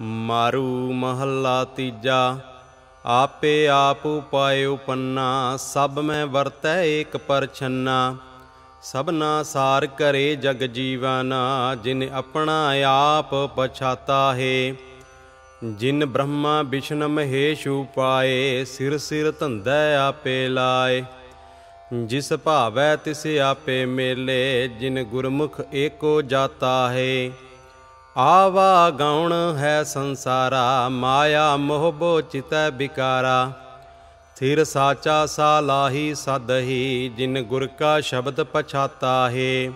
ਮਾਰੂ ਮਹੱਲਾ ਤੀਜਾ, ਆਪੇ ਆਪ ਉਪਾਇਓ ਉਪੰਨਾ, ਸਭ ਮੈਂ ਵਰਤੈ ਏਕ ਪਰਛੰਨਾ। ਸਭਨਾ ਸਾਰ ਕਰੇ ਜਗ ਜੀਵਨ, ਜਿਨ ਆਪਣਾ ਆਪ ਪਛਾਤਾ ਹੈ। ਜਿਨ ਬ੍ਰਹਮਾ ਵਿਸ਼ਨ ਮਹੇਸ਼ ਉਪਾਏ ਸਿਰ ਸਿਰ ਧੰਦੈ ਆਪੇ ਲਾਏ। ਜਿਸ ਭਾਵੈ ਤਿਸ ਆਪੇ ਮੇਲੇ, ਜਿਨ ਗੁਰਮੁਖ ਏਕੋ ਜਾਤਾ ਹੈ। ਆਵਾ ਗਾਉਣ ਹੈ ਸੰਸਾਰਾ, ਮਾਇਆ ਮੋਹ ਬੋ ਚਿਤੈ ਬਿਕਾਰਾ ਥਿਰ ਸਾਚਾ ਸਾਲਾਹੀ ਸਦਹੀ, ਜਿਨ ਗੁਰ ਕਾ ਸ਼ਬਦ ਪਛਾਤਾ ਹੈ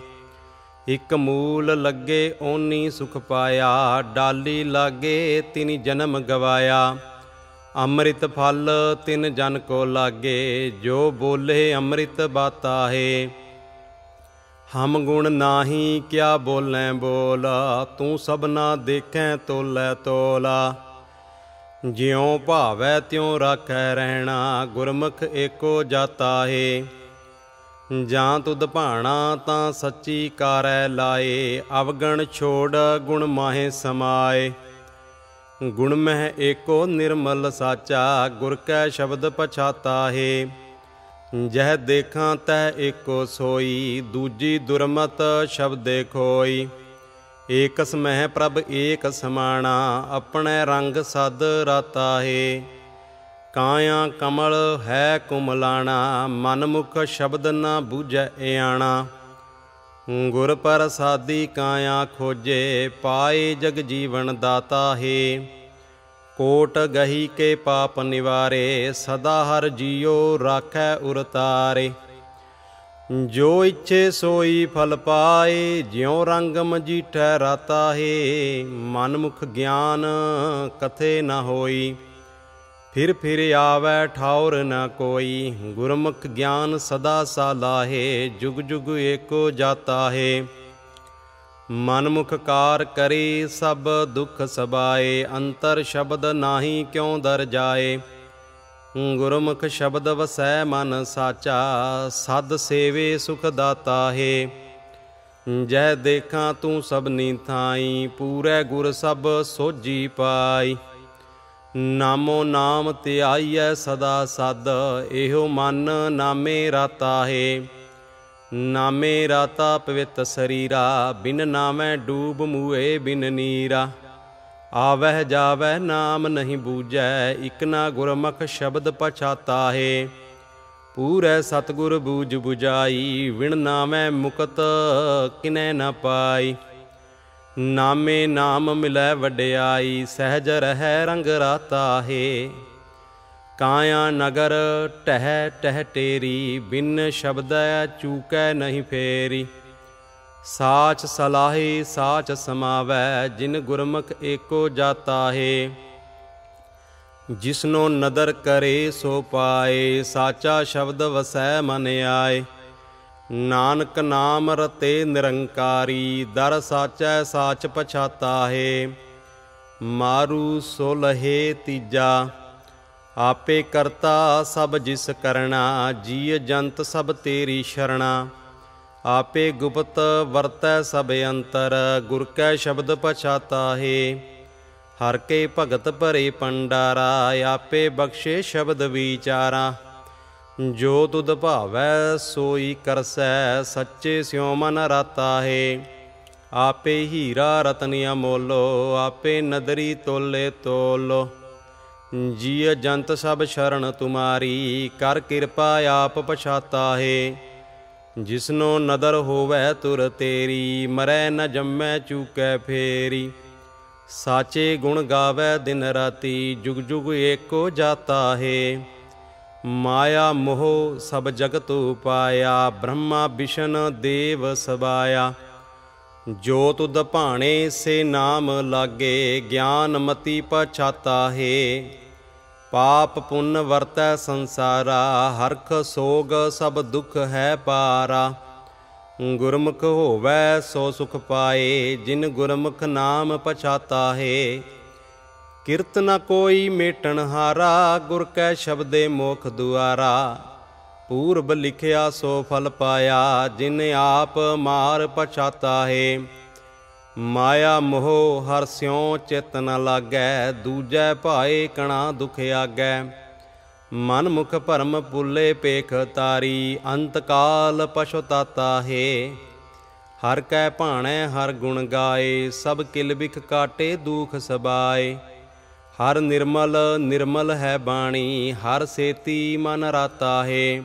ਇਕ ਮੂਲ ਲੱਗੇ ਓਨੀ ਸੁਖ ਪਾਇਆ, ਡਾਲੀ ਲਾਗੇ ਤਿਨ ਜਨਮ ਗਵਾਇਆ। ਅੰਮ੍ਰਿਤ ਫਲ ਤਿਨ ਜਨ ਕੋ ਲਾਗੇ, ਜੋ ਬੋਲੇ ਅੰਮ੍ਰਿਤ ਬਾਤਾ ਹੈ ਹਮ ਗੁਣ ਨਾਹੀ ਕਿਆ ਬੋਲੈ ਬੋਲ, ਤੂੰ ਸਭਨਾ ਦੇਖੈ ਤੋਲੇ ਤੋਲਾ। ਜਿਉ ਭਾਵੈ ਤਿਉ ਰਾਖੈ ਰਹਿਣਾ, ਗੁਰਮੁਖ ਏਕੋ ਜਾਤਾ ਹੈ ਜਾਂ ਤੁਧ ਭਾਣਾ ਤਾਂ ਸੱਚੀ ਕਾਰੈ ਲਾਏ, ਅਵਗਣ ਛੋੜ ਗੁਣ ਮਾਹੇ ਸਮਾਏ। ਗੁਣ ਮਹਿ ਏਕੋ ਨਿਰਮਲ ਸਾਚਾ, ਗੁਰ ਕੈ ਸ਼ਬਦ ਪਛਾਤਾ ਹੈ ਜਹ ਦੇਖਾਂ ਤਹ ਏਕੋ ਸੋਈ, ਦੂਜੀ ਦੁਰਮਤ ਸ਼ਬਦੇ ਖੋਈ। ਏਕਸ ਮਹਿ ਪ੍ਰਭ ਏਕ ਸਮਾਣਾ, ਆਪਣੇ ਰੰਗ ਸਦ ਰਾਤਾ ਹੈ ਕਾਇਆ ਕਮਲ ਹੈ ਕੁਮਲਾਣਾ ਮਨਮੁਖ ਸ਼ਬਦ ਨਾ ਬੂਝੈ ਆਣਾ ਗੁਰ ਪ੍ਰਸਾਦੀ ਕਾਇਆ ਖੋਜੇ, ਪਾਏ ਜਗ ਜੀਵਨ ਦਾਤਾ ਹੈ ਕੋਟ ਗਹੀ ਕੇ ਪਾਪ ਨਿਵਾਰੇ, ਸਦਾ ਹਰ ਜੀਉ ਰਾਖੈ ਉਰਤਾਰੇ। ਜੋ ਇੱਛੇ ਸੋਈ ਫਲ ਪਾਏ, ਜਿਉ ਰੰਗ ਮਜੀਠੈ ਰਾਤਾ ਹੈ। ਮਨਮੁਖ ਗਿਆਨ ਕਥੇ ਨ ਹੋਈ, ਫਿਰ ਫਿਰ ਆਵੈ ਠਾਉਰ ਨ ਕੋਈ। ਗੁਰਮੁਖ ਗਿਆਨ ਸਦਾ ਸਾਲਾਹੇ, ਜੁਗ ਜੁਗ ਏਕੋ ਜਾਤਾ ਹੈ। ਮਨ ਮੁਖ ਕਾਰ ਕਰੇ ਸਭ ਦੁਖ ਸਬਾਏ, ਅੰਤਰ ਸ਼ਬਦ ਨਾਹੀ ਕਿਉ ਦਰ ਜਾਏ? ਗੁਰਮੁਖ ਸ਼ਬਦ ਵਸੈ ਮਨ ਸਾਚਾ, ਸਦ ਸੇਵੇ ਸੁਖ ਦਾਤਾ ਹੈ। ਜਹ ਦੇਖਾਂ ਤੂੰ ਸਭਨੀ ਥਾਈ, ਪੂਰੇ ਗੁਰ ਸਭ ਸੋਜੀ ਪਾਈ। ਨਾਮੋ ਨਾਮ ਧਿਆਈਐ ਸਦਾ ਸਦ, ਇਹੋ ਮਨ ਨਾਮੇ ਰਾਤਾ ਹੈ। ਨਾਮੇ ਰਾਤਾ ਪਵਿੱਤ ਸਰੀਰਾ, ਬਿਨ ਨਾਮੈ ਡੂਬ ਮੂਏ ਬਿਨ ਨੀਰਾ। ਆਵਹਿ ਜਾਵਹਿ ਨਾਮ ਨਹੀਂ ਬੂਝੈ, ਇਕ ਨਾ ਗੁਰਮੁਖ ਸ਼ਬਦ ਪਛਾਤਾ ਹੈ ਪੂਰੇ ਸਤਗੁਰ ਬੂਝ 부ਜਾਈ ਵਿਣ ਨਾਮੈ ਮੁਕਤ ਕਿਨੈ ਨ ਪਾਈ। ਨਾਮੇ ਨਾਮ ਮਿਲੈ ਵਡਿਆਈ, ਸਹਿਜ ਰਹਿ ਰੰਗ ਰਾਤਾਹੇ। ਕਾਇਆ ਨਗਰ ਟਹਿ ਟਹਿ ਟੇਰੀ, ਬਿਨ ਸ਼ਬਦੈ ਚੂਕੈ ਨਹੀਂ ਫੇਰੀ। ਸਾਚ ਸਲਾਹੇ, ਸਾਚ ਸਮਾਵੈ, ਜਿਨ ਗੁਰਮੁਖ ਏਕੋ ਜਾਤਾ ਹੈ ਜਿਸਨੋ ਨਦਰ ਕਰੇ ਸੋ ਪਾਏ, ਸਾਚਾ ਸ਼ਬਦ ਵਸੈ ਮਨ ਆਏ। ਨਾਨਕ ਨਾਮ ਰਤੇ ਨਿਰੰਕਾਰੀ, ਦਰ ਸਾਚੈ ਸਾਚ ਪਛਾਤਾ ਹੈ ਮਾਰੂ ਸੋ ਲਹੇ ਤੀਜਾ ਆਪੇ ਕਰਤਾ ਸਭ ਜਿਸ ਕਰਣਾ, ਜੀਅ ਜੰਤ ਸਭ ਤੇਰੀ ਸ਼ਰਣਾ। ਆਪੇ ਗੁਪਤ ਵਰਤੈ ਸਭ ਅੰਤਰ, ਗੁਰ ਕੈ ਸ਼ਬਦ ਪਛਾਤਾ ਹੈ ਹਰ ਕੇ ਭਗਤ ਭਰੇ ਪੰਡਾਰਾ, ਆਪੇ ਬਖਸ਼ੇ ਸ਼ਬਦ ਵਿਚਾਰਾ। ਜੋ ਤੁਧ ਭਾਵੈ, ਸੋਈ ਕਰਸੈ, ਸੱਚੇ ਸਿਉ ਮਨ ਰਾਤਾ ਹੈ ਆਪੇ ਹੀਰਾ ਰਤਨ ਅਮੋਲੋ, ਆਪੇ ਨਦਰੀ ਤੋਲੇ ਤੋਲੋ। ਜੀਅ ਜੰਤ ਸਭ ਸ਼ਰਨ ਤੁਮਾਰੀ, ਕਰ ਕਿਰਪਾ ਆਪ ਪਛਾਤਾ ਹੈ ਜਿਸਨੋ ਨਦਰ ਹੋਵੈ ਤੁਰ ਤੇਰੀ, ਮਰੈ ਨ ਜੰਮੈ ਚੂਕੈ ਫੇਰੀ। ਸਾਚੇ ਗੁਣ ਗਾਵੇ ਦਿਨ ਰਾਤੀ, ਜੁਗ ਜੁਗ ਏਕੋ ਜਾਤਾ ਹੈ ਮਾਇਆ ਮੋਹ ਸਭ ਜਗਤ ਉਪਾਇਆ, ਬ੍ਰਹਮਾ ਵਿਸ਼ਨ ਦੇਵ ਸਬਾਇਆ। ਜੋ ਤੁਧ ਭਾਣੇ, ਸੇ ਨਾਮ ਲਾਗੇ, ਗਿਆਨ ਮਤੀ ਪਛਾਤਾ ਹੈ ਪਾਪ ਪੁੰਨ ਵਰਤੈ ਸੰਸਾਰਾ ਹਰਖ ਸੋਗ ਸਭ ਦੁਖ ਹੈ ਪਾਰਾ। ਗੁਰਮੁਖ ਹੋਵੈ ਸੋ ਸੁਖ ਪਾਏ, ਜਿਨ ਗੁਰਮੁਖ ਨਾਮ ਪਛਾਤਾ ਹੈ ਕਿਰਤ ਨ ਕੋਈ ਮੇਟਣ ਹਾਰਾ, ਗੁਰ ਕੈ ਸ਼ਬਦੇ ਮੋਖ ਦੁਆਰਾ। ਪੂਰਬ ਲਿਖਿਆ ਸੋ ਫਲ ਪਾਇਆ, ਜਿਨ ਆਪ ਮਾਰ ਪਛਾਤਾ ਹੈ ਮਾਇਆ ਮੋਹ ਹਰ ਸਿਉ ਚਿਤ ਨ ਲਾਗੈ, ਦੂਜੈ ਭਾਏ ਕਣਾ ਦੁਖ ਆਗੈ। ਮਨ ਮੁਖ ਭਰਮ ਪੁੱਲੇ ਪੇਖ ਤਾਰੀ, ਅੰਤ ਕਾਲ ਪਛਤਾਤਾ ਹੈ। ਹਰ ਕੈ ਭਾਣੈ, ਹਰ ਗੁਣ ਗਾਏ, ਸਭ ਕਿਲ ਬਿਖ ਕਾਟੇ ਦੁਖ ਸਬਾਏ। ਹਰ ਨਿਰਮਲ ਨਿਰਮਲ ਹੈ ਬਾਣੀ, ਹਰ ਸੇਤੀ ਮਨ ਰਾਤਾ ਹੈ।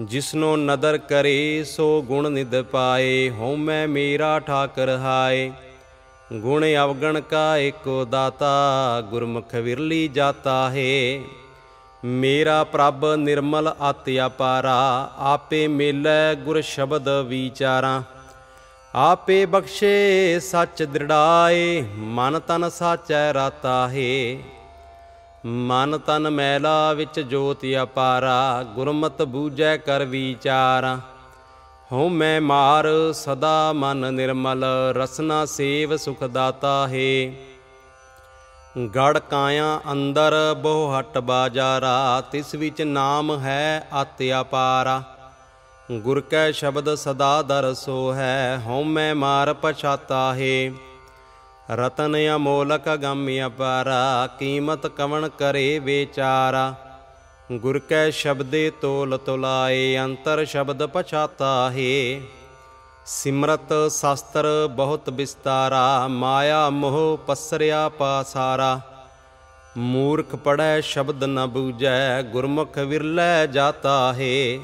ਜਿਸਨੋ ਨਦਰ ਕਰੇ, ਸੋ ਗੁਣ ਨਿਦ ਪਾਏ ਹਉਮੈ ਮੇਰਾ ਠਾਕਰ ਹਾਏ। ਗੁਣ ਅਵਗਣ ਕਾ ਏਕੋ ਦਾਤਾ, ਗੁਰਮੁਖ ਵਿਰਲੀ ਜਾਤਾ ਹੈ। ਮੇਰਾ ਪ੍ਰਭ ਨਿਰਮਲ ਅਤ ਅਪਾਰਾ, ਆਪੇ ਮੇਲੇ ਗੁਰ ਸ਼ਬਦ ਵਿਚਾਰਾਂ। ਆਪੇ ਬਖਸ਼ੇ ਸੱਚ ਦ੍ਰਿੜਾਏ, ਮਨ ਤਨ ਸਾਚੈ ਰਾਤਾ ਹੈ। ਮਨ ਤਨ ਮੈਲਾ ਵਿੱਚ ਜੋਤ ਅਪਾਰਾ, ਗੁਰਮਤ ਬੂਝੈ ਕਰ ਵਿਚਾਰਾ। ਹਉ ਮੈਂ ਮਾਰ, ਸਦਾ ਮਨ ਨਿਰਮਲ, ਰਸਨਾ ਸੇਵ ਸੁਖ ਦਾਤਾ ਹੈ। ਗੜ ਕਾਇਆ ਅੰਦਰ, ਬਹੁ ਹਟ ਬਾਜਾਰਾ, ਤਿਸ ਵਿੱਚ ਨਾਮ ਹੈ ਅਤ ਅਪਾਰਾ। ਗੁਰ ਕੈ ਸ਼ਬਦ ਸਦਾ ਦਰ ਸੋ ਹੈ, ਹਉ ਮੈਂ ਮਾਰ ਪਛਾਤਾ ਹੈ। ਰਤਨ ਅਮੋਲਕ ਗੰਮ ਅਪਾਰਾ, ਕੀਮਤ ਕਵਣ ਕਰੇ ਵਿਚਾਰਾ। ਗੁਰ ਕੈ ਸ਼ਬਦੇ ਤੋਲ ਤੁਲਾਏ, ਅੰਤਰ ਸ਼ਬਦ ਪਛਾਤਾ ਹੈ। ਸਿਮਰਤ ਸ਼ਾਸਤਰ ਬਹੁਤ ਵਿਸਤਾਰਾ, ਮਾਇਆ ਮੋਹ ਪਸਰਿਆ ਪਾਸਾਰਾ। ਮੂਰਖ ਪੜੈ ਸ਼ਬਦ ਨ ਬੂਝੈ, ਗੁਰਮੁਖ ਵਿਰਲੇ ਜਾਤਾ ਹੈ।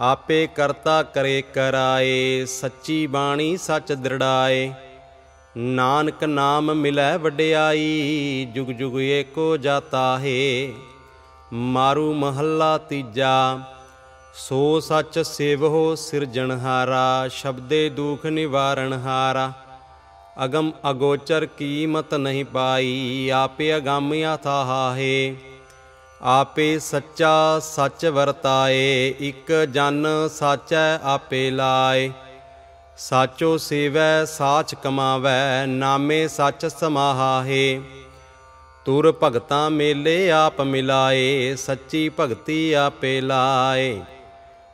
ਆਪੇ ਕਰਤਾ ਕਰੇ ਕਰਾਏ, ਸੱਚੀ ਬਾਣੀ ਸੱਚ ਦ੍ਰਿੜਾਏ। ਨਾਨਕ ਨਾਮ ਮਿਲੈ ਵਡਿਆਈ, ਜੁਗ ਜੁਗ ਏਕੋ ਜਾਤਾ ਹੈ। ਮਾਰੂ ਮਹੱਲਾ ਤੀਜਾ, ਸੋ ਸੱਚ ਸੇਵਹੁ ਸਿਰਜਣਹਾਰਾ ਸ਼ਬਦੇ ਦੁਖ ਨਿਵਾਰਣਹਾਰਾ ਅਗਮ ਅਗੋਚਰ ਕੀਮਤ ਨਹੀਂ ਪਾਈ, ਆਪੇ ਅਗੰਮ ਅਥਾਹ ਹੈ ਆਪੇ ਸੱਚਾ ਸੱਚ ਵਰਤਾਏ, ਇਕ ਜਨ ਸਾਚੈ ਆਪੇ ਲਾਏ। ਸਾਚੋ ਸੇਵੈ, ਸਾਚ ਕਮਾਵੈ, ਨਾਮੇ ਸੱਚ ਸਮਾਹਾ ਤੁਰ ਭਗਤਾਂ ਮੇਲੇ ਆਪ ਮਿਲਾਏ, ਸੱਚੀ ਭਗਤੀ ਆਪੇ ਲਾਏ।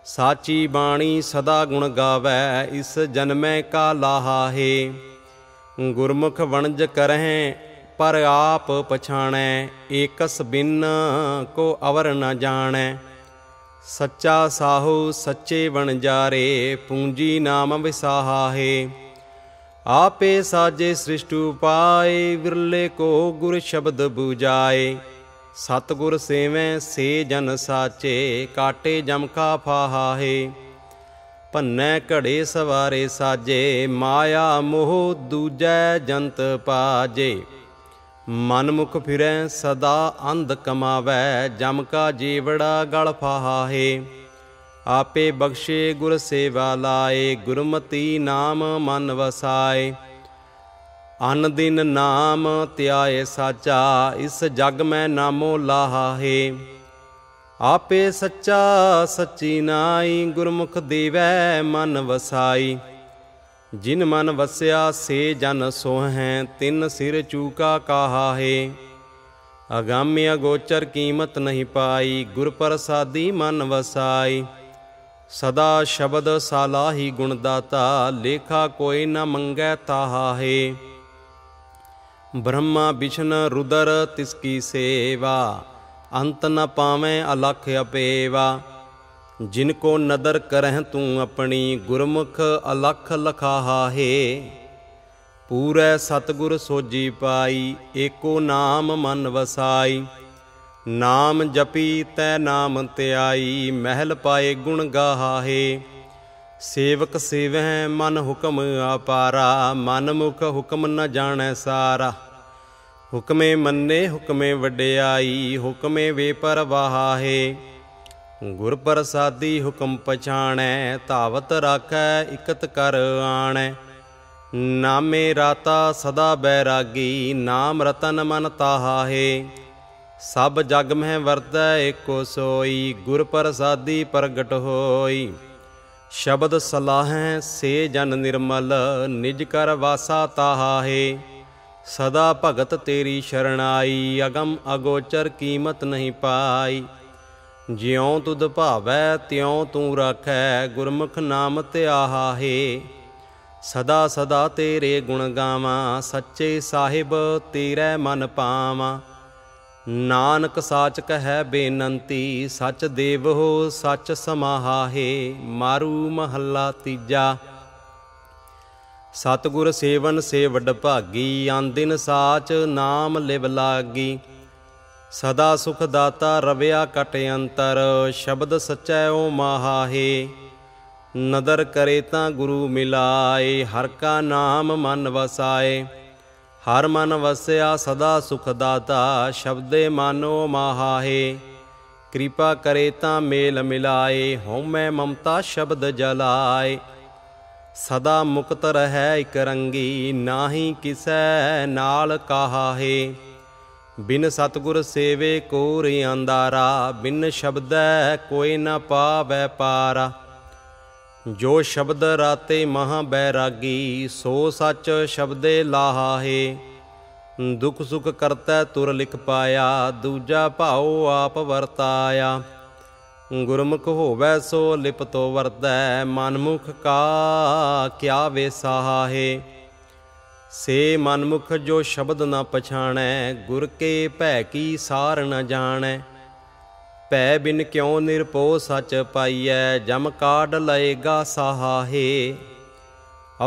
ਸਾਚੀ ਬਾਣੀ ਸਦਾ ਗੁਣ ਗਾਵੈ, ਇਸ ਜਨਮੈ ਕਾ ਲਾਹਾ ਗੁਰਮੁਖ ਵਣਜ ਕਰਹਿ, ਪਰ ਆਪ ਪਛਾਣੈ, ਏਕਸ ਬਿਨ ਕੋ ਅਵਰ ਨ ਜਾਣੈ। ਸੱਚਾ ਸਾਹੂ ਸੱਚੇ ਵਣਜਾਰੇ ਪੂੰਜੀ ਨਾਮ ਵਿਸਾਹਾ ਆਪੇ ਸਾਜੇ ਸ੍ਰਿਸ਼ਟੂ ਪਾਏ ਵਿਰਲੇ ਕੋ ਗੁਰ ਸ਼ਬਦ ਬੂਜਾਏ ਸਤਗੁਰ ਸੇਵੈ, ਸੇ ਜਨ ਸਾਚੇ, ਕਾਟੇ ਜਮ ਕਾ ਫਾਹਾ ਭੰਨੈ ਘੜੇ ਸਵਾਰੇ ਸਾਜੇ, ਮਾਇਆ ਮੋਹ ਦੂਜੈ ਜੰਤ ਪਾਜੇ। ਮਨ ਮੁਖ ਫਿਰੈ ਸਦਾ ਅੰਧ ਕਮਾਵੈ, ਜਮ ਕਾ ਜੀਵੜਾ ਗਲ ਫਾਹਾ ਆਪੇ ਬਖਸ਼ੇ ਗੁਰ ਸੇਵਾ ਲਾਏ, ਗੁਰਮਤੀ ਨਾਮ ਮਨ ਵਸਾਏ। ਅਨ ਦਿਨ ਨਾਮ ਧਿਆਏ ਸਾਚਾ, ਇਸ ਜਗ ਮੈਂ ਨਾਮੋ ਲਾਹਾ ਆਪੇ ਸੱਚਾ ਸੱਚੀ ਨਾਈ ਗੁਰਮੁਖ ਦੇਵੈ, ਮਨ ਵਸਾਈ। ਜਿਨ ਮਨ ਵਸਿਆ ਸੇ ਜਨ ਸੋਹੈ ਤਿਨ ਸਿਰ ਚੂਕਾ ਕਾਹਾ ਹੈ ਅਗੰਮ ਅਗੋਚਰ ਕੀਮਤ ਨਹੀਂ ਪਾਈ ਗੁਰ ਪ੍ਰਸਾਦੀ ਮਨ ਵਸਾਈ ਸਦਾ ਸ਼ਬਦ ਸਾਲਾਹੀ ਗੁਣ ਦਾਤਾ ਲੇਖਾ ਕੋਈ ਨ ਮੰਗੈ ਤਾਹਾ ਹੈ ਬ੍ਰਹਮਾ ਵਿਸ਼ਨ ਰੁਦਰ ਤਿਸ ਕੀ ਸੇਵਾ ਅੰਤ ਨ ਪਾਵੇਂ ਅਲਖ ਅਪੇਵਾ ਜਿਨ ਕੋ ਨਦਰ ਕਰਹਿ ਤੂੰ ਆਪਣੀ ਗੁਰਮੁਖ ਅਲਖ ਲਖਾਹਾ ਹੈ, ਪੂਰੈ ਸਤਗੁਰ ਸੋਜੀ ਪਾਈ, ਏਕੋ ਨਾਮ ਮਨ ਵਸਾਈ। ਨਾਮ ਜਪੀ ਤੈ ਨਾਮ ਧਿਆਈ ਮਹਿਲ ਪਾਏ ਗੁਣ ਗਾਹਾ ਸੇਵਕ ਸੇਵਹਿ ਮਨ ਹੁਕਮ ਆਪਾਰਾ ਮਨ ਮੁਖ ਹੁਕਮ ਨ ਜਾਣੈ ਸਾਰਾ। ਹੁਕਮੇ ਮੰਨੇ ਹੁਕਮੇ ਵਡਿਆਈ, ਹੁਕਮੇ ਵੇ ਪਰਵਾਹਾ ਗੁਰ ਪ੍ਰਸਾਦੀ ਹੁਕਮ ਪਛਾਣੈ, ਧਾਵਤ ਰਾਖੈ, ਇਕਤ ਕਰ ਆਣੈ। ਨਾਮੇ ਰਾਤਾ ਸਦਾ ਬੈਰਾਗੀ, ਨਾਮ ਰਤਨ ਮਨ ਤਾਹਾ ਹੈ ਸਭ ਜਗ ਮਹਿ ਵਰਤੈ, ਏਕੋ ਸੋਈ ਗੁਰ ਪ੍ਰਸਾਦੀ ਪ੍ਰਗਟ ਹੋਈ। ਸ਼ਬਦ ਸਲਾਹੈ, ਸੇ ਜਨ ਨਿਰਮਲ, ਨਿਜ ਕਰ ਵਾਸਾ ਤਾਹਾ ਹੈ ਸਦਾ ਭਗਤ ਤੇਰੀ ਸ਼ਰਣਾਈ ਅਗਮ ਅਗੋਚਰ ਕੀਮਤ ਨਹੀਂ ਪਾਈ। ਜਿਉ ਤੁਧ ਭਾਵੈ, ਤਿਉ ਤੂੰ ਰਾਖੈ, ਗੁਰਮੁਖ ਨਾਮ ਧਿਆਹਾ ਹੈ। ਸਦਾ ਸਦਾ ਤੇਰੇ ਗੁਣ ਗਾਵਾਂ, ਸੱਚੇ ਸਾਹਿਬ ਤੇਰੇ ਮਨ ਪਾਵਾਂ। ਨਾਨਕ ਸਾਚ ਕਹੈ ਬੇਨੰਤੀ, ਸਚ ਦੇਵੋ ਸੱਚ ਸਮਾਹਾਹੇ ਮਾਰੂ ਮਹੱਲਾ ਤੀਜਾ। ਸਤਗੁਰ ਸੇਵਨ ਸੇਵਡ ਭਾਗੀ ਆਂਦਿਨ ਸਾਚ ਨਾਮ ਲਿਵ ਲਾਗੀ। ਸਦਾ ਸੁਖ ਦਾਤਾ ਰਵਿਆ ਕਟ ਅੰਤਰ, ਸ਼ਬਦ ਸਚੈ ਓ ਮਾਹਾਹੇ। ਨਦਰ ਕਰੇ ਤਾਂ ਗੁਰੂ ਮਿਲਾਏ, ਹਰ ਕਾ ਨਾਮ ਮਨ ਵਸਾਏ। ਹਰ ਮਨ ਵਸਿਆ ਸਦਾ ਸੁਖ ਦਾਤਾ, ਸ਼ਬਦੇ ਮਾਨੋ ਮਾਹਾਹੇ। ਕਿਰਪਾ ਕਰੇ ਤਾਂ ਮੇਲ ਮਿਲਾਏ ਹਉਮੈ ਮਮਤਾ ਸ਼ਬਦ ਜਲਾਏ। ਸਦਾ ਮੁਕਤ ਰਹੈ ਇਕ ਰੰਗੀ, ਨਾਹੀ ਕਿਸੈ ਨਾਲ ਕਾਹਾਹੇ। ਬਿਨ ਸਤਗੁਰ ਸੇਵੇ ਕੋ ਅੰਦਾਰਾ ਬਿਨ ਸ਼ਬਦੈ ਕੋਈ ਨਾ ਪਾਵੈ ਪਾਰਾ। ਜੋ ਸ਼ਬਦ ਰਾਤੇ ਮਹਾ ਬੈਰਾਗੀ, ਸੋ ਸੱਚ ਸ਼ਬਦੇ ਲਾਹਾਹੇ ਦੁਖ ਸੁਖ ਕਰਤਾ ਤੁਰ ਲਿਖ ਪਾਇਆ, ਦੂਜਾ ਭਾਉ ਆਪ ਵਰਤਾਇਆ। ਗੁਰਮੁਖ ਹੋਵੈ ਸੋ ਲਿਪਤੋ ਵਰਤੈ ਮਨਮੁਖ ਕਾ ਕਿਆ ਵੇਸਾਹੇ ਸੇ ਮਨਮੁਖ ਜੋ ਸ਼ਬਦ ਨਾ ਪਛਾਣੈ, ਗੁਰ ਕੇ ਭੈ ਕੀ ਸਾਰ ਨ ਜਾਣੈ। ਭੈ ਬਿਨ ਕਿਉ ਨਿਰਪੋ ਸਚ ਪਾਈਐ, ਜਮ ਕਾਢ ਲਏਗਾ ਸਾਹਾਹੇ।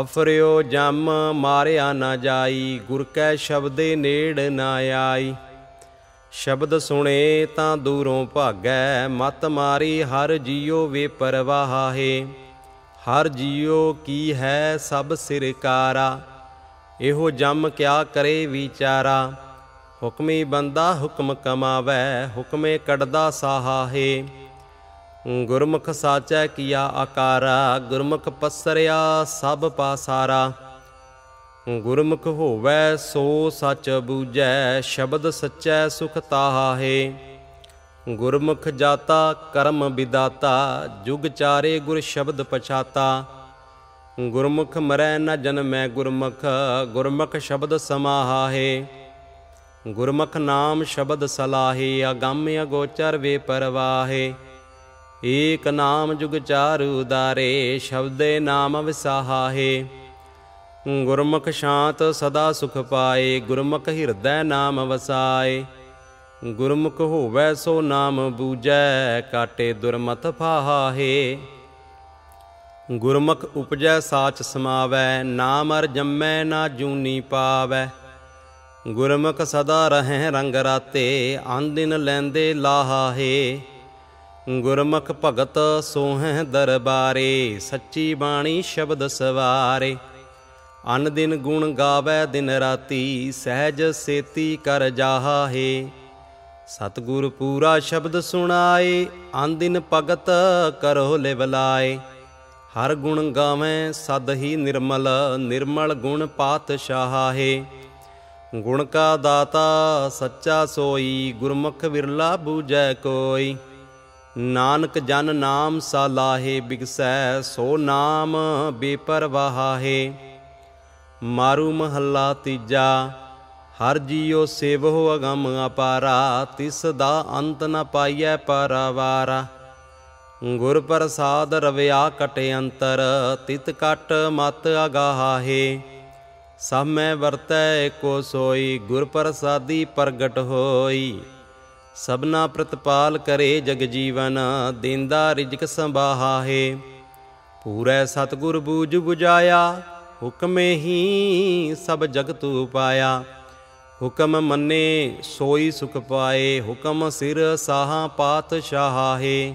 ਅਫਰਿਓ ਜਮ ਮਾਰਿਆ ਨਾ ਜਾਈ, ਗੁਰ ਕੈ ਸ਼ਬਦੇ ਨੇੜ ਨਾ ਆਈ। ਸ਼ਬਦ ਸੁਣੇ ਤਾਂ ਦੂਰੋਂ ਭਾਗੈ, ਮਤ ਮਾਰੀ ਹਰ ਜੀਉ ਵੇ ਪਰਵਾਹਾਹੇ ਹਰ ਜੀਉ ਕੀ ਹੈ ਸਭ ਸਿਰਕਾਰਾ। ਇਹੋ ਜਮ ਕਿਆ ਕਰੇ ਵਿਚਾਰਾ? ਹੁਕਮੀ ਬੰਦਾ ਹੁਕਮ ਕਮਾਵੈ, ਹੁਕਮੇ ਕੱਢਦਾ ਸਾਹਾਹੇ ਗੁਰਮੁਖ ਸਾਚੈ ਕੀਆ ਆਕਾਰਾ, ਗੁਰਮੁਖ ਪਸਰਿਆ ਸਭ ਪਾਸਾਰਾ। ਗੁਰਮੁਖ ਹੋਵੈ ਸੋ ਸਚ ਬੂਝੈ, ਸ਼ਬਦ ਸਚੈ ਸੁਖ ਤਾਹਾਹੇ ਗੁਰਮੁਖ ਜਾਤਾ ਕਰਮ ਵਿਦਾਤਾ, ਜੁਗ ਚਾਰੇ ਗੁਰ ਸ਼ਬਦ ਪਛਾਤਾ। ਗੁਰਮੁਖ ਮਰੈ ਨ ਜਨਮੈ ਗੁਰਮੁਖ ਗੁਰਮੁਖ ਸ਼ਬਦ ਸਮਾਹਾਹੇ ਗੁਰਮੁਖ ਨਾਮ ਸ਼ਬਦ ਸਲਾਹੇ, ਅਗੰਮ ਅਗੋਚਰ ਵੇ ਪਰਵਾਹੇ। ਏਕ ਨਾਮ ਜੁਗ ਚਾਰੂ ਉਦਾਰੇ, ਸ਼ਬਦੇ ਨਾਮ ਵਿਸਾਹਾਹੇ। ਗੁਰਮੁਖ ਸ਼ਾਂਤ ਸਦਾ ਸੁਖ ਪਾਏ, ਗੁਰਮੁਖ ਹਿਰਦੈ ਨਾਮ ਵਸਾਏ। ਗੁਰਮੁਖ ਹੋਵੈ ਸੋ ਨਾਮ ਬੂਜੈ, ਕਾਟੇ ਦੁਰਮਤ ਫਾਹਾਹੇ। ਗੁਰਮੁਖ ਉਪਜੈ ਸਾਚ ਸਮਾਵੈ ਨਾ ਮਰ ਜੰਮੈ ਨਾ ਜੂਨੀ ਪਾਵੈ। ਗੁਰਮੁਖ ਸਦਾ ਰਹੈ ਰੰਗ ਰਾਤੇ ਆਂਦਿਨ ਲੈਂਦੇ ਲਾਹਾਹੇ। ਗੁਰਮੁਖ ਭਗਤ ਸੋਹੈ ਦਰਬਾਰੇ, ਸੱਚੀ ਬਾਣੀ ਸ਼ਬਦ ਸਵਾਰੇ। ਅਨ ਦਿਨ ਗੁਣ ਗਾਵੇ ਦਿਨ ਰਾਤੀ, ਸਹਿਜ ਸੇਤੀ ਕਰ ਜਾਹਾਹੇ। ਸਤਗੁਰ ਪੂਰਾ ਸ਼ਬਦ ਸੁਣਾਏ, ਅਨ ਦਿਨ ਭਗਤ ਕਰੋ ਲਿਵਲਾਏ। ਹਰ ਗੁਣ ਗਾਵੇਂ, ਸਦ ਹੀ ਨਿਰਮਲ ਨਿਰਮਲ ਗੁਣ ਪਾਤਸ਼ਾਹਾਹੇ ਗੁਣ ਕਾ ਦਾਤਾ ਸੱਚਾ ਸੋਈ, ਗੁਰਮੁਖ ਵਿਰਲਾ ਬੂਝੈ ਕੋਈ। ਨਾਨਕ ਜਨ ਨਾਮ ਸਾਲਾਹੇ ਬਿਗਸੈ ਸੋ ਨਾਮ ਬੇਪਰਵਾਹਾਹੇ ਮਾਰੂ ਮਹੱਲਾ ਤੀਜਾ, ਹਰ ਜੀਉ ਸੇਵਹੁ ਅਗੰਮ ਅਪਾਰਾ, ਤਿਸ ਦਾ ਅੰਤ ਨ ਪਾਈਐ ਪਰਵਾਰਾ। ਗੁਰ ਪ੍ਰਸਾਦ ਰਵਿਆ ਕਟ ਅੰਤਰ, ਤਿਤ ਕਟ ਮਤ ਅਗਾਹਾਹੇ ਸਭ ਮੈਂ ਵਰਤੈ ਕੋ ਸੋਈ, ਗੁਰ ਪ੍ਰਸਾਦੀ ਪ੍ਰਗਟ ਹੋਈ। ਸਭਨਾ ਪ੍ਰਤਪਾਲ ਕਰੇ ਜਗ ਜੀਵਨ, ਦਿੰਦਾ ਰਿਜਕ ਸੰਭਾਹਾਹੇ। ਪੂਰੈ ਸਤਗੁਰ ਬੂਝ 부ਜਾਇਆ ਹੁਕਮੇ ਹੀ ਸਭ ਜਗਤ ਉਪਾਇਆ। ਹੁਕਮ ਮੰਨੇ, ਸੋਈ ਸੁਖ ਪਾਏ, ਹੁਕਮ ਸਿਰ ਸਾਹਾ ਪਾਤਸ਼ਾਹਾਹੇ।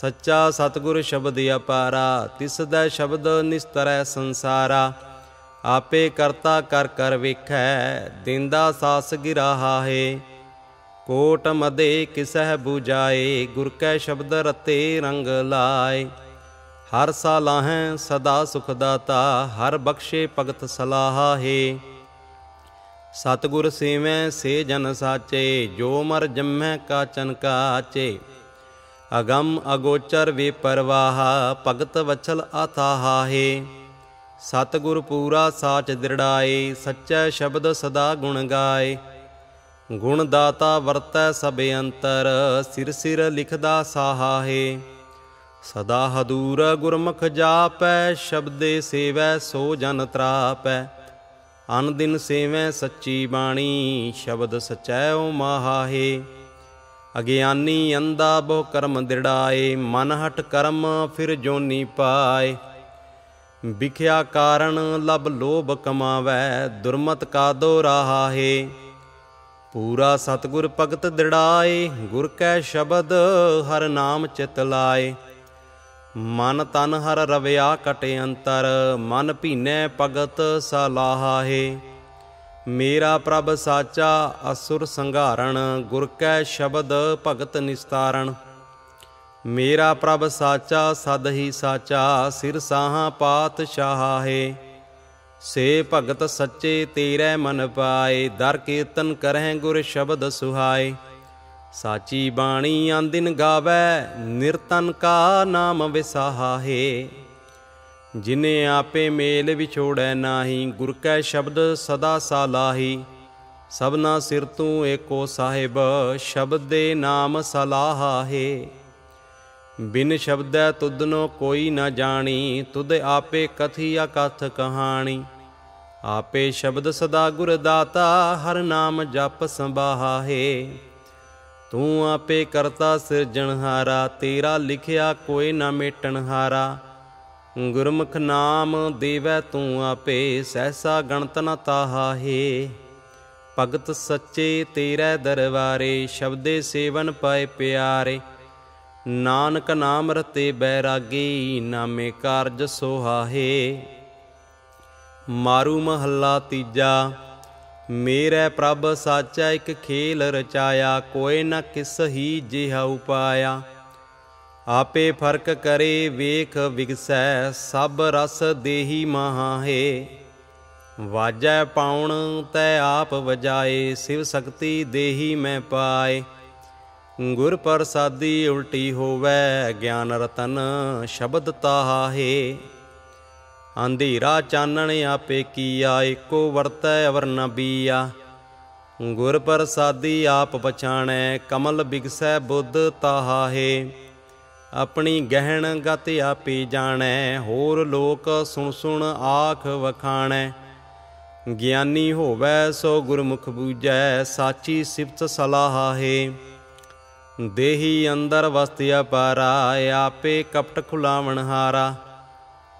ਸੱਚਾ ਸਤਗੁਰ ਸ਼ਬਦ ਅਪਾਰਾ, ਤਿਸ ਦਾ ਸ਼ਬਦ ਨਿਸਤਰੈ ਸੰਸਾਰਾ। ਆਪੇ ਕਰਤਾ ਕਰ ਕਰ ਵੇਖੈ, ਦਿੰਦਾ ਸਾਸ ਗਿਰਾਹਾਹੇ ਕੋਟ ਮਦੇ ਕਿਸਹਿ 부ਜਾਏ ਗੁਰ ਕੈ ਸ਼ਬਦ ਰਤੇ ਰੰਗ ਲਾਏ। ਹਰ ਸਾਲਾਹੈ ਸਦਾ ਸੁਖ ਦਾਤਾ, ਹਰ ਬਖਸ਼ੇ ਭਗਤ ਸਲਾਹਾਹੇ। ਸਤਗੁਰ ਸੇਵੈ, ਸੇ ਜਨ ਸਾਚੇ, ਜੋ ਮਰ ਜੰਮੈ ਕਾਚਨ ਕਾਚੇ। ਅਗੰਮ ਅਗੋਚਰ ਵੇ ਪਰਵਾਹ, ਭਗਤ ਵਚਲ ਆਥਾਹਾਹੇ ਸਤਗੁਰ ਪੂਰਾ ਸਾਚ ਦਿਰੜਾਏ, ਸੱਚਾ ਸ਼ਬਦ ਸਦਾ ਗੁਣ ਗਾਏ। ਗੁਣ ਦਾਤਾ ਵਰਤੈ ਸਭ ਅੰਤਰ, ਸਿਰ ਸਿਰ ਲਿਖਦਾ ਸਾਹਾਹੇ। ਸਦਾ ਹਦੂਰ ਗੁਰਮੁਖ ਜਾਪੈ, ਸ਼ਬਦੇ ਸੇਵੈ ਸੋ ਜਨ ਤਰਾਪੈ। ਅਨ ਦਿਨ ਸੇਵੈ ਸੱਚੀ ਬਾਣੀ, ਸ਼ਬਦ ਸਚੈ ਓ ਮਹਾਹੇ। ਅਗਿਆਨੀ ਅੰਦਾ ਬਹੁ ਕਰਮ ਦਿੜਾਏ ਮਨ ਹਟ ਕਰਮ ਫਿਰ ਜੋਨੀ ਪਾਏ। ਵਿਖਿਆ ਕਾਰਨ ਲਬ ਲੋਭ ਕਮਾਵੈ, ਦੁਰਮਤ ਕਾ ਦੋ ਰਾਹਾ ਹੈ ਪੂਰਾ ਸਤਗੁਰ ਭਗਤ ਦਿੜਾਏ, ਗੁਰ ਕੈ ਸ਼ਬਦ ਹਰ ਨਾਮ ਚਿਤ ਲਾਏ। ਮਨ ਤਨ ਹਰ ਰਵਿਆ ਕਟੇ ਅੰਤਰ, ਮਨ ਭੀਨੈ ਭਗਤ ਸਲਾਹਾ ਹੈ ਮੇਰਾ ਪ੍ਰਭ ਸਾਚਾ ਅਸੁਰ ਸੰਘਾਰਣ, ਗੁਰ ਕੈ ਸ਼ਬਦ ਭਗਤ ਨਿਸਤਾਰਣ। ਮੇਰਾ ਪ੍ਰਭ ਸਾਚਾ, ਸਦ ਹੀ ਸਾਚਾ, ਸਿਰ ਸਾਹਾ ਪਾਤਸ਼ਾਹ ਹੈ ਸੇ ਭਗਤ ਸੱਚੇ ਤੇਰੇ ਮਨ ਪਾਏ, ਦਰ ਕੀਰਤਨ ਕਰਹਿ ਗੁਰ ਸ਼ਬਦ ਸੁਹਾਏ। ਸਾਚੀ ਬਾਣੀ ਆਂਦਿਨ ਗਾਵੇ, ਨਿਰਤਨ ਕਾ ਨਾਮ ਵਿਸਾਹਾ ਜਿਨੇ ਆਪੇ ਮੇਲ ਵਿਛੋੜੈ ਨਾਹੀ, ਗੁਰ ਕੈ ਸ਼ਬਦ ਸਦਾ ਸਾਲਾਹੀ ਸਭਨਾ ਸਿਰ ਤੂੰ ਏਕੋ ਸਾਹਿਬ, ਸ਼ਬਦ ਦੇ ਨਾਮ ਸਲਾਹਾ ਹੈ। ਬਿਨ ਸ਼ਬਦੈ ਤੁਧਨੋ ਕੋਈ ਨਾ ਜਾਣੀ, ਤੁਧ ਆਪੇ ਕਥੀਆ ਅਕਥ ਕਹਾਣੀ। ਆਪੇ ਸ਼ਬਦ ਸਦਾ ਗੁਰ ਦਾਤਾ, ਹਰ ਨਾਮ ਜਪ ਸੰਭਾਹਾ ਹੈ। ਤੂੰ ਆਪੇ ਕਰਤਾ ਸਿਰਜਣਹਾਰਾ, ਤੇਰਾ ਲਿਖਿਆ ਕੋਈ ਨਾ ਮੇਟਣਹਾਰਾ। ਗੁਰਮੁਖ ਨਾਮ ਦੇਵੈ ਤੂੰ ਆਪੇ, ਸਹਸਾ ਗਣਤ ਨ ਤਾਹਾ ਹੈ ਭਗਤ ਸੱਚੇ ਤੇਰੇ ਦਰਬਾਰੇ, ਸ਼ਬਦੇ ਸੇਵਨ ਪਾਏ ਪਿਆਰੇ। ਨਾਨਕ ਨਾਮ ਰਤੇ ਬੈਰਾਗੀ, ਨਾਮੇ ਕਾਰਜ ਸੋਹਾਹੇ। ਮਾਰੂ ਮਹੱਲਾ ਤੀਜਾ, ਮੇਰੇ ਪ੍ਰਭ ਸਾਚਾ ਇੱਕ ਖੇਲ ਰਚਾਇਆ ਕੋਈ ਨਾ ਕਿਸ ਹੀ ਜਿਹਾ ਉਪਾਇਆ। ਆਪੇ ਫ਼ਰਕ ਕਰੇ, ਵੇਖ ਵਿਗਸੈ, ਸਭ ਰਸ ਦੇਹੀ ਮਹਾਹੇ। ਵਾਜੈ ਪਾਉਣ, ਤੈ ਆਪ ਵਜਾਏ, ਸਿਵ ਸ਼ਕਤੀ ਦੇਹੀ ਮੈਂ ਪਾਏ। ਗੁਰ ਪ੍ਰਸਾਦੀ ਉਲਟੀ ਹੋਵੇ, ਗਿਆਨ ਰਤਨ ਸ਼ਬਦ ਤਾਹੇ ਅੰਧੇਰਾ ਚਾਨਣ ਆਪੇ ਕੀਆ, ਏਕੋ ਵਰਤੈ ਅਵਰ ਨ ਬੀਆ। ਗੁਰ ਪ੍ਰਸਾਦੀ ਆਪ ਪਛਾਣੈ, ਕਮਲ ਬਿਗਸੈ ਬੁੱਧ ਤਾਹੇ ਆਪਣੀ ਗਹਿਣ ਗਤ ਆਪੇ ਜਾਣੈ, ਹੋਰ ਲੋਕ ਸੁਣ ਸੁਣ ਆਖ ਵਖਾਣੈ। ਗਿਆਨੀ ਹੋਵੈ ਸੋ ਗੁਰਮੁਖ ਬੂਝੈ ਸਾਚੀ ਸਿਫਤ ਸਲਾਹ ਹੈ। ਦੇਹੀ ਅੰਦਰ ਵਸਤਿ ਅਪਾਰਾ, ਆਪੇ ਕਪਟ ਖੁਲਾਵਣ ਹਾਰਾ।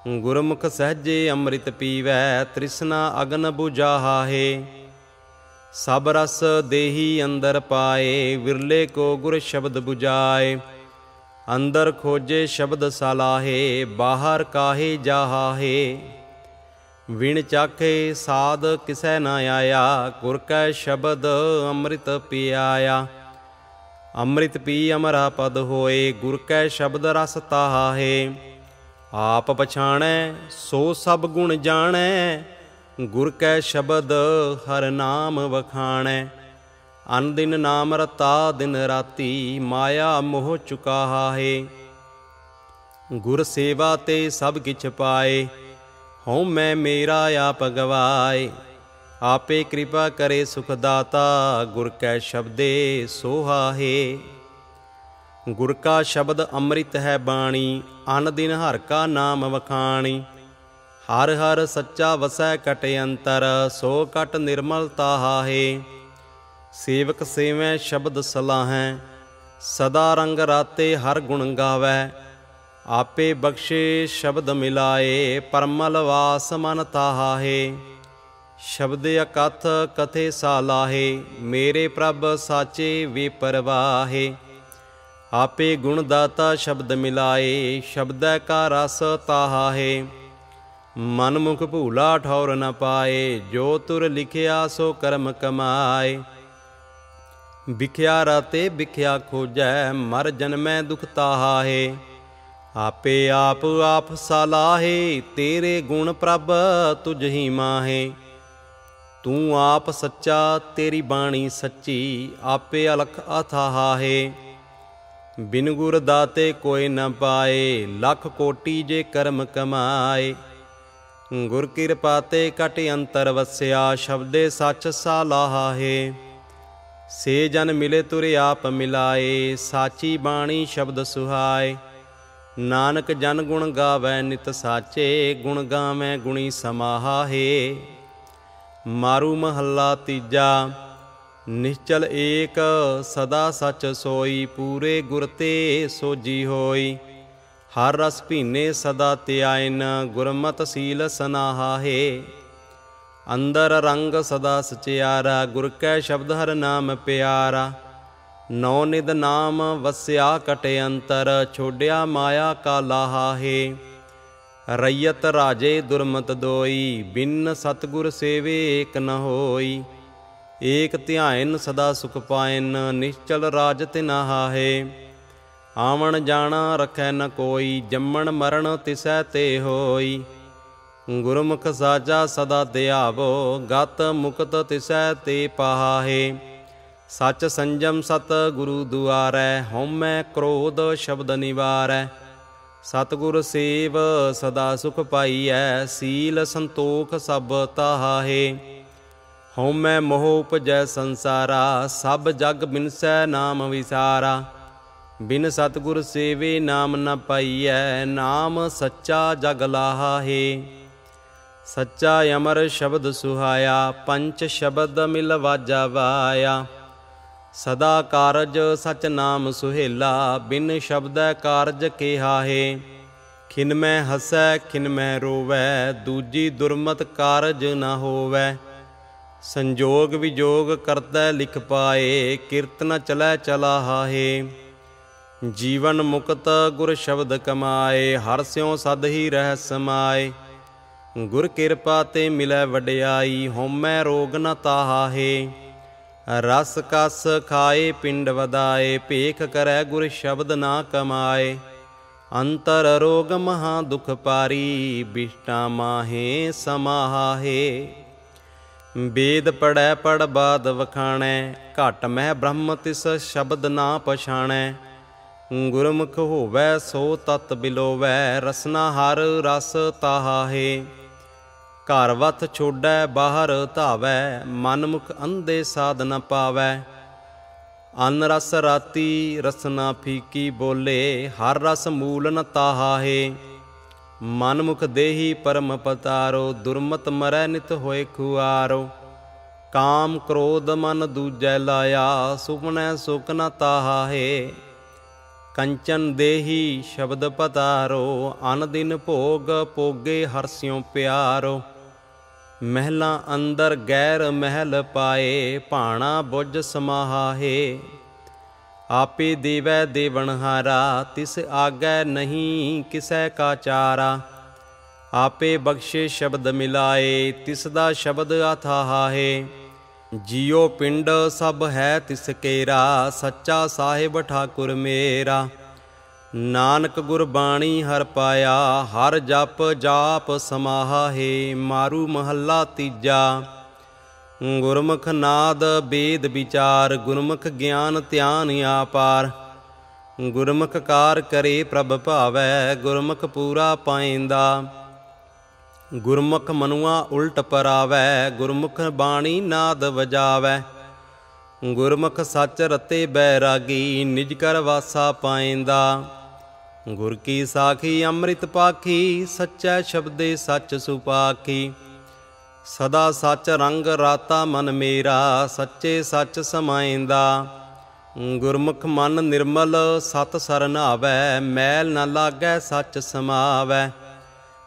ਗੁਰਮੁਖ ਸਹਜੇ ਅੰਮ੍ਰਿਤ ਪੀਵੈ, ਤ੍ਰਿਸ਼ਨਾ ਅਗਨ 부ਝਾਹਾ ਹੈ। ਸਭ ਰਸ ਦੇਹੀ ਅੰਦਰ ਪਾਏ, ਵਿਰਲੇ ਕੋ ਗੁਰ ਸ਼ਬਦ 부ਝਾਏ ਅੰਦਰ ਖੋਜੇ ਸ਼ਬਦ ਸਲਾਹੇ, ਬਾਹਰ ਕਾਹੇ ਜਾਹਾਹੇ। ਵਿਣ ਚਾਖੇ ਸਾਧ ਕਿਸੈ ਨਾ ਆਇਆ ਗੁਰ ਕੈ ਸ਼ਬਦ ਅੰਮ੍ਰਿਤ ਪਿਆਇਆ। ਅੰਮ੍ਰਿਤ ਪੀ ਅਮਰਾ ਪਦ ਹੋਏ ਗੁਰ ਕੈ ਸ਼ਬਦ ਰਸ ਤਾਹਾਹੇ। ਆਪ ਪਛਾਣੈ, ਸੋ ਸਭ ਗੁਣ ਜਾਣੈ ਗੁਰ ਕੈ ਸ਼ਬਦ ਹਰ ਨਾਮ ਵਖਾਣੈ। ਅਨ ਦਿਨ ਨਾਮ ਰਤਾ, ਦਿਨ ਰਾਤੀ ਮਾਇਆ ਮੋਹ ਚੁਕਾਹਾ ਹੈ ਗੁਰ ਸੇਵਾ ਤੇ ਸਭ ਕਿਛ ਪਾਏ, ਹਉ ਮੈਂ ਮੇਰਾ ਆਪ ਗਵਾਏ। ਆਪੇ ਕਿਰਪਾ ਕਰੇ ਸੁਖ ਦਾਤਾ ਗੁਰ ਕੈ ਸ਼ਬਦੇ ਸੋਹਾ ਹੈ ਗੁਰ ਕਾ ਸ਼ਬਦ ਅੰਮ੍ਰਿਤ ਹੈ ਬਾਣੀ, ਅਨ ਦਿਨ ਹਰ ਕਾ ਨਾਮ ਵਖਾਣੀ। ਹਰ ਹਰ ਸੱਚਾ ਵਸੈ ਕਟ ਅੰਤਰ ਸੋ ਕਟ ਨਿਰਮਲਤਾ ਹੈ ਸੇਵਕ ਸੇਵੈ ਸ਼ਬਦ ਸਲਾਹੈ, ਸਦਾ ਰੰਗ ਰਾਤੇ ਹਰ ਗੁਣ ਗਾਵੈ। ਆਪੇ ਬਖਸ਼ੇ ਸ਼ਬਦ ਮਿਲਾਏ, ਪਰਮਲ ਵਾਸ ਮਨ ਤਾਹਾਹੇ। ਸ਼ਬਦ ਅਕਥ ਕਥੇ ਸਾਲਾਹੇ, ਮੇਰੇ ਪ੍ਰਭ ਸਾਚੇ ਵੇ ਆਪੇ ਗੁਣ ਦਾਤਾ ਸ਼ਬਦ ਮਿਲਾਏ, ਸ਼ਬਦੈ ਕਾ ਰਸ ਤਾਹਾਹੇ। ਮਨ ਮੁਖ ਭੂਲਾ ਠੌਰ ਨ ਪਾਏ, ਜੋ ਤੁਰ ਲਿਖਿਆ ਸੋ ਕਰਮ ਕਮਾਏ। ਵਿਖਿਆ ਰਤੇ ਵਿਖਿਆ ਖੋਜੈ, ਮਰ ਜਨਮੈ ਦੁਖ ਤਾਹਾਹੇ। ਆਪੇ ਆਪ ਆਪ ਸਲਾਹੇ, ਤੇਰੇ ਗੁਣ ਪ੍ਰਭ ਤੁਝ ਹੀ ਮਾਹੇ। ਤੂੰ ਆਪ ਸੱਚਾ, ਤੇਰੀ ਬਾਣੀ ਸੱਚੀ, ਆਪੇ ਅਲਖ ਅਥਾਹਾ ਹੈ ਬਿਨ ਗੁਰ ਦਾਤੇ ਕੋਈ ਨ ਪਾਏ, ਲੱਖ ਕੋਟੀ ਜੇ ਕਰਮ ਕਮਾਏ। ਗੁਰ ਕਿਰਪਾ ਤੇ ਕਟ ਅੰਤਰ ਵਸਿਆ, ਸ਼ਬਦੇ ਸੱਚ ਸਾਲਾਹਾ ਸੇ ਜਨ ਮਿਲੇ ਤੁਰੇ ਆਪ ਮਿਲਾਏ, ਸਾਚੀ ਬਾਣੀ ਸ਼ਬਦ ਸੁਹਾਏ। ਨਾਨਕ ਜਨ ਗੁਣ ਗਾਵੇ, ਨਿਤ ਸਾਚੇ ਗੁਣ ਗਾਵੇਂ, ਗੁਣੀ ਸਮਾਹਾਹੇ ਮਾਰੂ ਮਹੱਲਾ ਤੀਜਾ, ਨਿਸ਼ਚਲ ਏਕ, ਸਦਾ ਸਚ ਸੋਈ, ਪੂਰੇ ਗੁਰ ਤੇ ਸੋਜੀ ਹੋਈ। ਹਰ ਰਸ ਭੀਨੇ ਸਦਾ ਧਿਆਇਨ, ਗੁਰਮਤ ਸੀਲ ਸਨਾਹਾਹੇ ਅੰਦਰ ਰੰਗ ਸਦਾ ਸਚਿਆਰਾ, ਗੁਰ ਕੈ ਸ਼ਬਦ ਹਰ ਨਾਮ ਪਿਆਰਾ। ਨੌ ਨਿਦ ਨਾਮ ਵਸਿਆ ਕਟੇ ਅੰਤਰ ਛੋੜਿਆ ਮਾਇਆ ਕਾ ਲਾਹਾਹੇ। ਰਈਤ ਰਾਜੇ ਦੁਰਮਤ ਦੋਈ, ਬਿਨ ਸਤਗੁਰ ਸੇਵੇ ਏਕ ਨ ਹੋਈ। ਏਕ ਧਿਆਇਨ ਸਦਾ ਸੁਖ ਪਾਇਨ, ਨਿਸ਼ਚਲ ਰਾਜ ਤਿਨਾਹਾਹੇ ਆਵਣ ਜਾਣਾ ਰਖੈ ਨ ਕੋਈ, ਜੰਮਣ ਮਰਨ ਤਿਸੈ ਤੇ ਹੋਈ। ਗੁਰਮੁਖ ਸਾਜਾ ਸਦਾ ਧਿਆਵੋ ਗਤ ਮੁਕਤ ਤਿਸੈ ਤੇ ਪਾਹਾਹੇ ਸਚ ਸੰਜਮ ਸਤ ਗੁਰੂ ਦੁਆਰੈ, ਹਉਮੈ ਕ੍ਰੋਧ ਸ਼ਬਦ ਨਿਵਾਰੈ। ਸਤਗੁਰ ਸੇਵ ਸਦਾ ਸੁਖ ਪਾਈਐ, ਸੀਲ ਸੰਤੋਖ ਸਭ ਤਾਹਾਹੇ ਹਉਮੈ ਮੋਹ ਉਪਜੈ ਸੰਸਾਰਾ, ਸਭ ਜਗ ਬਿਨਸੈ ਨਾਮ ਵਿਸਾਰਾ। ਬਿਨ ਸਤਗੁਰ ਸੇਵੇ ਨਾਮ ਨ ਪਾਈਐ, ਨਾਮ ਸੱਚਾ ਜਗ ਲਾਹਾਹੇ ਸੱਚਾ ਅਮਰ ਸ਼ਬਦ ਸੁਹਾਇਆ, ਪੰਚ ਸ਼ਬਦ ਮਿਲ ਵਾਜਾ ਵਾਇਆ। ਸਦਾ ਕਾਰਜ ਸਚ ਨਾਮ ਸੁਹੇਲਾ, ਬਿਨ ਸ਼ਬਦੈ ਕਾਰਜ ਕਿਹਾਹੇ ਖਿਨ ਮੈਂ ਹਸੈ, ਖਿਨ ਮੈਂ ਰੋਵੈ, ਦੂਜੀ ਦੁਰਮਤ ਕਾਰਜ ਨਾ ਹੋਵੈ। ਸੰਜੋਗ ਵਿਜੋਗ ਕਰਤੈ ਲਿਖ ਪਾਏ, ਕੀਰਤਨ ਚਲੈ ਚਲਾ ਹਾਹੇ। ਜੀਵਨ ਮੁਕਤ ਗੁਰ ਸ਼ਬਦ ਕਮਾਏ, ਹਰ ਸਿਉ ਸਦ ਹੀ ਰਹਿ ਸਮਾਏ। ਗੁਰ ਕਿਰਪਾ ਤੇ ਮਿਲੈ ਵਡਿਆਈ, ਹਉਮੈ ਰੋਗ ਨ ਤਾਹਾਹੇ। ਰਸ ਕਸ ਖਾਏ, ਪਿੰਡ ਵਦਾਏ ਭੇਖ ਕਰੈ ਗੁਰ ਸ਼ਬਦ ਨਾ ਕਮਾਏ। ਅੰਤਰ ਰੋਗ ਮਹਾ ਦੁਖ ਪਾਰੀ, ਬਿਸ਼ਟਾ ਮਾਹੇ ਸਮਾਹਾਹੇ। ਵੇਦ ਪੜੈ, ਪੜ ਬਾਦ ਵਖਾਣੈ, ਘਟ ਮਹਿ ਬ੍ਰਹਮ ਤਿਸ ਸ਼ਬਦ ਨਾ ਪਛਾਣੈ। ਗੁਰਮੁਖ ਹੋਵੈ ਸੋ ਤਤ ਬਿਲੋਵੈ, ਰਸਨਾ ਹਰ ਰਸ ਤਾਹਾਹੇ। ਘਰ ਵਤ ਛੋੜੈ, ਬਾਹਰ ਧਾਵੈ ਮਨ ਮੁਖ ਅੰਧੇ ਸਾਧ ਨ ਪਾਵੈ। ਅਨ ਰਸ ਰਾਤੀ ਰਸਨਾ ਫੀਕੀ ਬੋਲੇ, ਹਰ ਰਸ ਮੂਲ ਨ ਤਾਹਾਹੇ। ਮਨ ਮੁਖ ਦੇਹੀ ਪਰਮ ਪਤਾਰੋ, ਦੁਰਮਤ ਮਰੈ ਨਿਤ ਹੋਏ ਖੁਆਰੋ। ਕਾਮ ਕ੍ਰੋਧ ਮਨ ਦੂਜੈ ਲਾਇਆ, ਸੁਪਨੈ ਸੁਖ ਨ ਤਾਹਾਹੇ। ਕੰਚਨ ਦੇਹੀ ਸ਼ਬਦ ਪਤਾਰੋ, ਅਨ ਦਿਨ ਭੋਗ ਪੋਗੇ ਹਰਸਿਉ ਪਿਆਰੋ। ਮਹਿਲਾ ਅੰਦਰ ਗੈਰ ਮਹਿਲ ਪਾਏ, ਭਾਣਾ ਬੁੱਝ ਸਮਾਹਾਹੇ ਆਪੇ ਦੇਵੈ ਦੇਵਨਹਾਰਾ ਤਿਸ ਆਗੈ ਨਹੀਂ ਕਿਸੈ ਕਾ ਚਾਰਾ। ਆਪੇ ਬਖਸ਼ੇ ਸ਼ਬਦ ਮਿਲਾਏ, ਤਿਸ ਦਾ ਸ਼ਬਦ ਅਥਾਹਾਹੇ ਜਿਉ ਪਿੰਡ ਸਭ ਹੈ ਤਿਸ ਕੇਰਾ, ਸੱਚਾ ਸਾਹਿਬ ਠਾਕੁਰ ਮੇਰਾ। ਨਾਨਕ ਗੁਰਬਾਣੀ ਹਰ ਪਾਇਆ, ਹਰ ਜਪ ਜਾਪ ਸਮਾਹਾਹੇ ਮਾਰੂ ਮਹੱਲਾ ਤੀਜਾ। ਗੁਰਮੁਖ ਨਾਦ ਬੇਦ ਵਿਚਾਰ, ਗੁਰਮੁਖ ਗਿਆਨ ਧਿਆਨ ਆਪਾਰ। ਗੁਰਮੁਖ ਕਾਰ ਕਰੇ ਪ੍ਰਭ ਭਾਵੈ, ਗੁਰਮੁਖ ਪੂਰਾ ਪਾਇੰਦਾ। ਗੁਰਮੁਖ ਮਨੁਆ ਉਲਟ ਪਰਾਵੈ, ਗੁਰਮੁਖ ਬਾਣੀ ਨਾਦ ਵਜਾਵੈ। ਗੁਰਮੁਖ ਸੱਚ ਰਤੇ ਬੈਰਾਗੀ ਨਿਜ ਕਰ ਵਾਸਾ ਪਾਇੰਦਾ। ਗੁਰ ਕੀ ਸਾਖੀ, ਅੰਮ੍ਰਿਤ ਪਾਖੀ, ਸੱਚੈ ਸ਼ਬਦੇ ਸੱਚ ਸੁਪਾਖੀ। ਸਦਾ ਸੱਚ ਰੰਗ ਰਾਤਾ ਮਨ ਮੇਰਾ, ਸੱਚੇ ਸੱਚ ਸਮਾਇੰਦਾ। ਗੁਰਮੁਖ ਮਨ ਨਿਰਮਲ, ਸਤ ਸਰਨਾਵੈ ਮੈਲ ਨ ਲਾਗੈ, ਸੱਚ ਸਮਾਵੈ।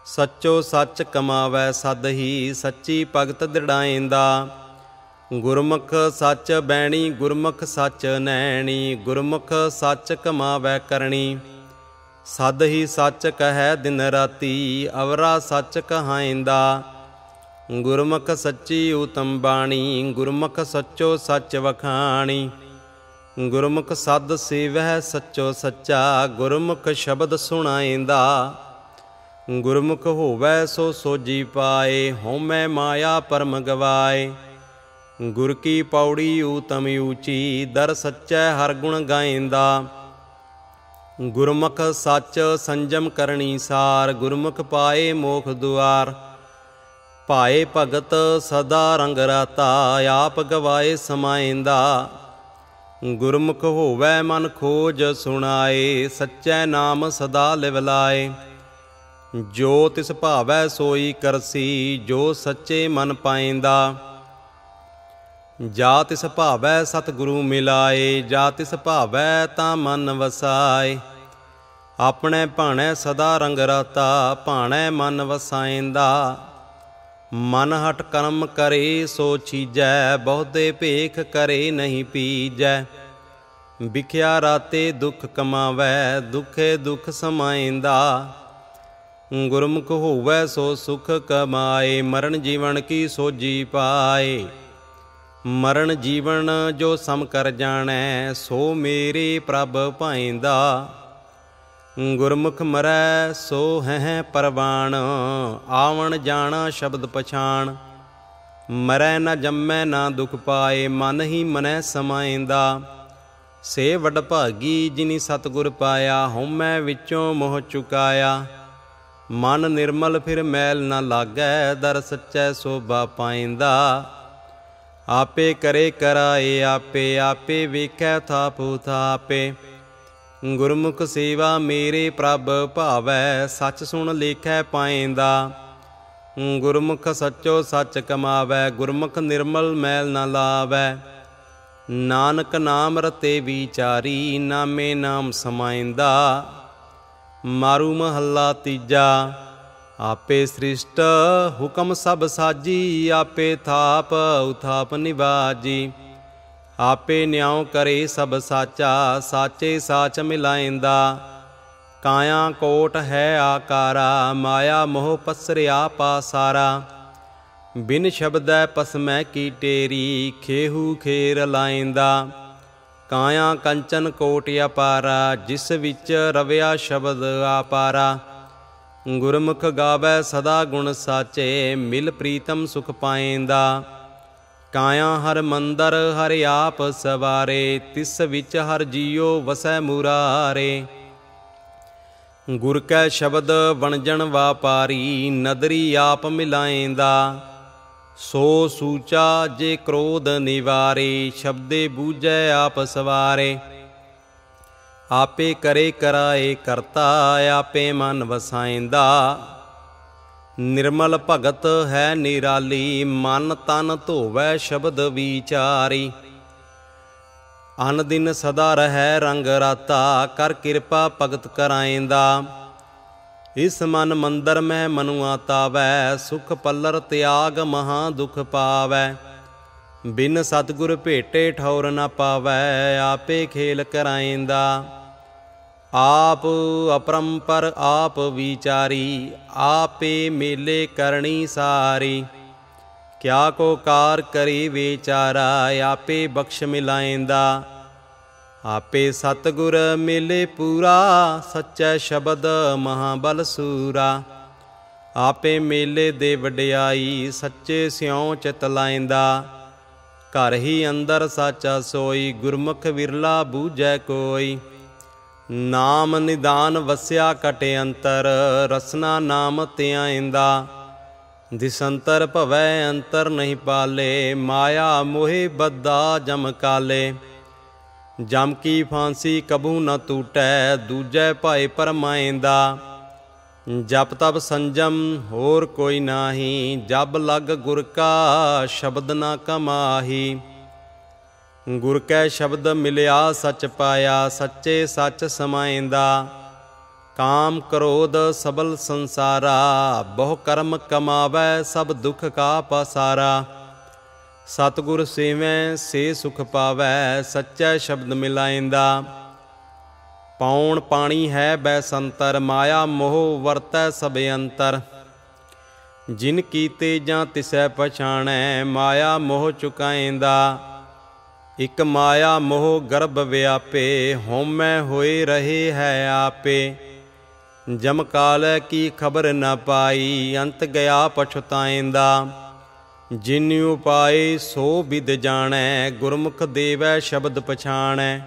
ਸੱਚੋ ਸੱਚ ਕਮਾਵੈ, ਸਦ ਹੀ ਸੱਚੀ ਭਗਤ ਦਿੜਾਇੰਦਾ ਗੁਰਮੁਖ ਸੱਚ ਬੈਣੀ, ਗੁਰਮੁਖ ਸੱਚ ਨੈਣੀ, ਗੁਰਮੁਖ ਸੱਚ ਕਮਾਵੈ ਕਰਨੀ ਸਦ ਹੀ ਸੱਚ ਕਹੈ ਦਿਨ ਰਾਤੀ, ਅਵਰਾ ਸੱਚ ਕਹਾਇੰਦਾ। ਗੁਰਮੁਖ ਸੱਚੀ ਉਤਮ ਬਾਣੀ ਗੁਰਮੁਖ ਸੱਚੋ ਸੱਚ ਵਖਾਣੀ। ਗੁਰਮੁਖ ਸਦ ਸੇਵਹਿ ਸੱਚੋ ਸੱਚਾ, ਗੁਰਮੁਖ ਸ਼ਬਦ ਸੁਣਾਇੰਦਾ। ਗੁਰਮੁਖ ਹੋਵੈ ਸੋ ਸੋਜੀ ਪਾਏ, ਹਉਮੈ ਮਾਇਆ ਪਰਮ ਗਵਾਏ। ਗੁਰ ਕੀ ਪੌੜੀ ਊਤਮ ਊਚੀ, ਦਰ ਸੱਚੈ ਹਰ ਗੁਣ ਗਾਇੰਦਾ। ਗੁਰਮੁਖ ਸੱਚ ਸੰਜਮ ਕਰਨੀ ਸਾਰ, ਗੁਰਮੁਖ ਪਾਏ ਮੋਖ ਦੁਆਰ। ਭਾਏ ਭਗਤ ਸਦਾ ਰੰਗ ਰਾਤਾ, ਆਪ ਗਵਾਏ ਸਮਾਇੰਦਾ। ਗੁਰਮੁਖ ਹੋਵੈ ਮਨ ਖੋਜ ਸੁਣਾਏ, ਸੱਚੈ ਨਾਮ ਸਦਾ ਲਿਵਲਾਏ ਜੋ ਤਿਸ ਭਾਵੈ ਸੋਈ ਕਰਸੀ, ਜੋ ਸੱਚੇ ਮਨ ਪਾਇੰਦਾ। ਜਾ ਤਿਸ ਭਾਵੈ ਸਤਿਗੁਰੂ ਮਿਲਾਏ, ਜਾ ਤਿਸ ਭਾਵੈ ਤਾਂ ਮਨ ਵਸਾਏ। ਆਪਣੇ ਭਾਣੈ ਸਦਾ ਰੰਗ ਰਤਾ, ਭਾਣੈ ਮਨ ਵਸਾਇੰਦਾ। ਮਨ ਹਟ ਕਰਮ ਕਰੇ, ਸੋ ਚੀਜੈ, ਬਹੁਤੇ ਭੇਖ ਕਰੇ ਨਹੀਂ ਪੀਜੈ। ਵਿਖਿਆ ਰਾਤੇ ਦੁਖ ਕਮਾਵੈ, ਦੁਖੇ ਦੁਖ ਸਮਾਇੰਦਾ। ਗੁਰਮੁਖ ਹੋਵੈ ਸੋ ਸੁਖ ਕਮਾਏ, ਮਰਨ ਜੀਵਨ ਕੀ ਸੋਜੀ ਪਾਏ। ਮਰਨ ਜੀਵਨ ਜੋ ਸਮ ਕਰ ਜਾਣੈ, ਸੋ ਮੇਰੇ ਪ੍ਰਭ ਭਾਇੰਦਾ। ਗੁਰਮੁਖ ਮਰੈ, ਸੋ ਹੈ ਪਰਵਾਣ, ਆਵਣ ਜਾਣਾ ਸ਼ਬਦ ਪਛਾਣ। ਮਰੈ ਨਾ ਜੰਮੈ, ਨਾ ਦੁਖ ਪਾਏ, ਮਨ ਹੀ ਮਨੈ ਸਮਾਇੰਦਾ। ਸੇ ਵਡ ਭਾਗੀ ਜਿਨੀ ਸਤਗੁਰ ਪਾਇਆ ਹਉਮੈ ਵਿੱਚੋਂ ਮੋਹ ਚੁਕਾਇਆ। ਮਨ ਨਿਰਮਲ ਫਿਰ ਮੈਲ ਨਾ ਲਾਗੈ, ਦਰ ਸੱਚੈ ਸੋਭਾ ਪਾਇੰਦਾ। ਆਪੇ ਕਰੇ ਕਰਾਏ, ਆਪੇ ਆਪੇ ਵੇਖੈ ਥਾਪੂ, ਥਾਪੇ। ਗੁਰਮੁਖ ਸੇਵਾ ਮੇਰੇ ਪ੍ਰਭ ਭਾਵੈ, ਸੱਚ ਸੁਣ ਲੇਖੈ ਪਾਇੰਦਾ ਗੁਰਮੁਖ ਸੱਚੋ ਸੱਚ ਕਮਾਵੈ, ਗੁਰਮੁਖ ਨਿਰਮਲ ਮੈਲ ਨ ਲਾਵੈ। ਨਾਨਕ ਨਾਮ ਰਤੇ ਵਿਚਾਰੀ, ਨਾਮੇ ਨਾਮ ਸਮਾਇੰਦਾ ਮਾਰੂ ਮਹੱਲਾ ਤੀਜਾ। ਆਪੇ ਸ੍ਰਿਸ਼ਟ ਹੁਕਮ ਸਭ ਸਾਜੀ, ਆਪੇ ਥਾਪ ਉਥਾਪ ਨਿਵਾਜੀ। ਆਪੇ ਨਿਆਉ ਕਰੇ ਸਭ ਸਾਚਾ, ਸਾਚੇ ਸਾਚ ਮਿਲਾਇੰਦਾ। ਕਾਇਆ ਕੋਟ ਹੈ ਆਕਾਰਾ, ਮਾਇਆ ਮੋਹ ਪਸਰਿਆ ਪਾਸਾਰਾ। ਬਿਨ ਸ਼ਬਦੈ ਪਸਮੈ ਕੀ ਟੇਰੀ, ਖੇਹੂ ਖੇਰ ਲਾਇੰਦਾ। ਕਾਇਆ ਕੰਚਨ ਕੋਟ ਅਪਾਰਾ, ਜਿਸ ਵਿੱਚ ਰਵਿਆ ਸ਼ਬਦ ਆਪਾਰਾ। ਗੁਰਮੁਖ ਗਾਵੇ ਸਦਾ ਗੁਣ ਸਾਚੇ, ਮਿਲ ਪ੍ਰੀਤਮ ਸੁਖ ਪਾਏਂਦਾ। ਕਾਇਆ ਹਰ ਮੰਦਰ, ਹਰ ਆਪ ਸਵਾਰੇ, ਤਿਸ ਵਿੱਚ ਹਰ ਜੀਉ ਵਸੈ ਮੁਰਾਰੇ। ਗੁਰ ਕੈ ਸ਼ਬਦ ਵਣਜਣ ਵਾਪਾਰੀ, ਨਦਰੀ ਆਪ ਮਿਲਾਏਂਦਾ। ਸੋ ਸੂਚਾ ਜੇ ਕ੍ਰੋਧ ਨਿਵਾਰੇ, ਸ਼ਬਦੇ ਬੂਝੈ ਆਪ ਸਵਾਰੇ। ਆਪੇ ਕਰੇ ਕਰਾਏ ਕਰਤਾ, ਆਪੇ ਮਨ ਵਸਾਇੰਦਾ। ਨਿਰਮਲ ਭਗਤ ਹੈ ਨਿਰਾਲੀ, ਮਨ ਤਨ ਧੋਵੈ ਸ਼ਬਦ ਵਿਚਾਰੀ। ਅਨ ਦਿਨ ਸਦਾ ਰਹੈ ਰੰਗ ਰਾਤਾ, ਕਰ ਕਿਰਪਾ ਭਗਤ ਕਰਾਇੰਦਾ। ਇਸ ਮਨ ਮੰਦਰ ਮੈਂ ਮਨੁ ਆਤਾਵੈ, ਸੁਖ ਪੱਲਰ ਤਿਆਗ ਮਹਾ ਦੁਖ ਪਾਵੈ। ਬਿਨ ਸਤਗੁਰ ਭੇਟੇ ਠੌਰ ਨਾ ਪਾਵੈ, ਆਪੇ ਖੇਲ ਕਰਾਇੰਦਾ। ਆਪ ਅਪਰੰਪਰ ਆਪ ਵਿਚਾਰੀ, ਆਪੇ ਮੇਲੇ ਕਰਨੀ ਸਾਰੀ। ਕਿਆ ਕੋ ਕਾਰ ਕਰੀ ਵਿਚਾਰਾ, ਆਪੇ ਬਖਸ਼ ਮਿਲਾਇੰਦਾ। ਆਪੇ ਸਤਗੁਰ ਮੇਲੇ ਪੂਰਾ, ਸੱਚਾ ਸ਼ਬਦ ਮਹਾਬਲ ਸੂਰਾ। ਆਪੇ ਮੇਲੇ ਦੇ ਵਡਿਆਈ, ਸੱਚੇ ਸਿਉ ਚਿਤ ਲਾਇੰਦਾ। ਘਰ ਹੀ ਅੰਦਰ ਸਾਚਾ ਸੋਈ, ਗੁਰਮੁਖ ਵਿਰਲਾ ਬੂਝੈ ਕੋਈ। ਨਾਮ ਨਿਦਾਨ ਵਸਿਆ ਕਟੇ ਅੰਤਰ, ਰਸਨਾ ਨਾਮ ਧਿਆਇਂਦਾ ਦਿਸੰਤਰ ਭਵੈ ਅੰਤਰ ਨਹੀਂ ਪਾਲੇ, ਮਾਇਆ ਮੋਹਿ ਬੱਦਾ ਜਮ ਕਾਲੇ। ਜਮ ਕੀ ਫਾਂਸੀ ਕਬੂ ਨ ਟੂਟੈ ਦੂਜੈ ਭਾਏ ਪਰਮਾਇਂਦਾ ਜਪ ਤਪ ਸੰਜਮ ਹੋਰ ਕੋਈ ਨਾਹੀ, ਜਬ ਲਗ ਗੁਰ ਕਾ ਸ਼ਬਦ ਨਾ ਕਮਾਹੀ। ਗੁਰ ਕੈ ਸ਼ਬਦ ਮਿਲਿਆ ਸੱਚ ਪਾਇਆ, ਸੱਚੇ ਸੱਚ ਸਮਾਇਂਦਾ। ਕਾਮ ਕ੍ਰੋਧ ਸਬਲ ਸੰਸਾਰਾ, ਬਹੁ ਕਰਮ ਕਮਾਵੈ, ਸਭ ਦੁਖ ਕਾ ਪਸਾਰਾ। ਸਤਗੁਰ ਸੇਵੈ, ਸੇ ਸੁਖ ਪਾਵੈ, ਸੱਚਾ ਸ਼ਬਦ ਮਿਲਾਇਂਦਾ। ਪੌਣ ਪਾਣੀ ਹੈ ਬੈ ਸੰਤਰ, ਮਾਇਆ ਮੋਹ ਵਰਤੈ ਸਭ ਅੰਤਰ। ਜਿਨ ਕੀਤੇ ਜਾਂ ਤਿਸੈ ਪਛਾਣੈ, ਮਾਇਆ ਮੋਹ ਚੁਕਾਇਂਦਾ। ਇਕ ਮਾਇਆ ਮੋਹ ਗਰਭ ਵਿਆਪੇ, ਹਉਮੈ ਹੋਏ ਰਹੇ ਹੈ ਆਪੇ। ਜਮ ਕਾਲ ਕੀ ਖਬਰ ਨ ਪਾਈ, ਅੰਤ ਗਿਆ ਪਛਤਾਇੰਦਾ ਜਿਨ ਉਪਾਏ ਸੋ ਵਿਦ ਜਾਣੈ, ਗੁਰਮੁਖ ਦੇਵੈ ਸ਼ਬਦ ਪਛਾਣੈ।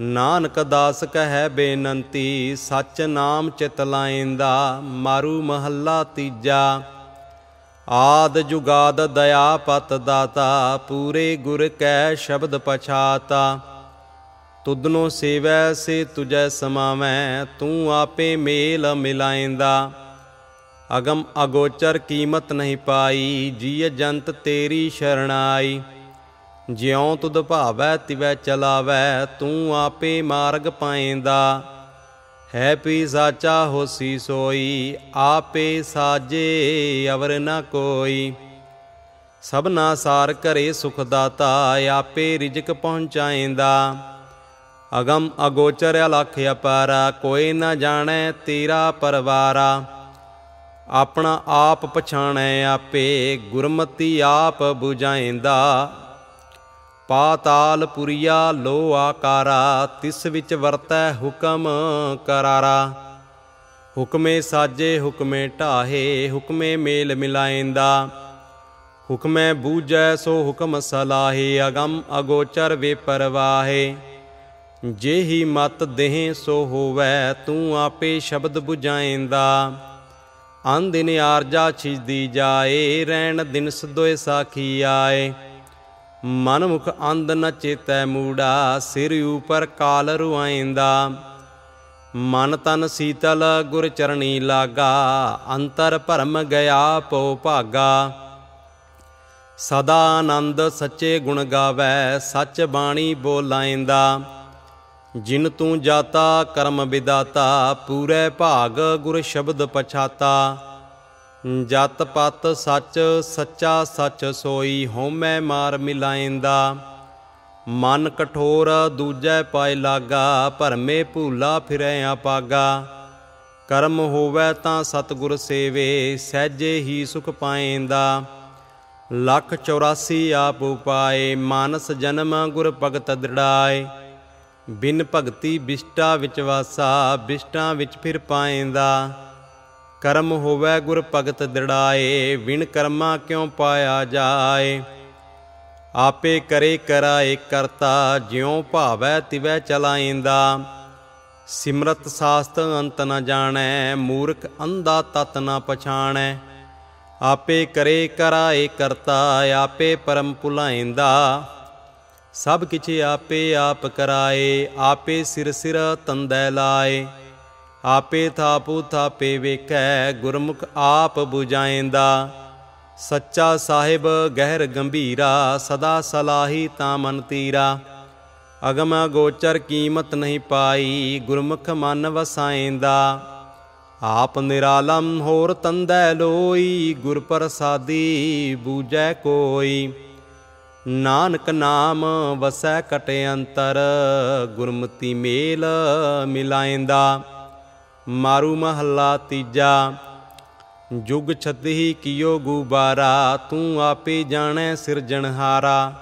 ਨਾਨਕ ਦਾਸ ਕਹੈ ਬੇਨੰਤੀ, ਸਚ ਨਾਮ ਚਿਤ ਲਾਇੰਦਾ, ਮਾਰੂ ਮਹੱਲਾ ਤੀਜਾ। ਆਦ ਜੁਗਾਦ ਦਇਆ ਪਤ ਦਾਤਾ, ਪੂਰੇ ਗੁਰ ਕੈ ਸ਼ਬਦ ਪਛਾਤਾ। ਤੁਦਨੋ ਸੇਵੈ ਸੇ ਤੁਜੈ ਸਮਾਵੈ, ਤੂੰ ਆਪੇ ਮੇਲ ਮਿਲਾਇਂਦਾ। ਅਗਮ ਅਗੋਚਰ ਕੀਮਤ ਨਹੀਂ ਪਾਈ, ਜੀਅ ਜੰਤ ਤੇਰੀ ਸ਼ਰਣਾਈ। ਜਿਉ ਤੁਧ ਭਾਵੈ ਤਿਵੈ ਚਲਾਵੈ, ਤੂੰ ਆਪੇ ਮਾਰਗ ਪਾਏਂਦਾ ਹੈ ਪੀ ਸਾਚਾ ਹੋਸੀ ਸੋਈ, ਆਪੇ ਸਾਜੇ ਅਵਰ ਨ ਕੋਈ। ਸਭਨਾ ਸਾਰ ਘਰੇ ਸੁਖ ਦਾਤਾ, ਆਪੇ ਰਿਜਕ ਪਹੁੰਚਾਏਂਦਾ ਅਗਮ ਅਗੋਚਰ ਅਲਖ ਅਪਾਰਾ, ਕੋਈ ਨ ਜਾਣੈ ਤੇਰਾ ਪਰਵਾਰਾ। ਆਪਣਾ ਆਪ ਪਛਾਣੈ ਆਪੇ, ਗੁਰਮਤੀ ਆਪ 부ਝਾਏਂਦਾ ਪਾਤਾਲ ਪੁਰੀਆ ਲੋ ਆਕਾਰਾ, ਤਿਸ ਵਿੱਚ ਵਰਤੈ ਹੁਕਮ ਕਰਾਰਾ। ਹੁਕਮੇ ਸਾਜੇ, ਹੁਕਮੇ ਢਾਹੇ, ਹੁਕਮੇ ਮੇਲ ਮਿਲਾਇੰਦਾ। ਹੁਕਮੈ ਬੂਝੈ, ਸੋ ਹੁਕਮ ਸਲਾਹੇ, ਅਗੰਮ ਅਗੋਚਰ ਵੇਪਰਵਾਹੇ ਜੇਹੀ ਮਤ ਦੇਹ, ਸੋ ਹੋਵੈ, ਤੂੰ ਆਪੇ ਸ਼ਬਦ 부ਝਾਇੰਦਾ ਅੰਦਿਨ ਆਰਜਾ ਛਿਜਦੀ ਜਾਏ ਰਹਿਣ ਦਿਨ ਸਦੋਏ ਸਾਖੀ ਆਏ। ਮਨਮੁਖ ਅੰਧ ਨ ਚੇਤੈ ਮੂੜਾ, ਸਿਰ ਉਪਰ ਕਾਲ ਰੁਆਇੰਦਾ। ਮਨ ਤਨ ਸੀਤਲ ਗੁਰ ਚਰਣੀ ਲਾਗਾ, ਅੰਤਰ ਭਰਮ ਗਿਆ ਪੋ ਭਾਗਾ। ਸਦਾ ਆਨੰਦ ਸੱਚੇ ਗੁਣ ਗਾਵੈ, ਸੱਚ ਬਾਣੀ ਬੋਲਾਇੰਦਾ। ਜਿਨ ਤੂੰ ਜਾਤਾ ਕਰਮ ਵਿਦਾਤਾ, ਪੂਰੇ ਭਾਗ ਗੁਰ ਸ਼ਬਦ ਪਛਾਤਾ। ਜਤ ਪਤ ਸੱਚ, ਸੱਚਾ ਸੱਚ ਸੋਈ ਹੋਮੈ ਮਾਰ ਮਿਲਾਇੰਦਾ। ਮਨ ਕਠੋਰ ਦੂਜੈ ਪਾਇ ਲਾਗਾ, ਭਰਮੇ ਭੂਲਾ ਫਿਰੈ ਆਪਾਗਾ ਕਰਮ ਹੋਵੇ ਤਾਂ ਸਤਗੁਰ ਸੇਵੇ, ਸਹਿਜੇ ਹੀ ਸੁਖ ਪਾਏਂਦਾ। ਲੱਖ 84 ਆਪ ਉਪਾਏ, ਮਾਨਸ ਜਨਮ ਗੁਰ ਭਗਤ ਦ੍ਰਿੜਾਏ। ਬਿਨ ਭਗਤੀ ਬਿਸ਼ਟਾ ਵਿੱਚ ਵਾਸਾ, ਬਿਸ਼ਟਾ ਵਿੱਚ ਫਿਰ ਪਾਏਂਦਾ। ਕਰਮ ਹੋਵੇ ਗੁਰ ਭਗਤ ਦ੍ਰਿੜਾਏ, ਵਿਣ ਕਰਮਾ ਕਿਉ ਪਾਇਆ ਜਾਏ? ਆਪੇ ਕਰੇ ਕਰਾਏ ਕਰਤਾ, ਜਿਉ ਭਾਵੈ ਤਿਵੈ ਚਲਾਇੰਦਾ। ਸਿਮਰਤ ਸਾਸਤ ਅੰਤ ਨ ਜਾਣੈ, ਮੂਰਖ ਅੰਧਾ ਤਤ ਨ ਪਛਾਣੈ। ਆਪੇ ਕਰੇ ਕਰਾਏ ਕਰਤਾ, ਆਪੇ ਪਰਮ ਭੁਲਾਇੰਦਾ। ਸਭ ਕਿਛ ਆਪੇ ਆਪ ਕਰਾਏ, ਆਪੇ ਸਿਰ ਸਿਰ ਤੰਦੈ ਲਾਏ। ਆਪੇ ਥਾਪੂ ਥਾਪੇ ਵੇਖੈ, ਗੁਰਮੁਖ ਆਪ 부ਝਾਇਂਦਾ ਸੱਚਾ ਸਾਹਿਬ ਗਹਿਰ ਗੰਭੀਰਾ, ਸਦਾ ਸਲਾਹੀ ਤਾਂ ਮਨ ਤੀਰਾ। ਅਗਮ ਗੋਚਰ ਕੀਮਤ ਨਹੀਂ ਪਾਈ, ਗੁਰਮੁਖ ਮਨ ਵਸਾਇਂਦਾ ਆਪ ਨਿਰਾਲਮ ਹੋਰ ਤੰਦੈ ਲੋਈ, ਗੁਰ ਪ੍ਰਸਾਦੀ ਬੂਝੈ ਕੋਈ। ਨਾਨਕ ਨਾਮ ਵਸੈ ਕਟ ਅੰਤਰ, ਗੁਰਮਤੀ ਮੇਲ ਮਿਲਾਇਂਦਾ ਮਾਰੂ ਮਹੱਲਾ ਤੀਜਾ। ਜੁਗ ਛਤਹੀ ਕਿਓ ਗੁਬਾਰਾ, ਤੂੰ ਆਪੇ ਜਾਣੈ ਸਿਰਜਣਹਾਰਾ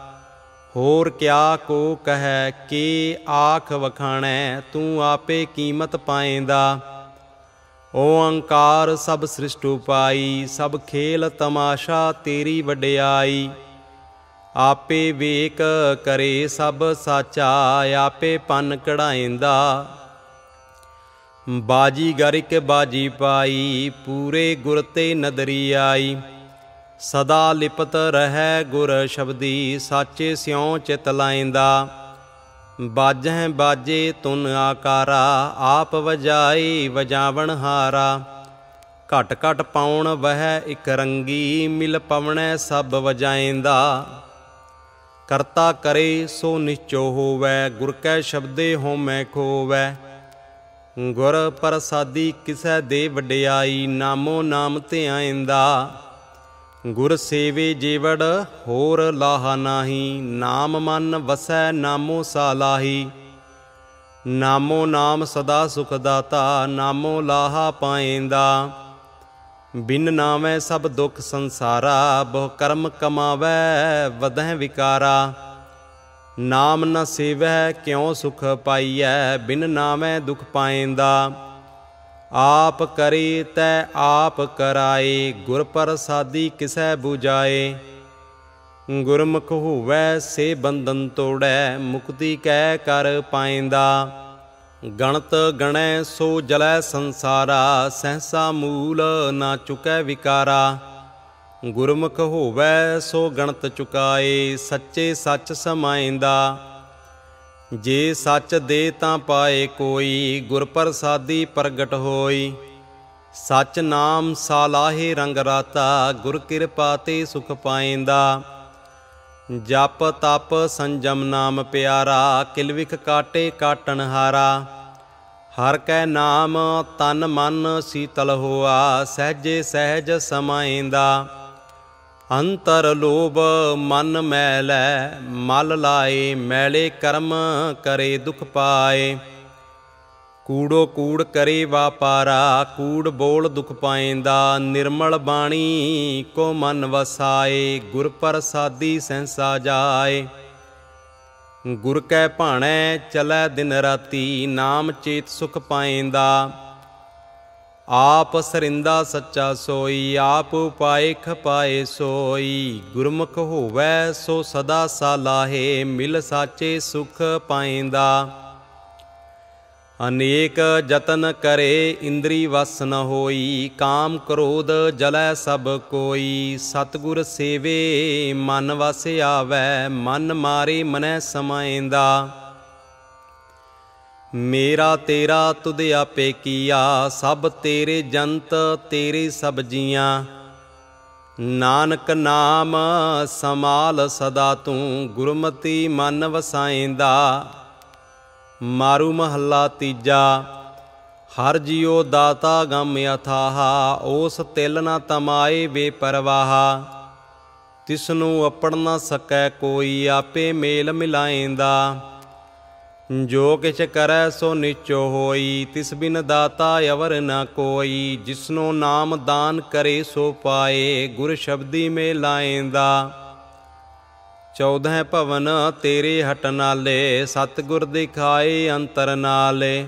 ਹੋਰ। ਕਿਆ ਕੋ ਕਹੈ, ਕੀ ਆਖ ਵਖਾਣੈ, ਤੂੰ ਆਪੇ ਕੀਮਤ ਪਾਏਂਦਾ। ਓੰਕਾਰ ਸਭ ਸ੍ਰਿਸ਼ਟ ਉਪਾਈ, ਸਭ ਖੇਲ ਤਮਾਸ਼ਾ ਤੇਰੀ ਵਡਿਆਈ। ਆਪੇ ਵੇਕ ਕਰੇ ਸਭ ਸਾਚਾ, ਆਪੇ ਪੰਨ ਕਢਾਇਂਦਾ ਬਾਜੀ ਗਰਿਕ ਬਾਜੀ ਪਾਈ, ਪੂਰੇ ਗੁਰ ਤੇ ਨਦਰੀ ਆਈ। ਸਦਾ ਲਿਪਤ ਰਹੈ ਗੁਰ ਸ਼ਬਦੀ, ਸਾਚੇ ਸਿਉ ਚਿਤ ਲਾਇਂਦਾ। ਬਾਜਹਿ ਬਾਜੇ ਤੁਨ ਆਕਾਰਾ, ਆਪ ਵਜਾਈ ਵਜਾਵਣ ਹਾਰਾ। ਘਟ ਘਟ ਪਾਉਣ ਵਹਿ ਇਕ ਰੰਗੀ, ਮਿਲ ਪਵਣੈ ਸਭ ਵਜਾਇੰਦਾ। ਕਰਤਾ ਕਰੇ ਸੋ ਨਿਚੋ ਹੋਵੈ, ਗੁਰ ਕੈ ਸ਼ਬਦੇ ਹੋਮੈ ਖੋਵੈ। ਗੁਰ ਪ੍ਰਸਾਦੀ ਕਿਸੈ ਦੇ ਵਡਿਆਈ, ਨਾਮੋ ਨਾਮ ਧਿਆਇਂਦਾ ਗੁਰ ਸੇਵੇ ਜੀਵੜ, ਹੋਰ ਲਾਹਾ ਨਾਹੀ, ਨਾਮ ਮਨ ਵਸੈ, ਨਾਮੋ ਸਾਲਾਹੀ। ਨਾਮੋ ਨਾਮ ਸਦਾ ਸੁਖ ਦਾਤਾ, ਨਾਮੋ ਲਾਹਾ ਪਾਏਂਦਾ। ਬਿਨ ਨਾਮੈ ਸਭ ਦੁੱਖ ਸੰਸਾਰਾ, ਬਹੁ ਕਰਮ ਕਮਾਵੈ, ਵਧੈ ਵਿਕਾਰਾ। ਨਾਮ ਨ ਸੇਵੈ ਕਿਉ ਸੁਖ ਪਾਈਐ? ਬਿਨ ਨਾਮੈ ਦੁਖ ਪਾਏਂਦਾ। ਆਪ ਕਰੀ ਤੈ ਆਪ ਕਰਾਏ ਗੁਰ ਪ੍ਰਸਾਦੀ ਕਿਸੈ 부ਜਾਏ ਗੁਰਮੁਖ ਹੋਵੈ ਸੇ ਬੰਧਨ ਤੋੜੈ, ਮੁਕਤੀ ਕੈ ਕਰ ਪਾਏਂਦਾ। ਗਣਤ ਗਣੈ ਸੋ ਜਲੈ ਸੰਸਾਰਾ, ਸਹਸਾ ਮੂਲ ਨਾ ਚੁਕੈ ਵਿਕਾਰਾ। ਗੁਰਮੁਖ ਹੋਵੇ ਸੋ ਗਣਤ ਚੁਕਾਏ, ਸੱਚੇ ਸੱਚ ਸਮਾਇਂਦਾ। ਜੇ ਸੱਚ ਦੇ ਤਾਂ ਪਾਏ ਕੋਈ, ਗੁਰ ਪ੍ਰਸਾਦੀ ਪ੍ਰਗਟ ਹੋਈ। ਸੱਚ ਨਾਮ ਸਾਲਾਹੇ ਰੰਗ ਰਾਤਾ, ਗੁਰ ਕਿਰਪਾ ਤੇ ਸੁਖ ਪਾਏਂਦਾ ਜਪ ਤਪ ਸੰਜਮ ਨਾਮ ਪਿਆਰਾ, ਕਿਲਵਿਖ ਕਾਟੇ ਕਾਟਣ ਹਾਰਾ। ਹਰ ਕੈ ਨਾਮ ਤਨ ਮਨ ਸੀਤਲ ਹੋਆ, ਸਹਿਜੇ ਸਹਿਜ ਸਮਾਏਂਦਾ ਅੰਤਰ ਲੋਭ ਮਨ ਮੈਲੈ ਮਲ ਲਾਏ, ਮੈਲੇ ਕਰਮ ਕਰੇ ਦੁਖ ਪਾਏ। ਕੂੜੋ ਕੂੜ ਕਰੇ ਵਾਪਾਰਾ, ਕੂੜ ਬੋਲ ਦੁਖ ਪਾਏਂਦਾ। ਨਿਰਮਲ ਬਾਣੀ ਕੋ ਮਨ ਵਸਾਏ, ਗੁਰ ਪ੍ਰਸਾਦੀ ਸੈਂਸਾ ਜਾਏ। ਗੁਰ ਕੈ ਭਾਣੈ, ਚਲੈ ਦਿਨ ਰਾਤੀ, ਨਾਮ ਚੇਤ ਸੁਖ ਪਾਏਂਦਾ। ਆਪ ਸਰਿੰਦਾ ਸੱਚਾ ਸੋਈ, ਆਪ ਉਪਾਏ ਖਪਾਏ ਸੋਈ। ਗੁਰਮੁਖ ਹੋਵੈ ਸੋ ਸਦਾ ਸਾਲਾਹੇ ਮਿਲ ਸਾਚੇ ਸੁਖ ਪਾਏਂਦਾ ਅਨੇਕ ਯਤਨ ਕਰੇ ਇੰਦਰੀ ਵਸ ਨ ਹੋਈ, ਕਾਮ ਕ੍ਰੋਧ ਜਲੈ ਸਭ ਕੋਈ। ਸਤਗੁਰ ਸੇਵੇ ਮਨ ਵਸ ਆਵੈ, ਮਨ ਮਾਰੇ ਮਨੈ ਸਮਾਏਂਦਾ ਮੇਰਾ ਤੇਰਾ ਤੁਧ ਆਪੇ ਕੀਆ, ਸਭ ਤੇਰੇ ਜੰਤ ਤੇਰੇ ਸਭ ਜੀਆਂ। ਨਾਨਕ ਨਾਮ ਸਮਾਲ ਸਦਾ ਤੂੰ, ਗੁਰਮਤੀ ਮਨ ਵਸਾਏਂਦਾ ਮਾਰੂ ਮਹੱਲਾ ਤੀਜਾ, ਹਰ ਜਿਉ ਦਾਤਾ ਗਮ ਅਥਾਹਾ ਉਸ ਤਿਲ ਨਾ ਤਮਾਏ ਬੇਪਰਵਾਹਾ ਤਿਸਨੂੰ ਅਪੜ ਨਾ ਸਕੈ ਕੋਈ, ਆਪੇ ਮੇਲ ਮਿਲਾਏਂਦਾ ਜੋ ਕਿਛ ਕਰੈ ਸੋ ਨਿਚੋ ਹੋਈ, ਤਿਸ ਬਿਨ ਦਾਤਾ ਅਵਰ ਨਾ ਕੋਈ। ਜਿਸਨੋ ਨਾਮ ਦਾਨ ਕਰੇ ਸੋ ਪਾਏ, ਗੁਰ ਸ਼ਬਦੀ ਮੇ ਲਾਏਂਦਾ। 14 ਭਵਨ ਤੇਰੇ ਹਟ ਨਾਲੇ, ਸਤਗੁਰ ਦਿਖਾਏ ਅੰਤਰ ਨਾਲੇ।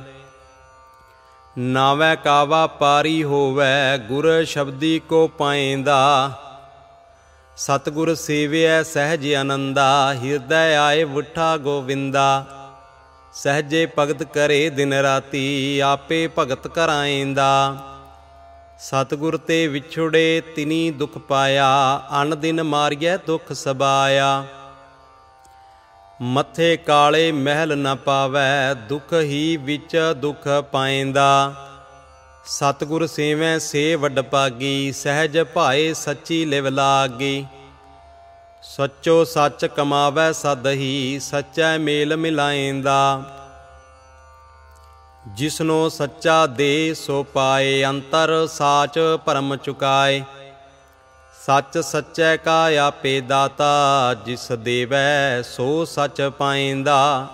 ਨਾਵੇਂ ਕਾਵਾ ਪਾਰੀ ਹੋਵੇ, ਗੁਰ ਸ਼ਬਦੀ ਕੋ ਪਾਏਂਦਾ। ਸਤਗੁਰ ਸੇਵਿਐ ਸਹਿਜ ਆਨੰਦਾ ਹਿਰਦੈ ਆਏ ਉਠਾ ਗੋਵਿੰਦਾ। ਸਹਜੇ ਭਗਤ ਕਰੇ ਦਿਨ ਰਾਤੀ, ਆਪੇ ਭਗਤ ਕਰਾਏਂਦਾ। ਸਤਗੁਰ ਤੇ ਵਿਛੜੇ ਤਿਨੀ ਦੁਖ ਪਾਇਆ, ਅਨ ਦਿਨ ਮਾਰਿਐ ਦੁਖ ਸਬਾਇਆ। ਮੱਥੇ ਕਾਲੇ ਮਹਿਲ ਨ ਪਾਵੈ, ਦੁਖ ਹੀ ਵਿੱਚ ਦੁਖ ਪਾਏਂਦਾ। ਸਤਗੁਰ ਸੇਵੈ ਸੇ ਵੱਡ ਪਾਗੀ, ਸਹਿਜ ਭਾਏ ਸੱਚੀ ਲਿਵ ਲਾਗੀ। ਸੱਚੋ ਸੱਚ ਕਮਾਵੈ ਸਦਹੀ ਸੱਚੈ ਮੇਲ ਮਿਲਾਏਂਦਾ। ਜਿਸਨੋ ਸੱਚਾ ਦੇ, ਸੋ ਪਾਏ ਅੰਤਰ ਸਾਚ ਭਰਮ ਚੁਕਾਏ। ਸੱਚ ਸੱਚੈ ਕਾ ਆਪੇ ਦਾਤਾ, ਜਿਸ ਦੇਵੈ ਸੋ ਸੱਚ ਪਾਏਂਦਾ।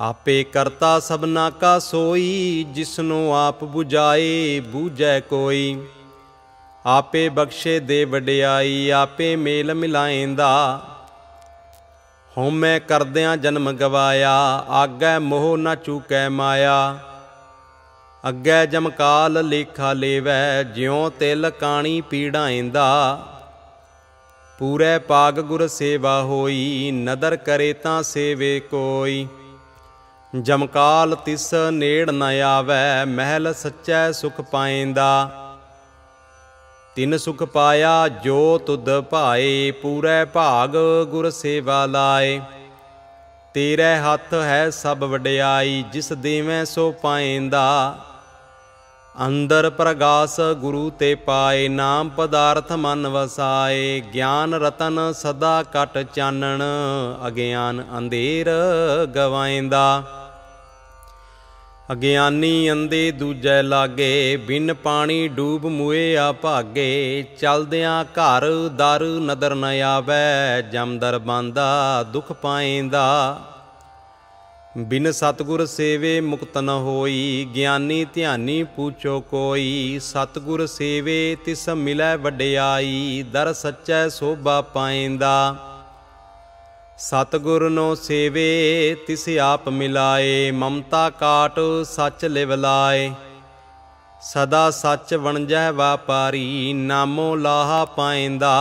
ਆਪੇ ਕਰਤਾ ਸਭਨਾ ਕਾ ਸੋਈ, ਜਿਸਨੋ ਆਪ 부ਝਾਏ ਬੂਝੈ ਕੋਈ। ਆਪੇ ਬਖਸ਼ੇ ਦੇ ਵਡਿਆਈ, ਆਪੇ ਮੇਲ ਮਿਲਾਏਂਦਾ। ਹਉਮੈ ਕਰਦਿਆਂ ਜਨਮ ਗਵਾਇਆ, ਆਗੈ ਮੋਹ ਨਾ ਚੂਕੈ ਮਾਇਆ। ਅੱਗੇ ਜਮਕਾਲ ਲੇਖਾ ਲੇਵੈ, ਜਿਉ ਤਿਲ ਕਾਣੀ ਪੀੜਾਇੰਦਾ ਪੂਰੇ ਪਾਗ ਗੁਰ ਸੇਵਾ ਹੋਈ, ਨਦਰ ਕਰੇ ਤਾਂ ਸੇਵੇ ਕੋਈ। ਜਮਕਾਲ ਤਿਸ ਨੇੜ ਨ ਆਵੈ, ਮਹਿਲ ਸੱਚੈ ਸੁਖ ਪਾਏਂਦਾ। ਤਿਨ ਸੁਖ ਪਾਇਆ, ਜੋ ਤੁਧ ਭਾਏ, ਪੂਰੇ ਭਾਗ ਗੁਰ ਸੇਵਾ ਲਾਏ। ਤੇਰੇ ਹੱਥ ਹੈ ਸਭ ਵਡਿਆਈ, ਜਿਸ ਦੇਵੇਂ ਸੋ ਪਾਏਂਦਾ। ਅੰਦਰ ਪ੍ਰਗਾਸ ਗੁਰੂ ਤੇ ਪਾਏ, ਨਾਮ ਪਦਾਰਥ ਮਨ ਵਸਾਏ। ਗਿਆਨ ਰਤਨ ਸਦਾ ਕਟ ਚਾਨਣ, ਅਗਿਆਨ ਅੰਧੇਰ ਗਵਾਏਂਦਾ। ਅਗਿਆਨੀ ਅੰਦੇ ਦੂਜੈ ਲਾਗੇ, ਬਿਨ ਪਾਣੀ ਡੂਬ ਮੁਏ ਆ ਭਾਗੇ, ਚਲਦਿਆਂ ਘਰ ਦਰ ਨਦਰ ਨ ਆਵੈ, ਜਮਦਰ ਬਾਂਦਾ ਦੁਖ ਪਾਏਂਦਾ। ਬਿਨ ਸਤਗੁਰ ਸੇਵੇ ਮੁਕਤ ਨ ਹੋਈ, ਗਿਆਨੀ ਧਿਆਨੀ ਪੁੱਛੋ ਕੋਈ, ਸਤਗੁਰ ਸੇਵੇ ਤਿਸ ਮਿਲੈ ਵਡਿਆਈ, ਦਰ ਸੱਚੈ ਸੋਭਾ ਪਾਏਂਦਾ। ਸਤਗੁਰ ਨੋ ਸੇਵੇ, ਤਿਸ ਆਪ ਮਿਲਾਏ, ਮਮਤਾ ਕਾਟ ਸੱਚ ਲਿਵਲਾਏ ਸਦਾ ਸੱਚ ਵਣਜੈ ਵਾਪਾਰੀ, ਨਾਮੋ ਲਾਹਾ ਪਾਏਂਦਾ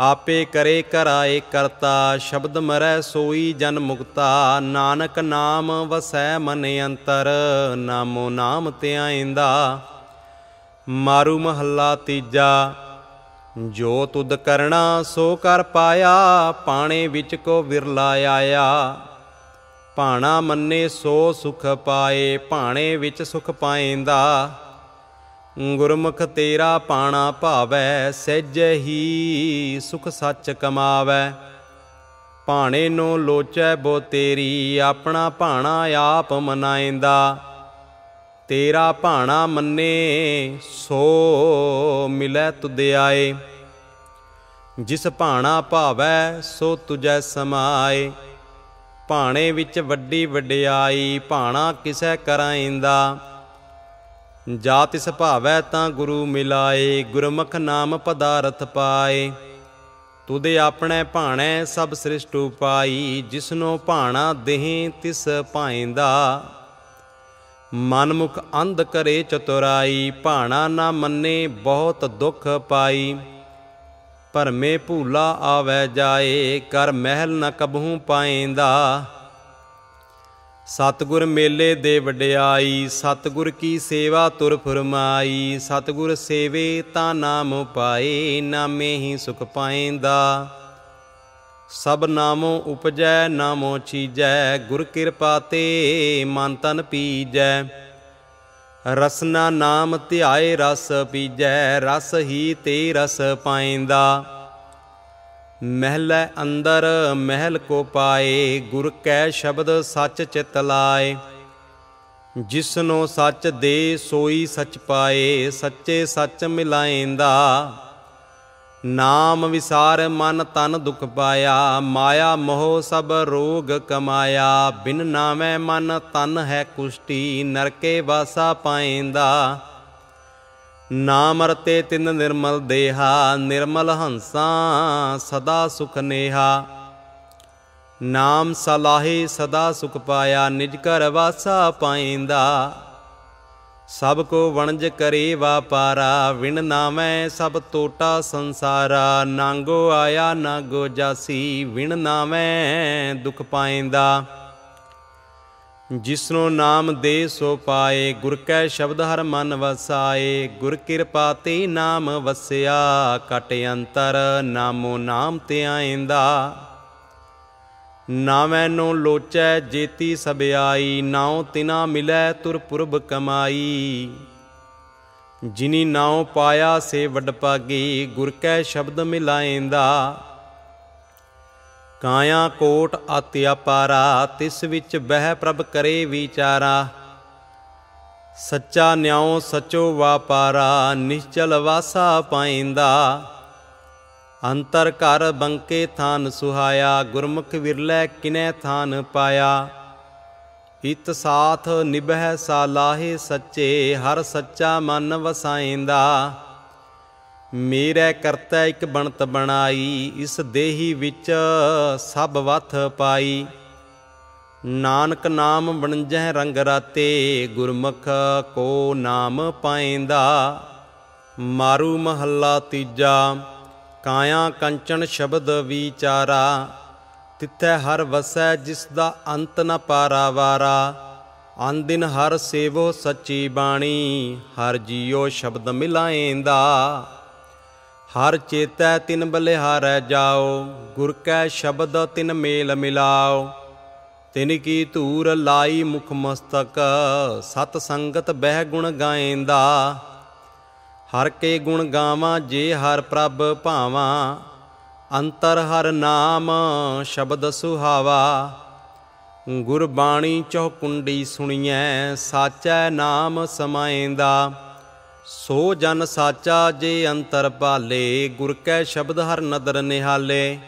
ਆਪੇ ਕਰੇ ਕਰਾਏ ਕਰਤਾ, ਸ਼ਬਦ ਮਰੈ ਸੋਈ ਜਨ ਮੁਕਤਾ। ਨਾਨਕ ਨਾਮ ਵਸੈ ਮਨ ਅੰਤਰ, ਨਾਮੋ ਨਾਮ ਧਿਆਇਂਦਾ। ਮਾਰੂ ਮਹੱਲਾ ਤੀਜਾ ਜੋ ਤੁਧ ਕਰਣਾ ਸੋ ਕਰ ਪਾਇਆ, ਪਾਣੇ ਵਿੱਚ ਕੋ ਵਿਰਲਾ ਆਇਆ। ਭਾਣਾ ਮੰਨੇ ਸੋ ਸੁਖ ਪਾਏ, ਭਾਣੇ ਵਿੱਚ ਸੁਖ ਪਾਏਂਦਾ। ਗੁਰਮੁਖ ਤੇਰਾ ਪਾਣਾ ਭਾਵੈ, ਸਹਿਜ ਹੀ ਸੁਖ ਸੱਚ ਕਮਾਵੈ। ਭਾਣੇ ਨੂੰ ਲੋਚੈ ਬੋ ਤੇਰੀ, ਆਪਣਾ ਭਾਣਾ ਆਪ ਮਨਾਏਂਦਾ। ਤੇਰਾ ਭਾਣਾ ਮੰਨੇ, ਸੋ ਮਿਲੈ ਤੁਧਿਆਏ ਜਿਸ ਭਾਣਾ ਭਾਵੈ, ਸੋ ਤੁਜੈ ਸਮਾਏ। ਭਾਣੇ ਵਿੱਚ ਵੱਡੀ ਵਡਿਆਈ, ਭਾਣਾ ਕਿਸੈ ਕਰਾਇੰਦਾ। ਜਾ ਤਿਸ ਭਾਵੈ ਤਾਂ ਗੁਰੂ ਮਿਲਾਏ, ਗੁਰਮੁਖ ਨਾਮ ਪਦਾਰਥ ਪਾਏ। ਤੁਦੇ ਆਪਣੇ ਭਾਣੇ ਸਭ ਸ੍ਰਿਸ਼ਟ ਉਪਾਈ, ਜਿਸਨੋ ਭਾਣਾ ਦੇਹ ਤਿਸ ਭਾਇੰਦਾ ਮਨਮੁਖ ਅੰਧ ਕਰੇ ਚਤੁਰਾਈ, ਭਾਣਾ ਨਾ ਮੰਨੇ ਬਹੁਤ ਦੁੱਖ ਪਾਈ। ਭਰਮੇ ਭੂਲਾ ਆਵੈ ਜਾਏ, ਕਰ ਮਹਿਲ ਨ ਕਬਹੂ ਪਾਏਂਦਾ। ਸਤਗੁਰ ਮੇਲੇ ਦੇ ਵਡਿਆਈ, ਸਤਗੁਰ ਕੀ ਸੇਵਾ ਤੁਰ ਫਰਮਾਈ। ਸਤਗੁਰ ਸੇਵੇ ਤਾਂ ਨਾਮ ਪਾਏ, ਨਾਮੇ ਹੀ ਸੁਖ ਪਾਏਂਦਾ। ਸਭ ਨਾਮੋ ਉਪਜੈ, ਨਾਮੋ ਚੀਜੈ, ਗੁਰ ਕਿਰਪਾ ਤੇ ਮਨ ਤਨ ਪੀਜੈ। ਰਸਨਾ ਨਾਮ ਧਿਆਏ ਰਸ ਪੀਜੈ, ਰਸ ਹੀ ਤੇ ਰਸ ਪਾਏਂਦਾ ਮਹਿਲੈ ਅੰਦਰ ਮਹਿਲ ਕੋ ਪਾਏ, ਗੁਰ ਕੈ ਸ਼ਬਦ ਸੱਚ ਚਿਤ ਲਾਏ। ਜਿਸਨੋ ਸੱਚ ਦੇ ਸੋਈ ਸੱਚ ਪਾਏ, ਸੱਚੇ ਸੱਚ ਮਿਲਾਏਂਦਾ ਨਾਮ ਵਿਸਾਰ ਮਨ ਤਨ ਦੁਖ ਪਾਇਆ, ਮਾਇਆ ਮੋਹ ਸਭ ਰੋਗ ਕਮਾਇਆ। ਬਿਨ ਨਾਮੈ ਮਨ ਤਨ ਹੈ ਕੁਸ਼ਟੀ, ਨਰਕੇ ਵਾਸਾ ਪਾਏਂਦਾ ਨਾਮ ਰਤੇ ਤਿਨ ਨਿਰਮਲ ਦੇਹਾ, ਨਿਰਮਲ ਹੰਸਾ ਸਦਾ ਸੁਖ ਨੇਹਾ। ਨਾਮ ਸਲਾਹੇ ਸਦਾ ਸੁਖ ਪਾਇਆ, ਨਿਜ ਘਰ ਵਾਸਾ ਪਾਏਂਦਾ ਸਭ ਕੋ ਵਣਜ ਕਰੇ ਵਾਪਾਰਾ, ਵਿਣ ਨਾਮੈ ਸਭ ਟੋਟਾ ਸੰਸਾਰਾ। ਨਾਂਗੋ ਆਇਆ ਨਾਗੋ ਜਾਸੀ, ਵਿਣ ਨਾਮੈ ਦੁਖ ਪਾਏਂਦਾ ਜਿਸਨੋ ਨਾਮ ਦੇ ਸੋ ਪਾਏ, ਗੁਰ ਕੈ ਸ਼ਬਦ ਹਰ ਮਨ ਵਸਾਏ। ਗੁਰ ਕਿਰਪਾ ਤੇ ਨਾਮ ਵਸਿਆ ਕਟ ਅੰਤਰ ਨਾਮੋ ਨਾਮ ਤੇ ਆਇੰਦਾ। ਨਾਮੈ ਨੂੰ ਲੋਚੈ ਜੇਤੀ ਸਬਿਆਈ ਨਾਉ ਤਿਨਾ ਮਿਲੈ ਤੁਰ ਪੁਰਬ ਕਮਾਈ। ਜਿਨੀ ਨਾਉ ਪਾਇਆ ਸੇ ਵੱਡ ਪਾਗੀ ਗੁਰ ਕੈ ਸ਼ਬਦ ਮਿਲਾਏਂਦਾ। ਕਾਇਆ ਕੋਟ ਆਤਿਆ ਪਾਰਾ, ਤਿਸ ਵਿੱਚ ਬਹਿ ਪ੍ਰਭ ਕਰੇ ਵਿਚਾਰਾ। ਸੱਚਾ ਨਿਆਉ ਸਚੋ ਵਾਪਾਰਾ, ਨਿਸ਼ਚਲ ਵਾਸਾ ਪਾਇੰਦਾ ਅੰਤਰ ਘਰ ਬੰਕੇ ਥਾਨ ਸੁਹਾਇਆ, ਗੁਰਮੁਖ ਵਿਰਲੇ ਕਿਨੈ ਥਾਨ ਪਾਇਆ। ਇਤ ਸਾਥ ਨਿਭੈ ਸਾਲਾਹੇ ਸੱਚੇ, ਹਰ ਸੱਚਾ ਮਨ ਵਸਾਇੰਦਾ। ਮੇਰੇ ਕਰਤਾ ਇੱਕ ਬਣਤ ਬਣਾਈ, ਇਸ ਦੇਹੀ ਵਿੱਚ ਸਭ ਵਥ ਪਾਈ। ਨਾਨਕ ਨਾਮ ਬਣਜੈ ਰੰਗ ਰਾਤੇ, ਗੁਰਮੁਖ ਕੋ ਨਾਮ ਪਾਇੰਦਾ। ਮਾਰੂ ਮਹੱਲਾ ਤੀਜਾ ਕਾਇਆ ਕੰਚਨ ਸ਼ਬਦ ਵਿਚਾਰਾ, ਤਿੱਥੈ ਹਰ ਵਸੈ ਜਿਸ ਦਾ ਅੰਤ ਨ ਪਾਰਾ ਵਾਰਾ। ਅਨ ਦਿਨ ਹਰ ਸੇਵੋ ਸੱਚੀ ਬਾਣੀ, ਹਰ ਜੀਓ ਸ਼ਬਦ ਮਿਲਾਏਂਦਾ। ਹਰ ਚੇਤੈ ਤਿਨ ਬਲਿਹਾਰੈ ਜਾਓ, ਗੁਰ ਕੈ ਸ਼ਬਦ ਤਿਨ ਮੇਲ ਮਿਲਾਓ। ਤਿਨ ਕੀ ਧੂਰ ਲਾਈ ਮੁਖ ਮਸਤਕ, ਸਤ ਸੰਗਤ ਬਹਿ ਗੁਣ ਗਾਏਂਦਾ। ਹਰ ਕੇ ਗੁਣ ਗਾਵਾਂ, ਜੇ ਹਰ ਪ੍ਰਭ ਭਾਵਾਂ। ਅੰਤਰ ਹਰ ਨਾਮ ਸ਼ਬਦ ਸੁਹਾਵਾ। ਗੁਰ ਬਾਣੀ ਚੌ ਸੁਣੀਐ, ਸਾਚੈ ਨਾਮ ਸਮਾਏਂਦਾ। ਸੋ ਜਨ ਸਾਚਾ ਜੇ ਅੰਤਰ ਭਾਲੇ, ਗੁਰ ਕੈ ਸ਼ਬਦ ਹਰ ਨਦਰ ਨਿਹਾਲੇ।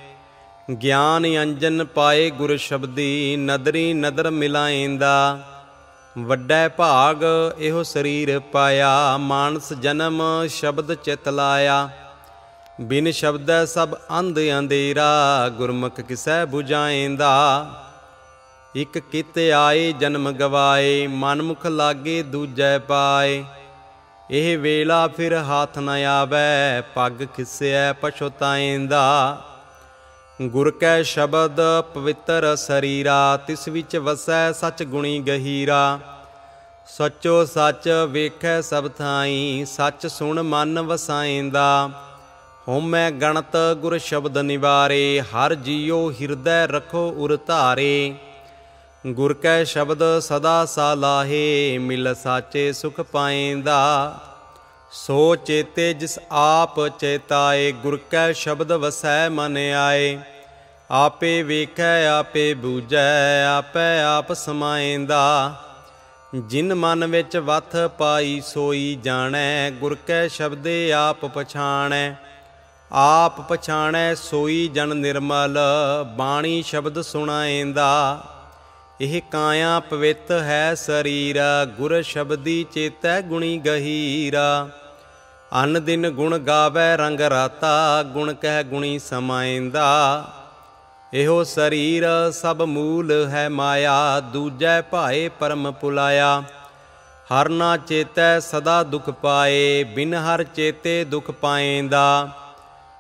ਗਿਆਨ ਅੰਜਨ ਪਾਏ ਗੁਰ ਸ਼ਬਦੀ, ਨਦਰੀ ਨਦਰ ਮਿਲਾਏਂਦਾ। ਵੱਡਾ ਭਾਗ ਇਹੋ ਸਰੀਰ ਪਾਇਆ, ਮਾਨਸ ਜਨਮ ਸ਼ਬਦ ਚਿਤ ਲਾਇਆ। ਬਿਨ ਸ਼ਬਦੈ ਸਭ ਅੰਧ ਅੰਧੇਰਾ, ਗੁਰਮੁਖ ਕਿਸੈ 부ਝਾਏਂਦਾ ਇਕ ਕਿਤ ਆਏ, ਜਨਮ ਗਵਾਏ, ਮਨਮੁਖ ਲਾਗੇ ਦੂਜੈ ਪਾਏ। ਇਹ ਵੇਲਾ ਫਿਰ ਹੱਥ ਨ ਆਵੈ, ਪੱਗ ਖਿਸਿਐ, ਪਛਤਾਏਂਦਾ। ਗੁਰ ਕੈ ਸ਼ਬਦ ਪਵਿੱਤਰ ਸਰੀਰਾ, ਤਿਸ ਵਿੱਚ ਵਸੈ ਸਚ ਗੁਣੀ ਗਹੀਰਾ। ਸਚੋ ਸੱਚ ਵੇਖੈ ਸਭ ਥਾਈ, ਸੱਚ ਸੁਣ ਮਨ ਵਸਾਏਂਦਾ ਹਉਮੈ ਗਣਤ ਗੁਰ ਸ਼ਬਦ ਨਿਵਾਰੇ, ਹਰ ਜੀਉ ਹਿਰਦੈ ਰਖੋ ਉਰ ਧਾਰੇ। ਗੁਰ ਕੈ ਸ਼ਬਦ ਸਦਾ ਸਾਲਾਹੇ ਮਿਲ ਸਾਚੇ ਸੁਖ ਪਾਏਂਦਾ। ਸੋ ਚੇਤੇ ਜਿਸ ਆਪ ਚੇਤਾਏ, ਗੁਰ ਕੈ ਸ਼ਬਦ ਵਸੈ ਮਨ ਆਏ। ਆਪੇ ਵੇਖੈ, ਆਪੇ ਬੂਝੈ, ਆਪੇ ਆਪ ਸਮਾਏਂਦਾ। ਜਿਨ ਮਨ ਵਿੱਚ ਵਥ ਪਾਈ ਸੋਈ ਜਾਣੈ, ਗੁਰ ਕੈ ਸ਼ਬਦੇ ਆਪ ਪਛਾਣੈ। ਆਪ ਪਛਾਣੈ, ਸੋਈ ਜਨ ਨਿਰਮਲ, ਬਾਣੀ ਸ਼ਬਦ ਸੁਣਾਏਂਦਾ। ਇਹ ਕਾਇਆ ਪਵਿੱਤ ਹੈ ਸਰੀਰਾ, ਗੁਰ ਸ਼ਬਦੀ ਚੇਤੈ ਗੁਣੀ ਗਹੀਰਾ। ਅਨ ਦਿਨ ਗੁਣ ਗਾਵੇ ਰੰਗ ਰਾਤਾ, ਗੁਣ ਕਹਿ ਗੁਣੀ ਸਮਾਇੰਦਾ। ਇਹੋ ਸਰੀਰ ਸਭ ਮੂਲ ਹੈ ਮਾਇਆ, ਦੂਜੈ ਭਾਏ ਪਰਮ ਪੁਲਾਇਆ। ਹਰ ਨਾ ਚੇਤੈ ਸਦਾ ਦੁਖ ਪਾਏ, ਬਿਨ ਹਰ ਚੇਤੇ ਦੁਖ ਪਾਏਂਦਾ।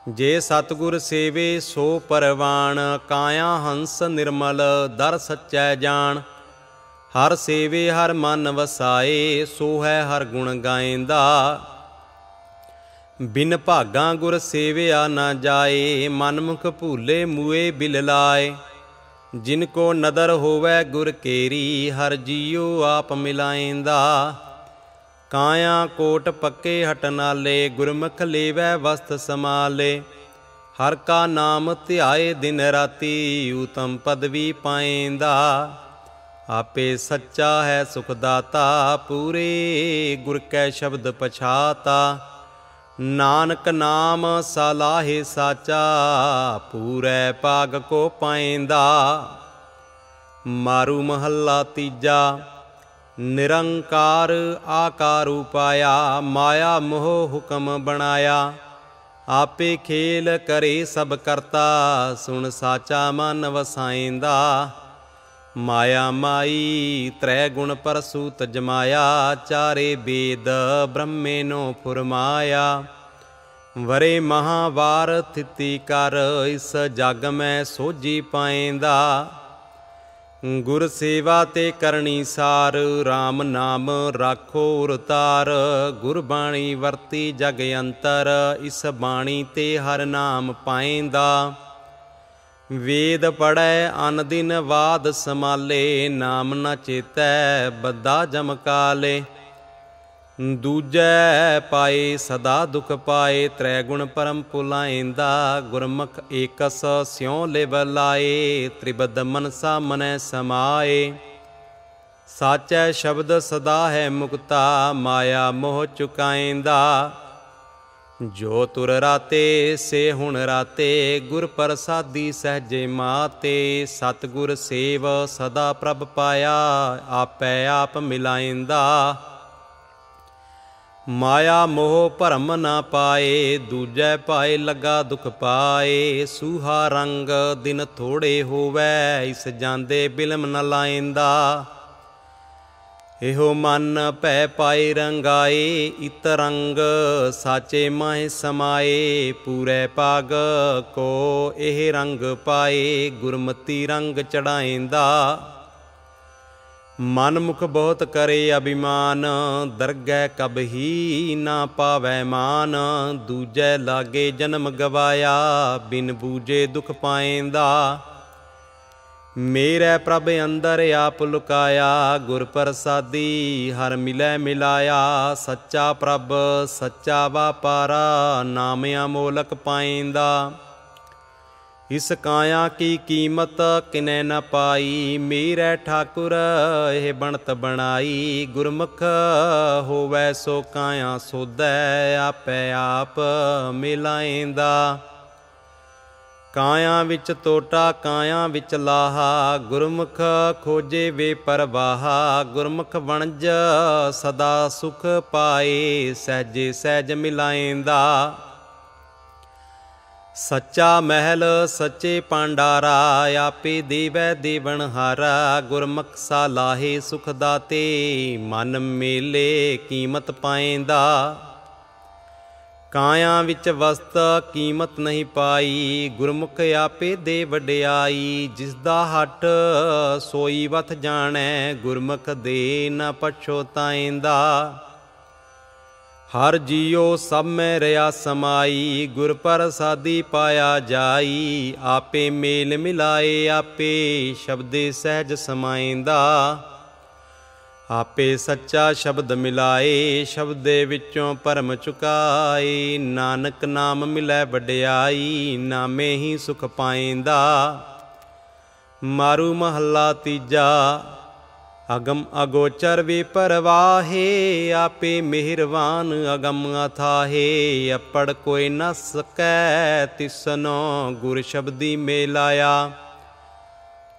ਜੇ ਸਤਗੁਰ ਸੇਵੇ ਸੋ ਪਰਵਾਣ, ਕਾਇਆ ਹੰਸ ਨਿਰਮਲ, ਦਰ ਸੱਚੈ ਜਾਣ। ਹਰ ਸੇਵੇ ਹਰ ਮਨ ਵਸਾਏ, ਸੋ ਹੈ ਹਰ ਗੁਣ ਗਾਏਂਦਾ ਬਿਨ ਭਾਗਾ ਗੁਰ ਸੇਵਿਆ ਨਾ ਜਾਏ ਮਨਮੁਖ ਭੂਲੇ ਮੂਏ ਬਿਲ ਲਾਏ। ਜਿਨ ਕੋ ਨਦਰ ਹੋਵੇ ਗੁਰ ਕੇਰੀ, ਹਰ ਜੀਉ ਆਪ ਮਿਲਾਇਂਦਾ। ਕਾਇਆ ਕੋਟ ਪੱਕੇ ਹਟ ਨਾਲੇ, ਗੁਰਮੁਖ ਲੇਵੈ ਵਸਤ ਸਮਾਲੇ। ਹਰ ਕਾ ਨਾਮ ਧਿਆਏ ਦਿਨ ਰਾਤੀ ਉਤਮ ਪਦਵੀ ਪਾਏਂਦਾ। ਆਪੇ ਸੱਚਾ ਹੈ ਸੁਖ ਦਾਤਾ, ਪੂਰੇ ਗੁਰ ਕੈ ਸ਼ਬਦ ਪਛਾਤਾ। ਨਾਨਕ ਨਾਮ ਸਲਾਹੇ ਸਾਚਾ, ਪੂਰੇ ਪਾਗ ਕੋ ਪਾਏਂਦਾ ਮਾਰੂ ਮਹੱਲਾ ਤੀਜਾ, ਨਿਰੰਕਾਰ ਆਕਾਰ ਉਪਾਇਆ ਮਾਇਆ ਮੋਹ ਹੁਕਮ ਬਣਾਇਆ। ਆਪੇ ਖੇਲ ਕਰੇ ਸਭ ਕਰਤਾ, ਸੁਣ ਸਾਚਾ ਮਨ ਵਸਾਇੰਦਾ। ਮਾਇਆ ਮਾਈ ਤ੍ਰੈ ਗੁਣ ਪਰਸੂਤ ਜਮਾਇਆ, ਚਾਰੇ ਬੇਦ ਬ੍ਰਹਮੇ ਨੋ ਫੁਰਮਾਇਆ। ਵਰੇ ਮਹਾਵਾਰ ਥਿਤੀ ਕਰ, ਇਸ ਜਗ ਮੈਂ ਸੋਜੀ ਪਾਏਂਦਾ। ਗੁਰ ਸੇਵਾ ਤੇ ਕਰਨੀ ਸਾਰ RAM ਨਾਮ ਰਾਖੋ ਉਰਤਾਰ। ਗੁਰ ਬਾਣੀ ਵਰਤੀ ਜਗ ਅੰਤਰ, ਇਸ ਬਾਣੀ ਤੇ ਹਰ ਨਾਮ ਪਾਏਂਦਾ। ਵੇਦ ਪੜੈ ਅਨ ਦਿਨ ਬਾਦ ਸਮਾਲੇ, ਨਾਮ ਨ ਚੇਤੈ ਬੱਦਾ ਜਮਕਾਲੇ ਦੂਜੈ ਪਾਏ ਸਦਾ ਦੁਖ ਪਾਏ ਤ੍ਰੈ ਗੁਣ ਪਰਮ ਪੁਲਾਇੰਦਾ, ਗੁਰਮੁਖ ਏਕਸ ਸਿਉ ਲਿਵ ਲਾਏ, ਤ੍ਰਿਬਦ ਮਨਸਾ ਮਨੈ ਸਮਾਏ। ਸਾਚੈ ਸ਼ਬਦ ਸਦਾ ਹੈ ਮੁਕਤਾ, ਮਾਇਆ ਮੋਹ ਚੁਕਾਇੰਦਾ ਜੋ ਤੁਰ ਰਾਤੇ, ਸੇ ਹੁਣ ਰਾਤੇ, ਗੁਰ ਪ੍ਰਸਾਦੀ ਸਹਜੇ ਮਾਤੇ। ਸਤਗੁਰ ਸੇਵ ਸਦਾ ਪ੍ਰਭ ਪਾਇਆ, ਆਪੈ ਆਪ ਮਿਲਾਇੰਦਾ। ਮਾਇਆ ਮੋਹ ਭਰਮ ਨਾ ਪਾਏ, ਦੂਜੈ ਪਾਏ ਲੱਗਾ ਦੁਖ ਪਾਏ। ਸੂਹਾ ਰੰਗ ਦਿਨ ਥੋੜੇ ਹੋਵੇ, ਇਸ ਜਾਂਦੇ ਬਿਲਮ ਨ ਲਾਇੰਦਾ। ਇਹੋ ਮਨ ਭੈ ਪਾਏ ਰੰਗਾਏ, ਇਤ ਰੰਗ ਸਾਚੇ ਮਾਹਿ ਸਮਾਏ, ਪੂਰੇ ਪਾਗ ਕੋ ਇਹ ਰੰਗ ਪਾਏ, ਗੁਰਮਤੀ ਰੰਗ ਚੜਾਏਂਦਾ ਮਨ ਮੁਖ ਬਹੁਤ ਕਰੇ ਅਭਿਮਾਨ, ਦਰਗਹਿ ਕਬਹੀ ਨਾ ਪਾਵੈ ਮਾਨ, ਦੂਜੈ ਲਾਗੇ ਜਨਮ ਗਵਾਇਆ, ਬਿਨ ਬੂਜੇ ਦੁਖ ਪਾਏਂਦਾ ਮੇਰੇ ਪ੍ਰਭ ਅੰਦਰ ਆਪ ਲੁਕਾਇਆ ਗੁਰ ਪ੍ਰਸਾਦੀ ਹਰ ਮਿਲੈ ਮਿਲਾਇਆ। ਸੱਚਾ ਪ੍ਰਭ, ਸੱਚਾ ਵਾਪਾਰਾ, ਨਾਮ ਅਮੋਲਕ ਪਾਏਂਦਾ ਇਸ ਕਾਇਆ ਕੀ ਕੀਮਤ ਕਿਨੈ ਨ ਪਾਈ? ਮੇਰੇ ਠਾਕੁਰ, ਇਹ ਬਣਤ ਬਣਾਈ। ਗੁਰਮੁਖ ਹੋਵੈ ਸੋ ਕਾਇਆ ਸੋਧੈ, ਆਪੇ ਆਪ ਮਿਲਾਏਂਦਾ ਕਾਇਆ ਵਿੱਚ ਤੋਟਾ, ਕਾਇਆ ਵਿੱਚ ਲਾਹਾ, ਗੁਰਮੁਖ ਖੋਜੇ ਵੇ ਪਰਵਾਹਾ, ਗੁਰਮੁਖ ਵਣਜ ਸਦਾ ਸੁਖ ਪਾਏ, ਸਹਜੇ ਸਹਿਜ ਮਿਲਾਏਂਦਾ ਸੱਚਾ ਮਹਿਲ, ਸੱਚੇ ਪਾਂਡਾਰਾ ਆਪੇ ਦੇਵੈ ਦੇਵਨ ਹਾਰਾ, ਗੁਰਮੁਖ ਸਾਲਾਹੇ ਸੁਖ ਦਾਤੇ, ਮਨ ਮੇਲੇ ਕੀਮਤ ਪਾਏਂਦਾ ਕਾਇਆ ਵਿੱਚ ਵਸਤ ਕੀਮਤ ਨਹੀਂ ਪਾਈ, ਗੁਰਮੁਖ ਆਪੇ ਦੇ ਵਡਿਆਈ ਜਿਸ ਦਾ ਹੱਟ ਸੋਈ ਵਤ ਜਾਣੈ, ਗੁਰਮੁਖ ਦੇ ਨ ਪਛੋਤਾਇੰਦਾ ਹਰ ਜੀਉ ਸਭ ਮੈਂ ਰਿਆ ਸਮਾਈ, ਗੁਰ ਪ੍ਰਸਾਦੀ ਪਾਇਆ ਜਾਈ, ਆਪੇ ਮੇਲ ਮਿਲਾਏ ਆਪੇ, ਸ਼ਬਦੇ ਸਹਿਜ ਸਮਾਇਂਦਾ। ਆਪੇ ਸੱਚਾ ਸ਼ਬਦ ਮਿਲਾਏ, ਸ਼ਬਦੇ ਵਿੱਚੋਂ ਭਰਮ ਚੁਕਾਏ। ਨਾਨਕ ਨਾਮ ਮਿਲੈ ਵਡਿਆਈ, ਨਾਮੇ ਹੀ ਸੁਖ ਪਾਇਂਦਾ ਮਾਰੂ ਮਹੱਲਾ ਤੀਜਾ, ਅਗਮ ਅਗੋਚਰ ਵੀ ਪਰਵਾਹੇ, ਆਪੇ ਮਿਹਰਵਾਨ ਅਗਮ ਅਥਾਹੇ। ਅਪੜ ਕੋਈ ਨ ਸਕੈ, ਤਿਸਨੋ ਗੁਰ ਸ਼ਬਦੀ ਮੇਲਾਇਆ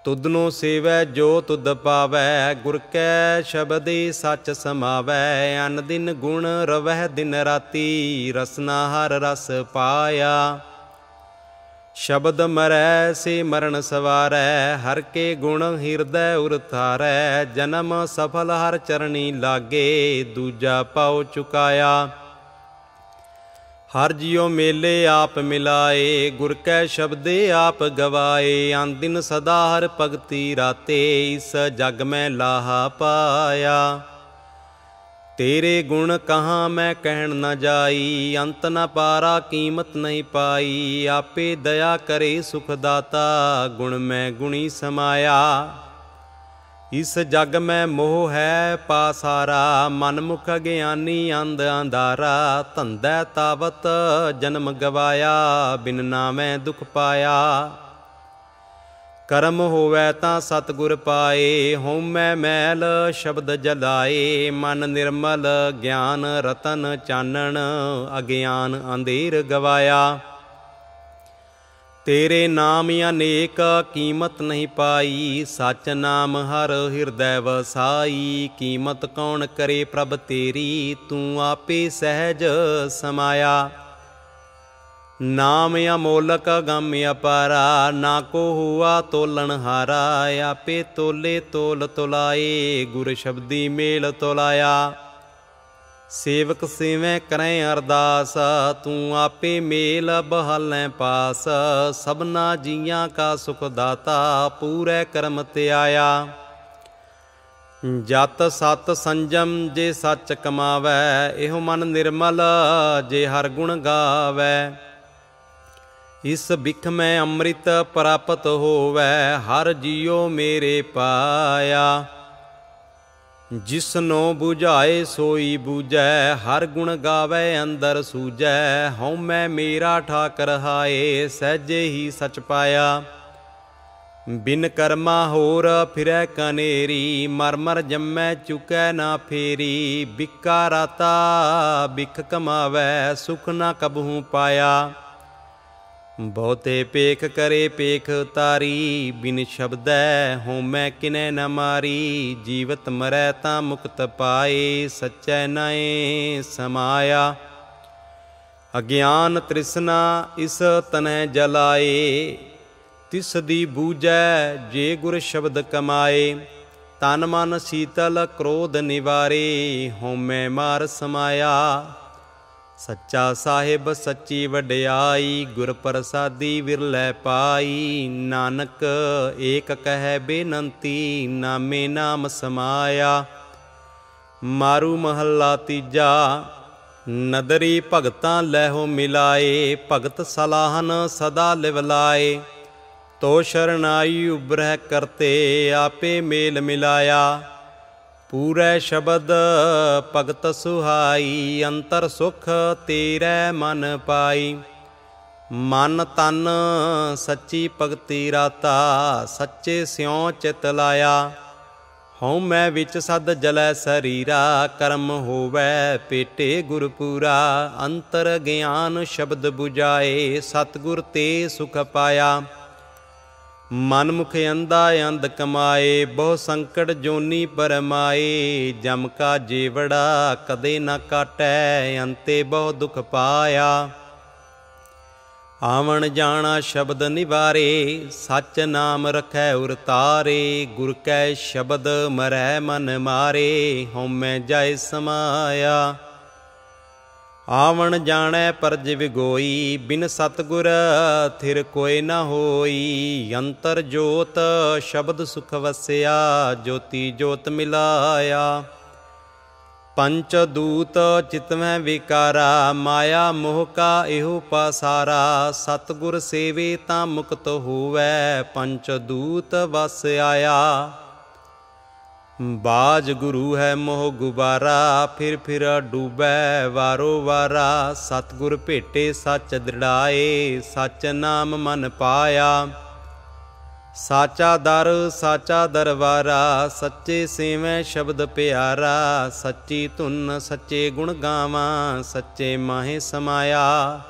ਤੁਧ ਨੂੰ ਸੇਵੈ, ਜੋ ਤੁਧ ਪਾਵੈ, ਗੁਰ ਕੈ ਸ਼ਬਦੇ ਸੱਚ ਸਮਾਵੈ। ਅਨ ਦਿਨ ਗੁਣ ਰਵਹਿ ਦਿਨ ਰਾਤੀ ਰਸਨਾ ਹਰ ਰਸ ਪਾਇਆ। ਸ਼ਬਦ ਮਰੈ, ਸੇ ਮਰਨ ਸਵਾਰੈ, ਹਰ ਕੇ ਗੁਣ ਹਿਰਦੈ ਉਰਥਾਰੈ ਜਨਮ ਸਫਲ ਹਰ ਚਰਣੀ ਲਾਗੇ, ਦੂਜਾ ਪਾਉ ਚੁਕਾਇਆ। ਹਰ ਜਿਉ ਮੇਲੇ ਆਪ ਮਿਲਾਏ, ਗੁਰ ਕੈ ਸ਼ਬਦੇ ਆਪ ਗਵਾਏ ਆਂ ਦਿਨ ਸਦਾ ਹਰ ਭਗਤੀ ਰਾਤੇ, ਇਸ ਜਗ ਮੈਂ ਲਾਹਾ ਪਾਇਆ। ਤੇਰੇ ਗੁਣ ਕਹਾਂ ਮੈਂ ਕਹਿਣ ਨਾ ਜਾਈ, ਅੰਤ ਨਾ ਪਾਰਾ ਕੀਮਤ ਨਹੀਂ ਪਾਈ, ਆਪੇ ਦਇਆ ਕਰੇ ਸੁਖ ਦਾਤਾ ਗੁਣ ਮੈਂ ਗੁਣੀ ਸਮਾਇਆ। ਇਸ ਜਗ ਮੈਂ ਮੋਹ ਹੈ ਪਾਸਾਰਾ ਮਨ ਮੁਖ ਗਿਆਨੀ ਅੰਧ ਅੰਧਾਰਾ ਧੰਦਾ ਤਾਵਤ ਜਨਮ ਗਵਾਇਆ, ਬਿਨ ਨਾਮੈ ਦੁਖ ਪਾਇਆ। ਕਰਮ ਹੋਵੇ ਤਾਂ ਸਤਗੁਰ ਪਾਏ, ਹਉਮੈ ਮੈਲ ਸ਼ਬਦ ਜਲਾਏ, ਮਨ ਨਿਰਮਲ ਗਿਆਨ ਰਤਨ ਚਾਨਣ, ਅਗਿਆਨ ਅੰਧੇਰ ਗਵਾਇਆ। ਤੇਰੇ ਨਾਮ ਅਨੇਕ ਕੀਮਤ ਨਹੀਂ ਪਾਈ, ਸਚ ਨਾਮ ਹਰ ਹਿਰਦੈ ਵਸਾਈ। ਕੀਮਤ ਕੌਣ ਕਰੇ ਪ੍ਰਭ ਤੇਰੀ, ਤੂੰ ਆਪੇ ਸਹਿਜ ਸਮਾਇਆ। ਨਾਮ ਅਮੋਲਕ ਗਮ ਅਪਾਰਾ, ਨਾ ਕੋ ਹੁਆ ਤੋਲਣ ਹਾਰਾ, ਆਪੇ ਤੋਲੇ ਤੋਲ ਤੁਲਾਏ, ਗੁਰ ਸ਼ਬਦੀ ਮੇਲ ਤੁਲਾਇਆ। ਸੇਵਕ ਸੇਵੇਂ ਕਰੈ ਅਰਦਾਸ, ਤੂੰ ਆਪੇ ਮੇਲ ਬਹਲੈ ਪਾਸ, ਸਭਨਾ ਜੀਆਂ ਕਾ ਸੁਖ ਦਾਤਾ, ਪੂਰੇ ਕਰਮ ਤੇ ਆਇਆ। ਜਤ ਸਤ ਸੰਜਮ ਜੇ ਸੱਚ ਕਮਾਵੈ, ਇਹੋ ਮਨ ਨਿਰਮਲ ਜੇ ਹਰ ਗੁਣ ਗਾਵੈ। ਇਸ ਬਿਖ ਮੈਂ ਅੰਮ੍ਰਿਤ ਪ੍ਰਾਪਤ ਹੋਵੈ, ਹਰ ਜੀਉ ਮੇਰੇ ਪਾਇਆ। ਜਿਸਨੋ 부ਝਾਏ ਸੋਈ ਬੂਝੈ ਹਰ ਗੁਣ ਗਾਵੇ, ਅੰਦਰ ਸੂਜੈ ਹਉ ਮੈਂ ਮੇਰਾ ਠਾਕਰ ਹਾਏ, ਸਹਿਜੇ ਹੀ ਸਚ ਪਾਇਆ। ਬਿਨ ਕਰਮਾ ਹੋਰ ਫਿਰੈ ਕਨੇਰੀ, ਮਰ ਮਰ ਜੰਮੈ ਚੁਕੈ ਨਾ ਫੇਰੀ। ਬਿਕਾ ਰਾਤਾ, ਬਿਖ ਕਮਾਵੈ, ਸੁਖ ਨਾ ਕਬਹੂ ਪਾਇਆ। ਬਹੁਤੇ ਪੇਖ ਕਰੇ ਪੇਖ ਤਾਰੀ ਬਿਨ ਸ਼ਬਦੈ ਹੋਮੈ ਕਿਨੈ ਨ ਮਾਰੀ। ਜੀਵਤ ਮਰੈ ਤਾਂ ਮੁਕਤ ਪਾਏ, ਸਚੈ ਨਏ ਸਮਾਇਆ। ਅਗਿਆਨ ਤ੍ਰਿਸ਼ਨਾ ਇਸ ਤਨੈ ਜਲਾਏ, ਤਿਸ ਦੀ ਬੂਝੈ ਜੇ ਗੁਰ ਸ਼ਬਦ ਕਮਾਏ। ਤਨ ਮਨ ਸੀਤਲ ਕ੍ਰੋਧ ਨਿਵਾਰੇ ਹੋਮੈ ਮਾਰ ਸਮਾਇਆ। ਸੱਚਾ ਸਾਹਿਬ ਸੱਚੀ ਵਡਿਆਈ ਗੁਰ ਪ੍ਰਸਾਦੀ ਵਿਰਲੇ ਪਾਈ। ਨਾਨਕ ਏਕ ਕਹਿ ਬੇਨੰਤੀ, ਨਾਮੇ ਨਾਮ ਸਮਾਇਆ। ਮਾਰੂ ਮਹੱਲਾ ਤੀਜਾ, ਨਦਰੀ ਭਗਤਾਂ ਲੈਹੋ ਮਿਲਾਏ। ਭਗਤ ਸਲਾਹਨ ਸਦਾ ਲਿਵਲਾਏ ਤੋ ਸ਼ਰਨਾਈ ਉਬਰਹਿ ਕਰਤੇ, ਆਪੇ ਮੇਲ ਮਿਲਾਇਆ। ਪੂਰੇ ਸ਼ਬਦ ਭਗਤ ਸੁਹਾਈ, ਅੰਤਰ ਸੁਖ ਤੇਰੇ ਮਨ ਪਾਈ। ਮਨ ਤਨ ਸੱਚੀ ਭਗਤੀ ਰਾਤਾ, ਸੱਚੇ ਸਿਉ ਚਿਤ ਲਾਇਆ। ਹਉ ਮੈਂ ਵਿੱਚ ਸਦ ਜਲੈ ਸਰੀਰਾ, ਕਰਮ ਹੋਵੇ ਪੇਟੇ ਗੁਰਪੂਰਾ। ਅੰਤਰ ਗਿਆਨ ਸ਼ਬਦ 부ਜਾਏ ਸਤਗੁਰ ਤੇ ਸੁਖ ਪਾਇਆ। ਮਨਮੁਖ ਅੰਦਾ ਅੰਧ ਕਮਾਏ, ਬਹੁ ਸੰਕਟ ਜੋਨੀ ਪਰਮਾਏ। ਜਮ ਕਾ ਜੀਵੜਾ ਕਦੇ ਨਾ ਕਾਟੈ, ਅੰਤੇ ਬਹੁ ਦੁਖ ਪਾਇਆ। ਆਵਣ ਜਾਣਾ ਸ਼ਬਦ ਨਿਵਾਰੇ, ਸੱਚ ਨਾਮ ਰਖੈ ਉਰਤਾਰੇ। ਗੁਰ ਕੈ ਸ਼ਬਦ ਮਰੈ ਮਨ ਮਾਰੇ, ਹਉਮੈ ਜਾਏ ਸਮਾਇਆ। ਆਵਣ ਜਾਣੈ ਪਰਜ ਵਿਗੋਈ ਬਿਨ ਸਤਗੁਰ ਥਿਰ ਕੋਇ ਨਾ ਹੋਈ। ਅੰਤਰ ਜੋਤ ਸ਼ਬਦ ਸੁਖ ਵਸਿਆ, ਜੋਤੀ ਜੋਤ ਮਿਲਾਇਆ। ਪੰਚ ਦੂਤ ਚਿਤਵੈ ਵਿਕਾਰਾ, ਮਾਇਆ ਮੋਹ ਕਾ ਇਹੋ ਪਾਸਾਰਾ। ਸਤਗੁਰ ਸੇਵੇ ਤਾਂ ਮੁਕਤ ਹੋਵੇ, ਪੰਚ ਦੂਤ ਵਸ ਆਇਆ। ਬਾਜ ਗੁਰੂ ਹੈ ਮੋਹ ਗੁਬਾਰਾ, ਫਿਰ ਫਿਰ ਡੂਬੈ ਵਾਰੋ ਵਾਰਾ। ਸਤਗੁਰ ਭੇਟੇ ਸੱਚ ਦ੍ਰਿੜਾਏ, ਸੱਚ ਨਾਮ ਮਨ ਪਾਇਆ। ਸਾਚਾ ਦਰ, ਸਾਚਾ ਦਰਬਾਰਾ, ਸੱਚੇ ਸੇਵੈ ਸ਼ਬਦ ਪਿਆਰਾ। ਸੱਚੀ ਧੁਨ, ਸੱਚੇ ਗੁਣ ਗਾਵਾਂ, ਸੱਚੇ ਮਾਹੇ ਸਮਾਇਆ।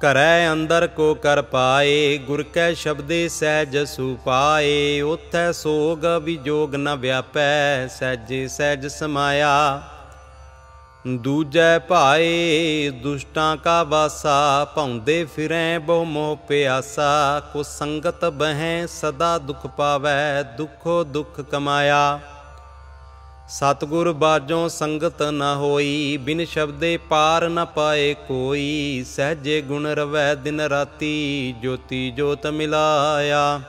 ਕਰੈ ਅੰਦਰ ਕੋ ਕਰ ਪਾਏ, ਗੁਰ ਕੈ ਸ਼ਬਦੇ ਸਹਿਜ ਸੁਪਾਏ ਉਥੈ ਸੋਗ ਵਿਜੋਗ ਨ ਵਿਆਪੈ, ਸਹਿਜੇ ਸਹਿਜ ਸਮਾਇਆ। ਦੂਜੈ ਭਾਏ, ਦੁਸ਼ਟਾਂ ਕਾ ਵਾਸਾ, ਭੌਂਦੇ ਫਿਰੈ ਬਹੁ ਮੋਹ ਪਿਆਸਾ, ਕੋ ਸੰਗਤ ਬਹਿ ਸਦਾ ਦੁਖ ਪਾਵੈ, ਦੁਖੋ ਦੁਖ ਕਮਾਇਆ। ਸਤਗੁਰ ਬਾਜੋਂ ਸੰਗਤ ਨ ਹੋਈ, ਬਿਨ ਸ਼ਬਦੇ ਪਾਰ ਨ ਪਾਏ ਕੋਈ। ਸਹਜੇ ਗੁਣ ਰਵੈ ਦਿਨ ਰਾਤੀ, ਜੋਤੀ ਜੋਤ ਮਿਲਾਇਆ।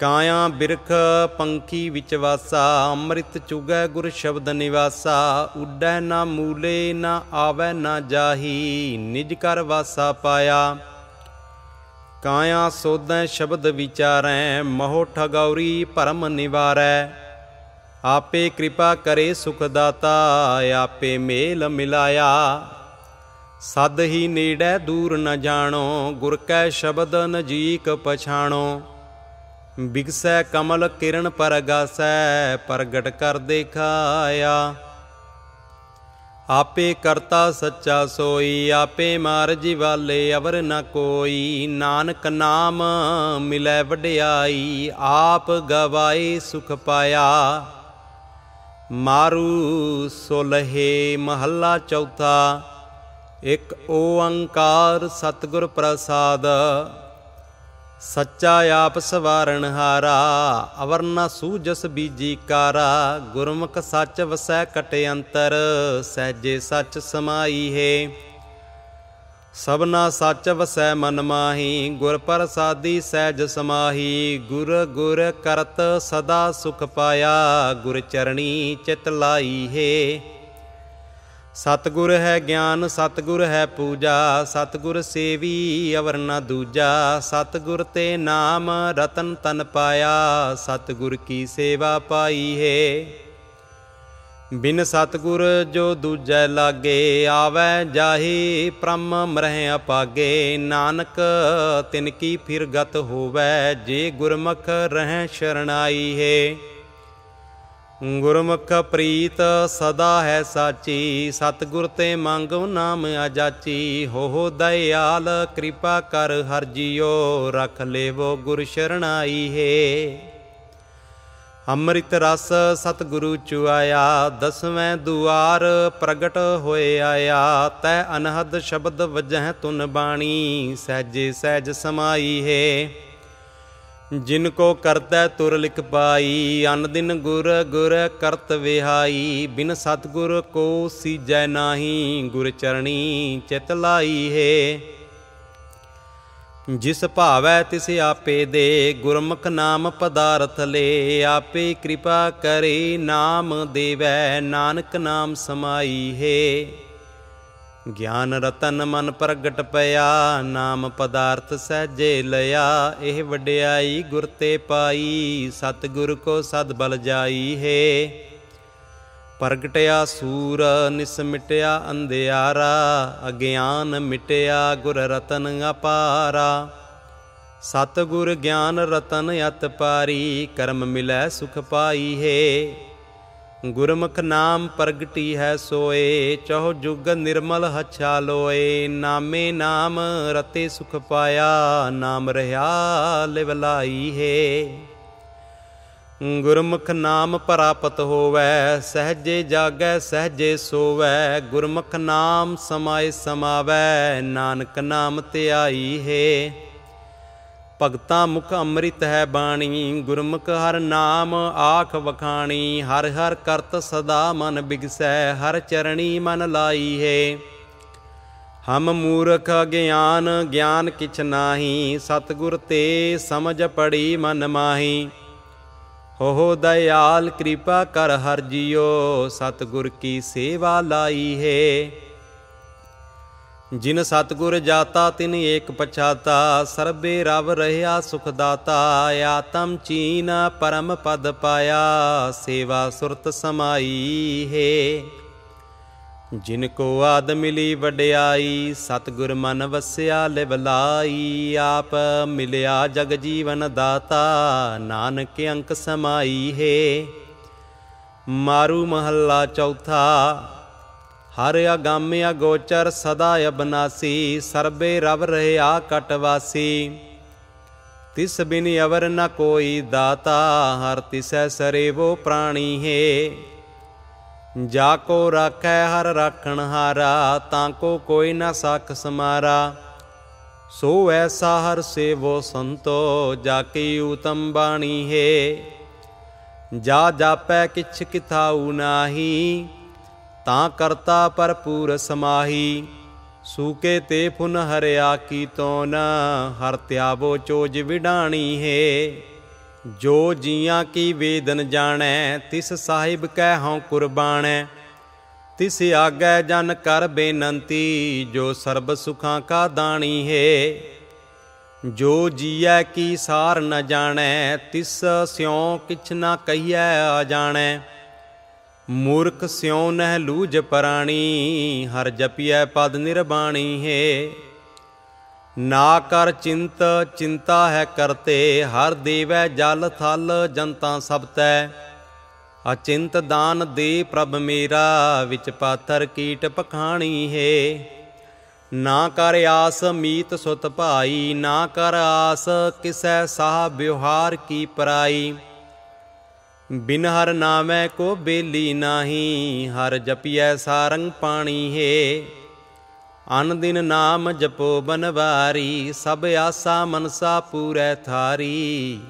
ਕਾਇਆ ਬਿਰਖ ਪੰਖੀ ਵਿੱਚ ਵਾਸਾ, ਅੰਮ੍ਰਿਤ ਚੁਗੈ ਗੁਰ ਸ਼ਬਦ ਨਿਵਾਸਾ। ਉੱਡੈ ਨਾ ਮੂਲੇ, ਨਾ ਆਵੈ, ਨਾ ਜਾਹੀ, ਨਿਜ ਕਰ ਵਾਸਾ ਪਾਇਆ। ਕਾਇਆ ਸੋਧੈ ਸ਼ਬਦ ਵਿਚਾਰੈ, ਮੋਹ ਠਗੌਰੀ ਭਰਮ ਨਿਵਾਰੈ। ਆਪੇ ਕਿਰਪਾ ਕਰੇ ਸੁਖ ਦਾਤਾ ਆਪੇ ਮੇਲ ਮਿਲਾਇਆ। ਸਦ ਹੀ ਨੇੜੈ ਦੂਰ ਨ ਜਾਣੋ, ਗੁਰ ਕੈ ਸ਼ਬਦ ਨਜੀਕ ਪਛਾਣੋ। ਬਿਗਸੈ ਕਮਲ ਕਿਰਨ ਪਰਗਾਸੈ, ਪ੍ਰਗਟ ਕਰ ਦੇਖਾਇਆ। ਆਪੇ ਕਰਤਾ ਸੱਚਾ ਸੋਈ, ਆਪੇ ਮਾਰ ਜਿਵਾਲੇ ਅਵਰ ਨ ਕੋਈ। ਨਾਨਕ ਨਾਮ ਮਿਲੈ ਵਡਿਆਈ, ਆਪ ਗਵਾਏ ਸੁਖ ਪਾਇਆ। ਮਾਰੂ ਸੁਲਹੇ ਮਹੱਲਾ ਚੌਥਾ, ਇੱਕ ਓੰਕਾਰ ਸਤਿਗੁਰ ਪ੍ਰਸਾਦ। ਸੱਚਾ ਆਪ ਸਵਾਰਨ ਹਾਰਾ, ਅਵਰਨਾ ਸੂਜਸ ਬੀਜੀ ਕਾਰਾ, ਗੁਰਮੁਖ ਸੱਚ ਵਸੈ ਕਟ ਅੰਤਰ, ਸਹਿਜੇ ਸੱਚ ਸਮਾਈ ਹੈ। ਸਭਨਾ ਸੱਚ ਵਸੈ ਮਨ ਮਾਹੀ, ਗੁਰ ਪ੍ਰਸਾਦੀ ਸਹਿਜ ਸਮਾਹੀ, ਗੁਰ ਗੁਰ ਕਰਤ ਸਦਾ ਸੁਖ ਪਾਇਆ, ਗੁਰ ਚਰਣੀ ਚਿਤ ਲਾਈ ਹੈ। ਸਤਗੁਰ ਹੈ ਗਿਆਨ, ਸਤਗੁਰ ਹੈ ਪੂਜਾ, ਸਤਗੁਰ ਸੇਵੀ ਅਵਰ ਨ ਦੂਜਾ, ਸਤਗੁਰ ਤੇ ਨਾਮ ਰਤਨ ਤਨ ਪਾਇਆ, ਸਤਗੁਰ ਕੀ ਸੇਵਾ ਪਾਈ ਹੈ। ਬਿਨ ਸਤਗੁਰ ਜੋ ਦੂਜੈ ਲਾਗੇ ਆਵੈ, ਜਾਹੀ ਪ੍ਰਮ ਮਰਹਿ ਅਪਾਗੇ। ਨਾਨਕ ਤਿਨ ਕੀ ਫਿਰ ਗਤ ਹੋਵੈ, ਜੇ ਗੁਰਮੁਖ ਰਹਿ ਸ਼ਰਣਾਈ ਹੈ। ਗੁਰਮੁਖ ਪ੍ਰੀਤ ਸਦਾ ਹੈ ਸਾਚੀ, ਸਤਗੁਰ ਤੇ ਮੰਗੋ ਨਾਮ ਅਜਾਚੀ। ਹੋ ਹੋ ਦਇਆਲ ਕਿਰਪਾ ਕਰ ਹਰ ਜੀਓ, ਰਖ ਲੇਵੋ ਗੁਰ ਸ਼ਰਣਾਈ ਹੈ। ਅੰਮ੍ਰਿਤ ਰਸ ਸਤਿਗੁਰੂ ਚੁਆਇਆ, ਦਸਵੇਂ ਦੁਆਰ ਪ੍ਰਗਟ ਹੋਏ ਆਇਆ। ਤੈ ਅਨਹਦ ਸ਼ਬਦ ਵਜਹਿ ਤੁਨ ਬਾਣੀ, ਸਹਿਜੇ ਸਹਿਜ ਸਮਾਈ ਹੈ। ਜਿਨ ਕੋ ਕਰਤੈ ਤੁਰ ਲਿਖ ਪਾਈ, ਅਨ ਦਿਨ ਗੁਰ ਗੁਰ ਕਰਤ ਵਿਹਾਈ। ਬਿਨ ਸਤਗੁਰ ਕੋ ਸੀਜੈ ਨਾਹੀ, ਗੁਰ ਚਰਣੀ ਚਿਤ ਲਾਈ ਹੈ। ਜਿਸ ਭਾਵੈ ਤਿਸ ਆਪੇ ਦੇ, ਗੁਰਮੁਖ ਨਾਮ ਪਦਾਰਥ ਲੈ, ਆਪੇ ਕਿਰਪਾ ਕਰੇ, ਨਾਮ ਦੇਵੈ, ਨਾਨਕ ਨਾਮ ਸਮਾਈ ਹੈ। ਗਿਆਨ ਰਤਨ ਮਨ ਪ੍ਰਗਟ ਪਿਆ, ਨਾਮ ਪਦਾਰਥ ਸਹਜੇ ਲਿਆ, ਇਹ ਵਡਿਆਈ ਗੁਰ ਤੇ ਪਾਈ, ਸਤਿਗੁਰ ਕੋ ਸਦ ਬਲ ਜਾਈ ਹੈ। ਪ੍ਰਗਟਿਆ ਸੂਰ ਨਿਸਮਿਟਿਆ ਅੰਧਿਆਰਾ, ਅਗਿਆਨ ਮਿਟਿਆ ਗੁਰ ਰਤਨ ਅਪਾਰਾ। ਸਤਿਗੁਰ ਗਿਆਨ ਰਤਨ ਅਤ ਪਾਰੀ, ਕਰਮ ਮਿਲੈ ਸੁਖ ਪਾਈ ਹੈ। ਗੁਰਮੁਖ ਨਾਮ ਪ੍ਰਗਟੀ ਹੈ ਸੋਏ, ਚਹੁ ਜੁਗ ਨਿਰਮਲ ਹਛਾ ਲੋਏ। ਨਾਮੇ ਨਾਮ ਰਤੇ ਸੁਖ ਪਾਇਆ, ਨਾਮ ਰਹਾ ਲਿਵਲਾਈ ਹੈ। ਗੁਰਮੁਖ ਨਾਮ ਪ੍ਰਾਪਤ ਹੋਵੈ, ਸਹਜੇ ਜਾਗੈ, ਸਹਜੇ ਸੋਵੈ, ਗੁਰਮੁਖ ਨਾਮ ਸਮਾਏ ਸਮਾਵੈ, ਨਾਨਕ ਨਾਮ ਧਿਆਈ ਹੈ। ਭਗਤਾ ਮੁਖ ਅੰਮ੍ਰਿਤ ਹੈ ਬਾਣੀ, ਗੁਰਮੁਖ ਹਰ ਨਾਮ ਆਖ ਵਖਾਣੀ, ਹਰ ਹਰ ਕਰਤ ਸਦਾ ਮਨ ਬਿਗਸੈ, ਹਰ ਚਰਣੀ ਮਨ ਲਾਈ ਹੈ। ਹਮ ਮੂਰਖ ਗਿਆਨ ਗਿਆਨ ਕਿਛ ਨਾਹੀ, ਸਤਗੁਰ ਤੇ ਸਮਝ ਪੜੀ ਮਨ ਮਾਹੀ। ਹੋ ਦਇਆਲ, ਕਿਰਪਾ ਕਰ ਹਰ ਜੀਓ, ਸਤਗੁਰ ਕੀ ਸੇਵਾ ਲਾਈ ਹੈ। ਜਿਨ ਸਤਗੁਰ ਜਾਤਾ, ਤਿਨ ਏਕ ਪਛਾਤਾ, ਸਰਬੇ ਰਵ ਰਹਾ ਸੁਖ ਦਾਤਾ ਆਤਮ ਚੀਨ ਪਰਮ ਪਦ ਪਾਇਆ, ਸੇਵਾ ਸੁਰਤ ਸਮਾਈ ਹੈ। ਜਿਨ ਕੋ ਆਦ ਮਿਲੀ ਵਡਿਆਈ, ਸਤਗੁਰ ਮਨ ਵਸਿਆ ਲਿਵਲਾਈ ਆਪ ਮਿਲਿਆ ਜਗ ਜੀਵਨ ਦਾਤਾ, ਨਾਨਕ ਅੰਕ ਸਮਾਈ ਹੈ। ਮਾਰੂ ਮਹੱਲਾ ਚੌਥਾ, ਹਰ ਅਗੰਮ ਅਗੋਚਰ ਸਦਾ ਅਬਨਾਸੀ, ਸਰਬੇ ਰਵ ਰਹਾ ਕਟਵਾਸੀ ਤਿਸ ਬਿਨ ਅਵਰ ਨ ਕੋਈ ਦਾਤਾ, ਹਰ ਤਿਸੈ ਸਰੇਵੋ ਪ੍ਰਾਣੀ ਹੈ। ਜਾ ਕੋ ਰਾਖੈ ਹਰ ਰਾਖਣ ਹਾਰਾ, ਤਾਂ ਕੋ ਕੋਈ ਨਾ ਸਖ ਸਮਾਰਾ। ਸੋ ਐਸਾ ਹਰ ਸੇਵੋ ਸੰਤੋ, ਜਾ ਕੀ ਉਤਮ ਬਾਣੀ ਹੈ। ਜਾ ਜਾਪੈ ਕਿਛ ਕਿਥਾਉ ਨਾਹੀ, ਤਾਂ ਕਰਤਾ ਭਰਪੂਰ ਸਮਾਹੀ। ਸੂਕੇ ਤੇ ਫੁਨ ਹਰਿਆ ਕੀ ਤੋਨ ਹਰ ਤਿਆਵੋ ਚੋਜ ਵਿਡਾਣੀ ਹੈ। ਜੋ ਜੀਆਂ ਕੀ ਵੇਦਨ ਜਾਣੈ, ਤਿਸ ਸਾਹਿਬ ਕਹਿ ਹਉ ਕੁਰਬਾਨੈ ਤਿਸ ਆਗੈ ਜਨ ਕਰ ਬੇਨੰਤੀ, ਜੋ ਸਰਬ ਸੁਖਾਂ ਕਾ ਦਾਣੀ ਹੈ। ਜੋ ਜੀਐ ਕੀ ਸਾਰ ਨ ਜਾਣੈ, ਤਿਸ ਸਿਉ ਕਿਛ ਨ ਕਹੀਐ ਆ ਜਾਣੈ ਮੂਰਖ ਸਿਉ ਨਹਿ ਲੂਜ ਪ੍ਰਾਣੀ, ਹਰ ਜਪੀਐ ਪਦ ਨਿਰਬਾਣੀ ਹੈ। ਨਾ ਕਰ ਚਿੰਤ, ਚਿੰਤਾ ਹੈ ਕਰਤੇ ਹਰ ਦੇਵੈ ਜਲ ਥਲ ਜਨਤਾ ਸਭ ਤੈ। ਅਚਿੰਤ ਦਾਨ ਦੇ ਪ੍ਰਭ ਮੇਰਾ, ਵਿੱਚ ਪਾਥਰ ਕੀਟ ਪਖਾਣੀ ਹੈ। ਨਾ ਕਰ ਆਸ ਮੀਤ ਸੁਤ ਭਾਈ, ਨਾ ਕਰ ਆਸ ਕਿਸੈ ਸਾਹ ਵਿਵਹਾਰ ਕੀ ਪਰਾਈ। ਬਿਨ ਹਰ ਨਾਮੈ ਕੋ ਬੇਲੀ ਨਾਹੀ, ਹਰ ਜਪੀਐ ਸਾਰੰਗ ਪਾਣੀ ਹੈ। ਅਨ ਦਿਨ ਨਾਮ ਜਪੋ ਬਨਵਾਰੀ, ਸਭ ਆਸਾ ਮਨਸਾ ਪੂਰੈ ਥਾਰੀ।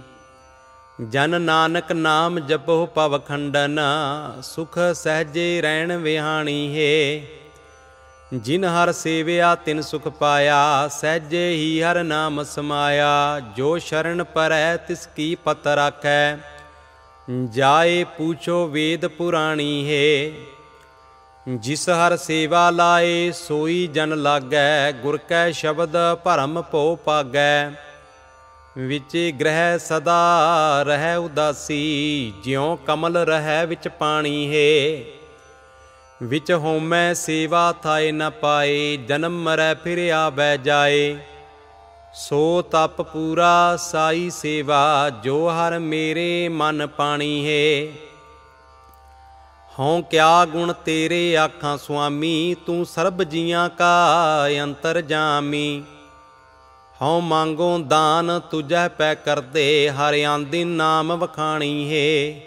ਜਨ ਨਾਨਕ ਨਾਮ ਜਪੋ ਪਵ ਖੰਡਨ, ਸੁਖ ਸਹਜੇ ਰਹਿਣ ਵਿਹਾਣੀ ਹੈ। ਜਿਨ ਹਰ ਸੇਵਿਆ ਤਿਨ ਸੁਖ ਪਾਇਆ, ਸਹਜੇ ਹੀ ਹਰ ਨਾਮ ਸਮਾਇਆ। ਜੋ ਸ਼ਰਨ ਪਰੈ ਤਿਸ ਕੀ ਪਤ ਰਾਖੈ, ਜਾਏ ਪੂਛੋ ਵੇਦ ਪੁਰਾਣੀ ਹੈ। ਜਿਸ ਹਰ ਸੇਵਾ ਲਾਏ, ਸੋਈ ਜਨ ਲਾਗੈ, ਗੁਰ ਕੈ ਸ਼ਬਦ ਭਰਮ ਭੋ ਪਾਗੈ। ਵਿੱਚ ਗ੍ਰਹਿ ਸਦਾ ਰਹਿ ਉਦਾਸੀ, ਜਿਉ ਕਮਲ ਰਹਿ ਵਿੱਚ ਪਾਣੀ ਹੈ। ਵਿੱਚ ਹੋਮੈ ਸੇਵਾ ਥਾਏ ਨ ਪਾਏ, ਜਨਮ ਮਰੈ ਫਿਰ ਆਵੈ ਜਾਏ। ਸੋ ਤਪ ਪੂਰਾ ਸਾਈ ਸੇਵਾ, ਜੋ ਹਰ ਮੇਰੇ ਮਨ ਪਾਣੀ ਹੈ। ਹਉ ਕਿਆ ਗੁਣ ਤੇਰੇ ਆਖਾਂ ਸੁਆਮੀ, ਤੂੰ ਸਰਬ ਜੀਆਂ ਕਾ ਅੰਤਰ ਜਾਮੀ। ਹਉ ਮੰਗੋ ਦਾਨ ਤੁਜੈ ਪੈ ਕਰਦੇ, ਹਰ ਆਂਦੀ ਨਾਮ ਵਖਾਣੀ ਹੈ।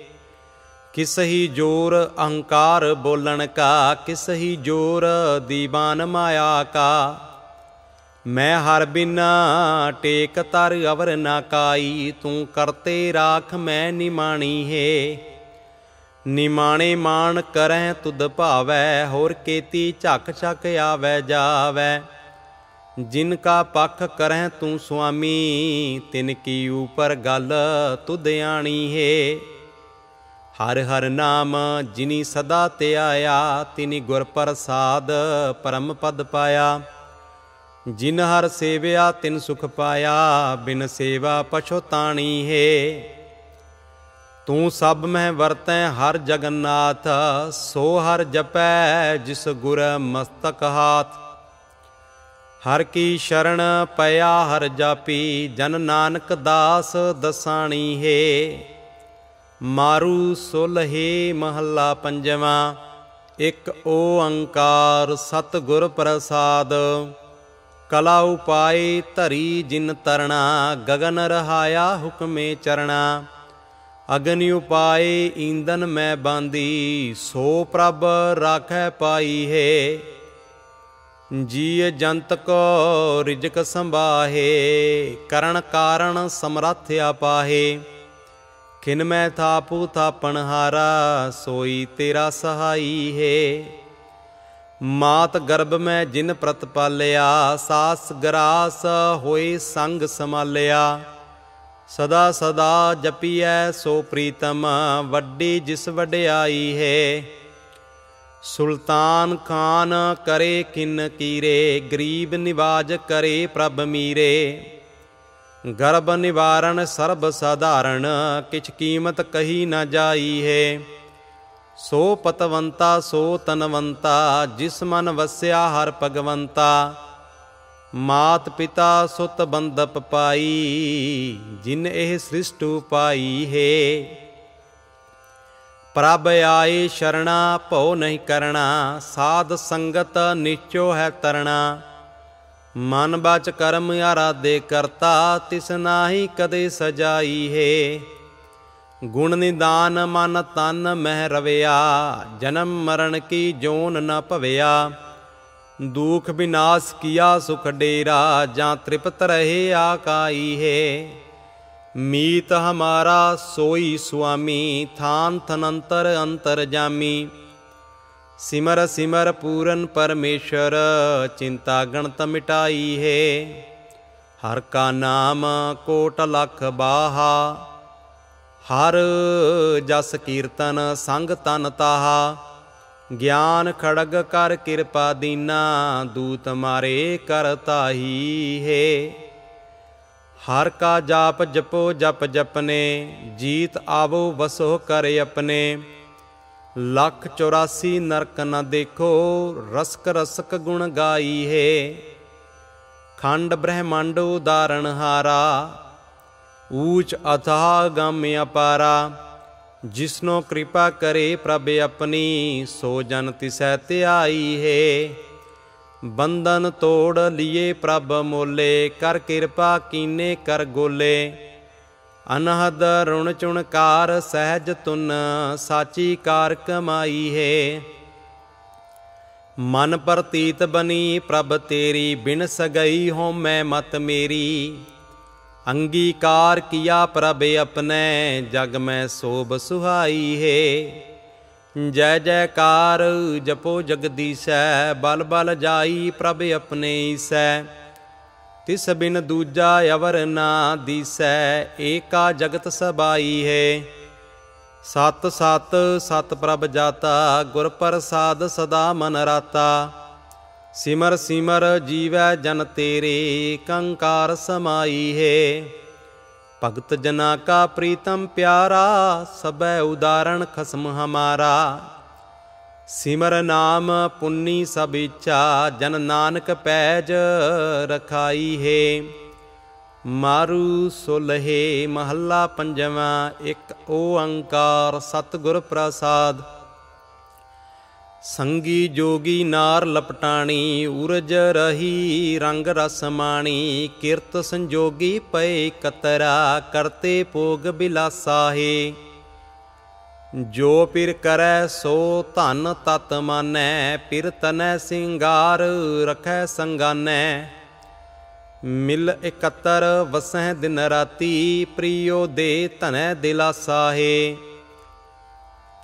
ਕਿਸ ਹੀ ਜੋਰ ਅਹੰਕਾਰ ਬੋਲਣ ਕਾ ਕਿਸ ਹੀ ਜੋਰ ਦੀਵਾਨ ਮਾਇਆ ਕਾ। ਮੈਂ ਹਰ ਬਿਨਾ ਟੇਕ ਤਰ ਅਵਰ ਨਾ ਕਾਈ, ਤੂੰ ਕਰਤੇ ਰਾਖ ਮੈਂ ਨਿਮਾਣੀ ਹੈ। ਨਿਮਾਣੇ ਮਾਨ ਕਰੈ ਤੁਧ ਭਾਵੈ, ਹੋਰ ਕੇਤੀ ਝੱਕ ਝਕ ਆਵੈ ਜਾਵੈ। ਜਿਨ ਕਾ ਪਖ ਕਰੈ ਤੂੰ ਸੁਆਮੀ, ਤਿਨ ਕੀ ਉਪਰ ਗੱਲ ਤੁਧ ਆਣੀ ਹੈ। ਹਰ ਹਰ ਨਾਮ ਜਿਨੀ ਸਦਾ ਤੇ ਤਿਨੀ ਗੁਰ ਪ੍ਰਸਾਦ ਪਰਮ ਪਦ ਪਾਇਆ। ਜਿਨ ਹਰ ਸੇਵਿਆ ਤਿਨ ਸੁਖ ਪਾਇਆ, ਬਿਨ ਸੇਵਾ ਪਛੋਤਾਣੀ ਹੈ। ਤੂੰ ਸਭ ਮਹਿ ਵਰਤੈ, ਹਰ ਜਗਨਨਾਥ, ਸੋ ਹਰ ਜਪੈ, ਜਿਸ ਗੁਰ ਮਸਤਕ ਹਾਥ। ਹਰ ਕੀ ਸ਼ਰਣ ਪਿਆ, ਹਰ ਜਾਪੀ, ਜਨ ਨਾਨਕ ਦਾਸ ਦਸਾਣੀ ਹੈ। ਮਾਰੂ ਸੁਲਹੇ ਮਹੱਲਾ ਪੰਜਵਾਂ, ਇੱਕ ਓੰਕਾਰ ਸਤਿਗੁਰ ਪ੍ਰਸਾਦ। ਕਲਾ ਉਪਾਏ ਧਰੀ ਜਿਨ ਤਰਣਾ, ਗਗਨ ਰਹਾਇਆ ਹੁਕਮੇ ਚਰਣਾ। ਅਗਨ ਉਪਾਏ ਈਂਦਨ ਮੈਂ ਬਾਂਦੀ ਸੋ ਪ੍ਰਭ ਰਾਖੈ ਪਾਈ ਹੈ। ਜੀ ਜੰਤ ਕੋ ਰਿਜਕ ਸੰਭਾਹੇ, ਕਰਨ ਕਾਰਣ ਸਮਰੱਥ ਆਪਾਹੇ ਖਿਨ ਮੈਂ ਥਾਪੂ ਥਾਪਣ ਹਾਰਾ, ਸੋਈ ਤੇਰਾ ਸਹਾਈ ਹੈ। ਮਾਤ ਗਰਭ ਮੈਂ ਜਿਨ ਪ੍ਰਤਪਾਲਿਆ, ਸਾਸ ਗਰਾਸ ਹੋਏ ਸੰਗ ਸਮਾਲਿਆ ਸਦਾ ਸਦਾ ਜਪੀਐ ਸੋ ਪ੍ਰੀਤਮ, ਵੱਡੀ ਜਿਸ ਵਡਿਆਈ ਹੈ। ਸੁਲਤਾਨ ਖਾਨ ਕਰੇ ਕਿਨ ਕੀਰੇ, ਗਰੀਬ ਨਿਵਾਜ ਕਰੇ ਪ੍ਰਭ ਮੀਰੇ। ਗਰਭ ਨਿਵਾਰਨ ਸਰਬ ਸਾਧਾਰਨ ਕਿਛ ਕੀਮਤ ਕਹੀ ਨਾ ਜਾਈ ਹੈ। ਸੋ ਪਤਵੰਤਾ ਸੋ ਤਨਵੰਤਾ, ਜਿਸ ਮਨ ਵਸਿਆ ਹਰ ਭਗਵੰਤਾ। ਮਾਤ ਪਿਤਾ ਸੁਤ ਬੰਦਪ ਪਾਈ, ਜਿਨ ਇਹ ਸ੍ਰਿਸ਼ਟੂ ਪਾਈ ਹੈ। ਪ੍ਰਭ ਆਏ ਸ਼ਰਣਾ, ਭਉ ਨਹੀਂ ਕਰਣਾ, ਸਾਧ ਸੰਗਤ ਨਿਚੋ ਹੈ ਤਰਣਾ। ਮਨ ਬਚ ਕਰਮ ਆਰਾਧੇ ਕਰਤਾ, ਤਿਸ ਨਾਹੀ ਕਦੇ ਸਜਾਈ ਹੈ। ਗੁਣ ਨਿਦਾਨ ਮਨ ਤਨ ਮਹਿ ਰਵਿਆ, ਜਨਮ ਮਰਨ ਕੀ ਜੋਨ ਨ ਭਵਿਆ। ਦੁਖ ਬਿਨਾਸ਼ ਕੀਆ ਸੁਖ ਡੇਰਾ ਜਾਂ ਤ੍ਰਿਪਤ ਰਹੇ ਆਕਾਈ ਹੈ ਮੀਤ ਹਮਾਰਾ ਸੋਈ ਸੁਆਮੀ ਥਾਨ ਥਨੰਤਰ ਅੰਤਰ ਜਾਮੀ ਸਿਮਰ ਸਿਮਰ ਪੂਰਨ ਪਰਮੇਸ਼ਰ ਚਿੰਤਾ ਗਣਤ ਮਿਟਾਈ ਹੈ ਹਰ ਕਾ ਨਾਮ ਕੋਟ ਲਖ ਬਾਹਾ ਹਰ ਜਸ ਕੀਰਤਨ ਸੰਗ ਤਨ ਤਾਹਾ ਗਿਆਨ ਖੜਗ ਕਰ ਕਿਰਪਾ ਦੀਨਾ, ਦੂਤ ਮਾਰੇ ਕਰਤਾਹੀ ਹੈ। ਹਰ ਕਾ ਜਾਪ ਜਪੋ ਜਪ ਜਪਨੇ, ਜੀਤ ਆਵੋ ਵਸੋ ਕਰ ਆਪਣੇ। ਲੱਖ 84 ਨਰਕ ਨਾ ਦੇਖੋ, ਰਸਕ ਰਸਕ ਗੁਣ ਗਾਈ ਹੈ। ਖੰਡ ਬ੍ਰਹਮੰਡ ਉਦਾਰਣ ਹਾਰਾ, ਊਚ ਅਥਾ ਗਮ ਅਪਾਰਾ। ਜਿਸਨੋ ਕਿਰਪਾ ਕਰੇ ਪ੍ਰਭ ਆਪਣੀ, ਸੋ ਜਨ ਤਿਸੈ ਧਿਆਈ ਹੈ। ਬੰਧਨ ਤੋੜ ਲਿਏ ਪ੍ਰਭ ਮੋਲੇ, ਕਰ ਕਿਰਪਾ ਕੀਨੇ ਕਰ ਗੋਲੇ। ਅਨਹਦ ਰੁਣ ਚੁਣਕਾਰ ਸਹਿਜ ਤੁਨ ਸਾਚੀ ਕਾਰ ਕਮਾਈ ਹੈ। ਮਨ ਪ੍ਰਤੀਤ ਬਣੀ ਪ੍ਰਭ ਤੇਰੀ, ਬਿਨ ਸਗਈ ਹੋ ਮੈਂ ਮਤ ਮੇਰੀ। ਅੰਗੀਕਾਰ ਕੀਆ ਪ੍ਰਭ ਆਪਣੇ, ਜਗ ਮੈਂ ਸੋਭ ਸੁਹਾਈ ਹੈ। ਜੈ ਜੈਕਾਰ ਜਪੋ ਜਗਦੀਸੈ ਬਲ ਬਲ ਜਾਈ ਪ੍ਰਭ ਆਪਣੇ ਈਸੈ। ਤਿਸ ਬਿਨ ਦੂਜਾ ਅਵਰ ਨਾ ਦੀਸੈ, ਏਕਾ ਜਗਤ ਸਬਾਈ ਹੈ। ਸਤ ਸਤ ਸਤ ਪ੍ਰਭ ਜਾਤਾ, ਗੁਰ ਪ੍ਰਸਾਦ ਸਦਾ ਮਨ ਰਾਤਾ। ਸਿਮਰ ਸਿਮਰ ਜੀਵੈ ਜਨ ਤੇਰੇ, ਕੰਕਾਰ ਸਮਾਈ ਹੈ। ਭਗਤ ਜਨਾ ਕਾ ਪ੍ਰੀਤਮ ਪਿਆਰਾ ਸਬੈ ਉਦਾਰਣ ਖਸਮ ਹਮਾਰਾ। ਸਿਮਰ ਨਾਮ ਪੁੰਨੀ ਸਭ ਇੱਛਾ, ਜਨ ਨਾਨਕ ਪੈਜ ਰਖਾਈ ਹੈ। ਮਾਰੂ ਸੁਲਹੇ ਮਹੱਲਾ ਪੰਜਵਾਂ, ਇੱਕ ਓੰਕਾਰ ਸਤਿਗੁਰ ਪ੍ਰਸਾਦ। ਸੰਗੀ ਜੋਗੀ ਨਾਰ ਲਪਟਾਣੀ, ਉਰਜ ਰਹੀ ਰੰਗ ਰਸ ਮਾਣੀ, ਕਿਰਤ ਸੰਜੋਗੀ ਪਏ ਕਤਰਾ, ਕਰਤੇ ਭੋਗ ਬਿਲਾਸਾ ਜੋ ਪਿਰ ਕਰੈ ਸੋ ਧਨ ਤਤ ਮਾਨੈ, ਪਿਰ ਤਨੈ ਸਿੰਗਾਰ ਰਖੈ ਸੰਗਾਨੈ। ਮਿਲ ਇਕਤਰ ਵਸਹਿ ਦਿਨ ਰਾਤੀ, ਪ੍ਰਿਯੋ ਦੇ ਧਨੈ ਦਿਲਾਸਾ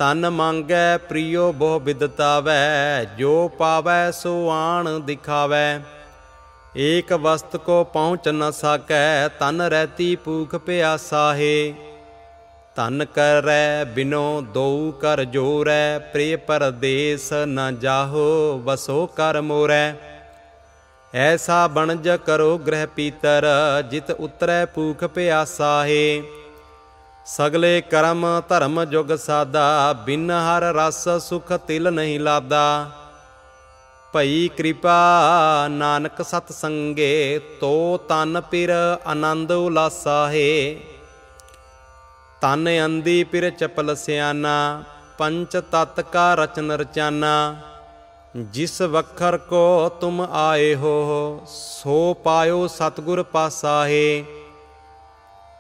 ਤਨ ਮੰਗੈ ਪ੍ਰਿਯੋ ਬਹੁ ਵਿਦਤਾਵੈ ਜੋ ਪਾਵੈ ਸੋ ਆਣ ਦਿਖਾਵੈ। ਏਕ ਵਸਤ ਕੋ ਪਹੁੰਚ ਨ ਸਕੈ, ਤਨ ਰਹਿਤੀ ਭੂਖ ਪਿਆਸਾ ਹੈ। ਤਨ ਕਰੈ ਬਿਨੋ ਦਉ ਕਰ ਜੋਰੈ, ਪ੍ਰੇ ਪਰਦੇਸ ਨ ਜਾਹੋ ਵਸੋ ਕਰ ਮੋਰੈ। ਐਸਾ ਬਣਜ ਕਰੋ ਗ੍ਰਹਿ ਪੀਤਰ, ਜਿਤ ਉਤਰੈ ਭੂਖ ਪਿਆਸਾ ਹੈ। ਸਗਲੇ ਕਰਮ ਧਰਮ ਜੁਗ ਸਾਦਾ, ਬਿਨ ਹਰ ਰਸ ਸੁਖ ਤਿਲ ਨਹੀਂ ਲਾਦਾ। ਭਈ ਕਿਰਪਾ ਨਾਨਕ ਸਤ ਸੰਗੇ ਤੋ ਤਨ ਪਿਰ ਆਨੰਦ ਉਲਾਸਾ ਹੈ। ਤਨ ਅੰਦੀ ਪਿਰ ਚਪਲ ਸਿਆਨਾ, ਪੰਚ ਤਤ ਕਾ ਰਚਨ ਰਚਾਨਾ। ਜਿਸ ਵਖਰ ਕੋ ਤੁਮ ਆਏ ਹੋ, ਸੋ ਪਾਇਓ ਸਤਗੁਰ ਪਾਸਾ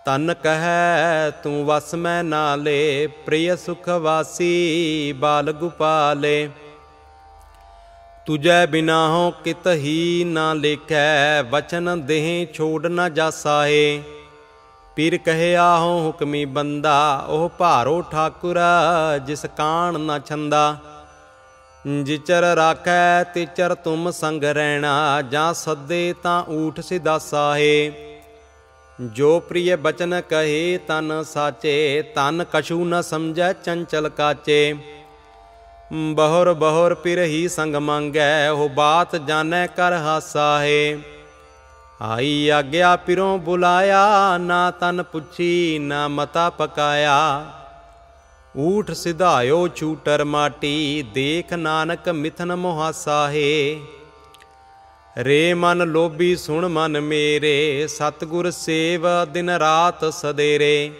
ਤਨ ਕਹੈ ਤੂੰ ਵਸ ਮੈਂ ਨਾਲੇ, ਪ੍ਰਿਯ ਸੁਖ ਵਾਸੀ ਬਾਲ ਗੁਪਾਲੇ। ਤੁਜੈ ਬਿਨਾ ਹੋ ਕਿਤ ਹੀ ਨਾ ਲੇਖੈ, ਵਚਨ ਦੇਹ ਛੋੜ ਨਾ ਜਾਸਾਏ ਪੀਰ ਕਹਿਆ ਹੋ ਹੁਕਮੀ ਬੰਦਾ, ਉਹ ਭਾਰੋ ਠਾਕੁਰ ਜਿਸ ਕਾਣ ਨਾ ਛੰਦਾ। ਜਿਚਰ ਰਾਖੈ ਤਿਚਰ ਤੁਮ ਸੰਗ ਰਹਿਣਾ ਜਾਂ ਸੱਦੇ ਤਾਂ ਊਠ ਸਿਦਾ ਸਾਹੇ ਜੋ ਪ੍ਰਿय ਬਚਨ ਕਹੇ ਤਨ ਸਾਚੇ ਤਨ ਕਛੂ ਨ ਸਮਝੈ ਚੰਚਲ ਕਾਚੇ ਬਹੁਰ ਬਹੁਰ ਪਿਰਹੀ ਸੰਗ ਮੰਗੈ ਹੋ ਬਾਤ ਜਾਣੈ ਕਰ ਹਾਸਾ ਹੈ ਆਈ ਆਗਿਆ ਪਿਰੋਂ ਬੁਲਾਇਆ ਨਾ ਤਨ ਪੁੱਛੀ ਨਾ ਮਤਾ ਪਕਾਇਆ ਊਠ ਸਿਧਾਇਓ ਛੂਟਰ ਮਾਟੀ ਦੇਖ ਨਾਨਕ ਮਿਥਨ ਮੁਹਾਸਾ ਹੈ ਰੇ ਮਨ ਲੋਭੀ ਸੁਣ ਮਨ ਮੇਰੇ, ਸਤਗੁਰ ਸੇਵ ਦਿਨ ਰਾਤ ਸਦੇਰੇ।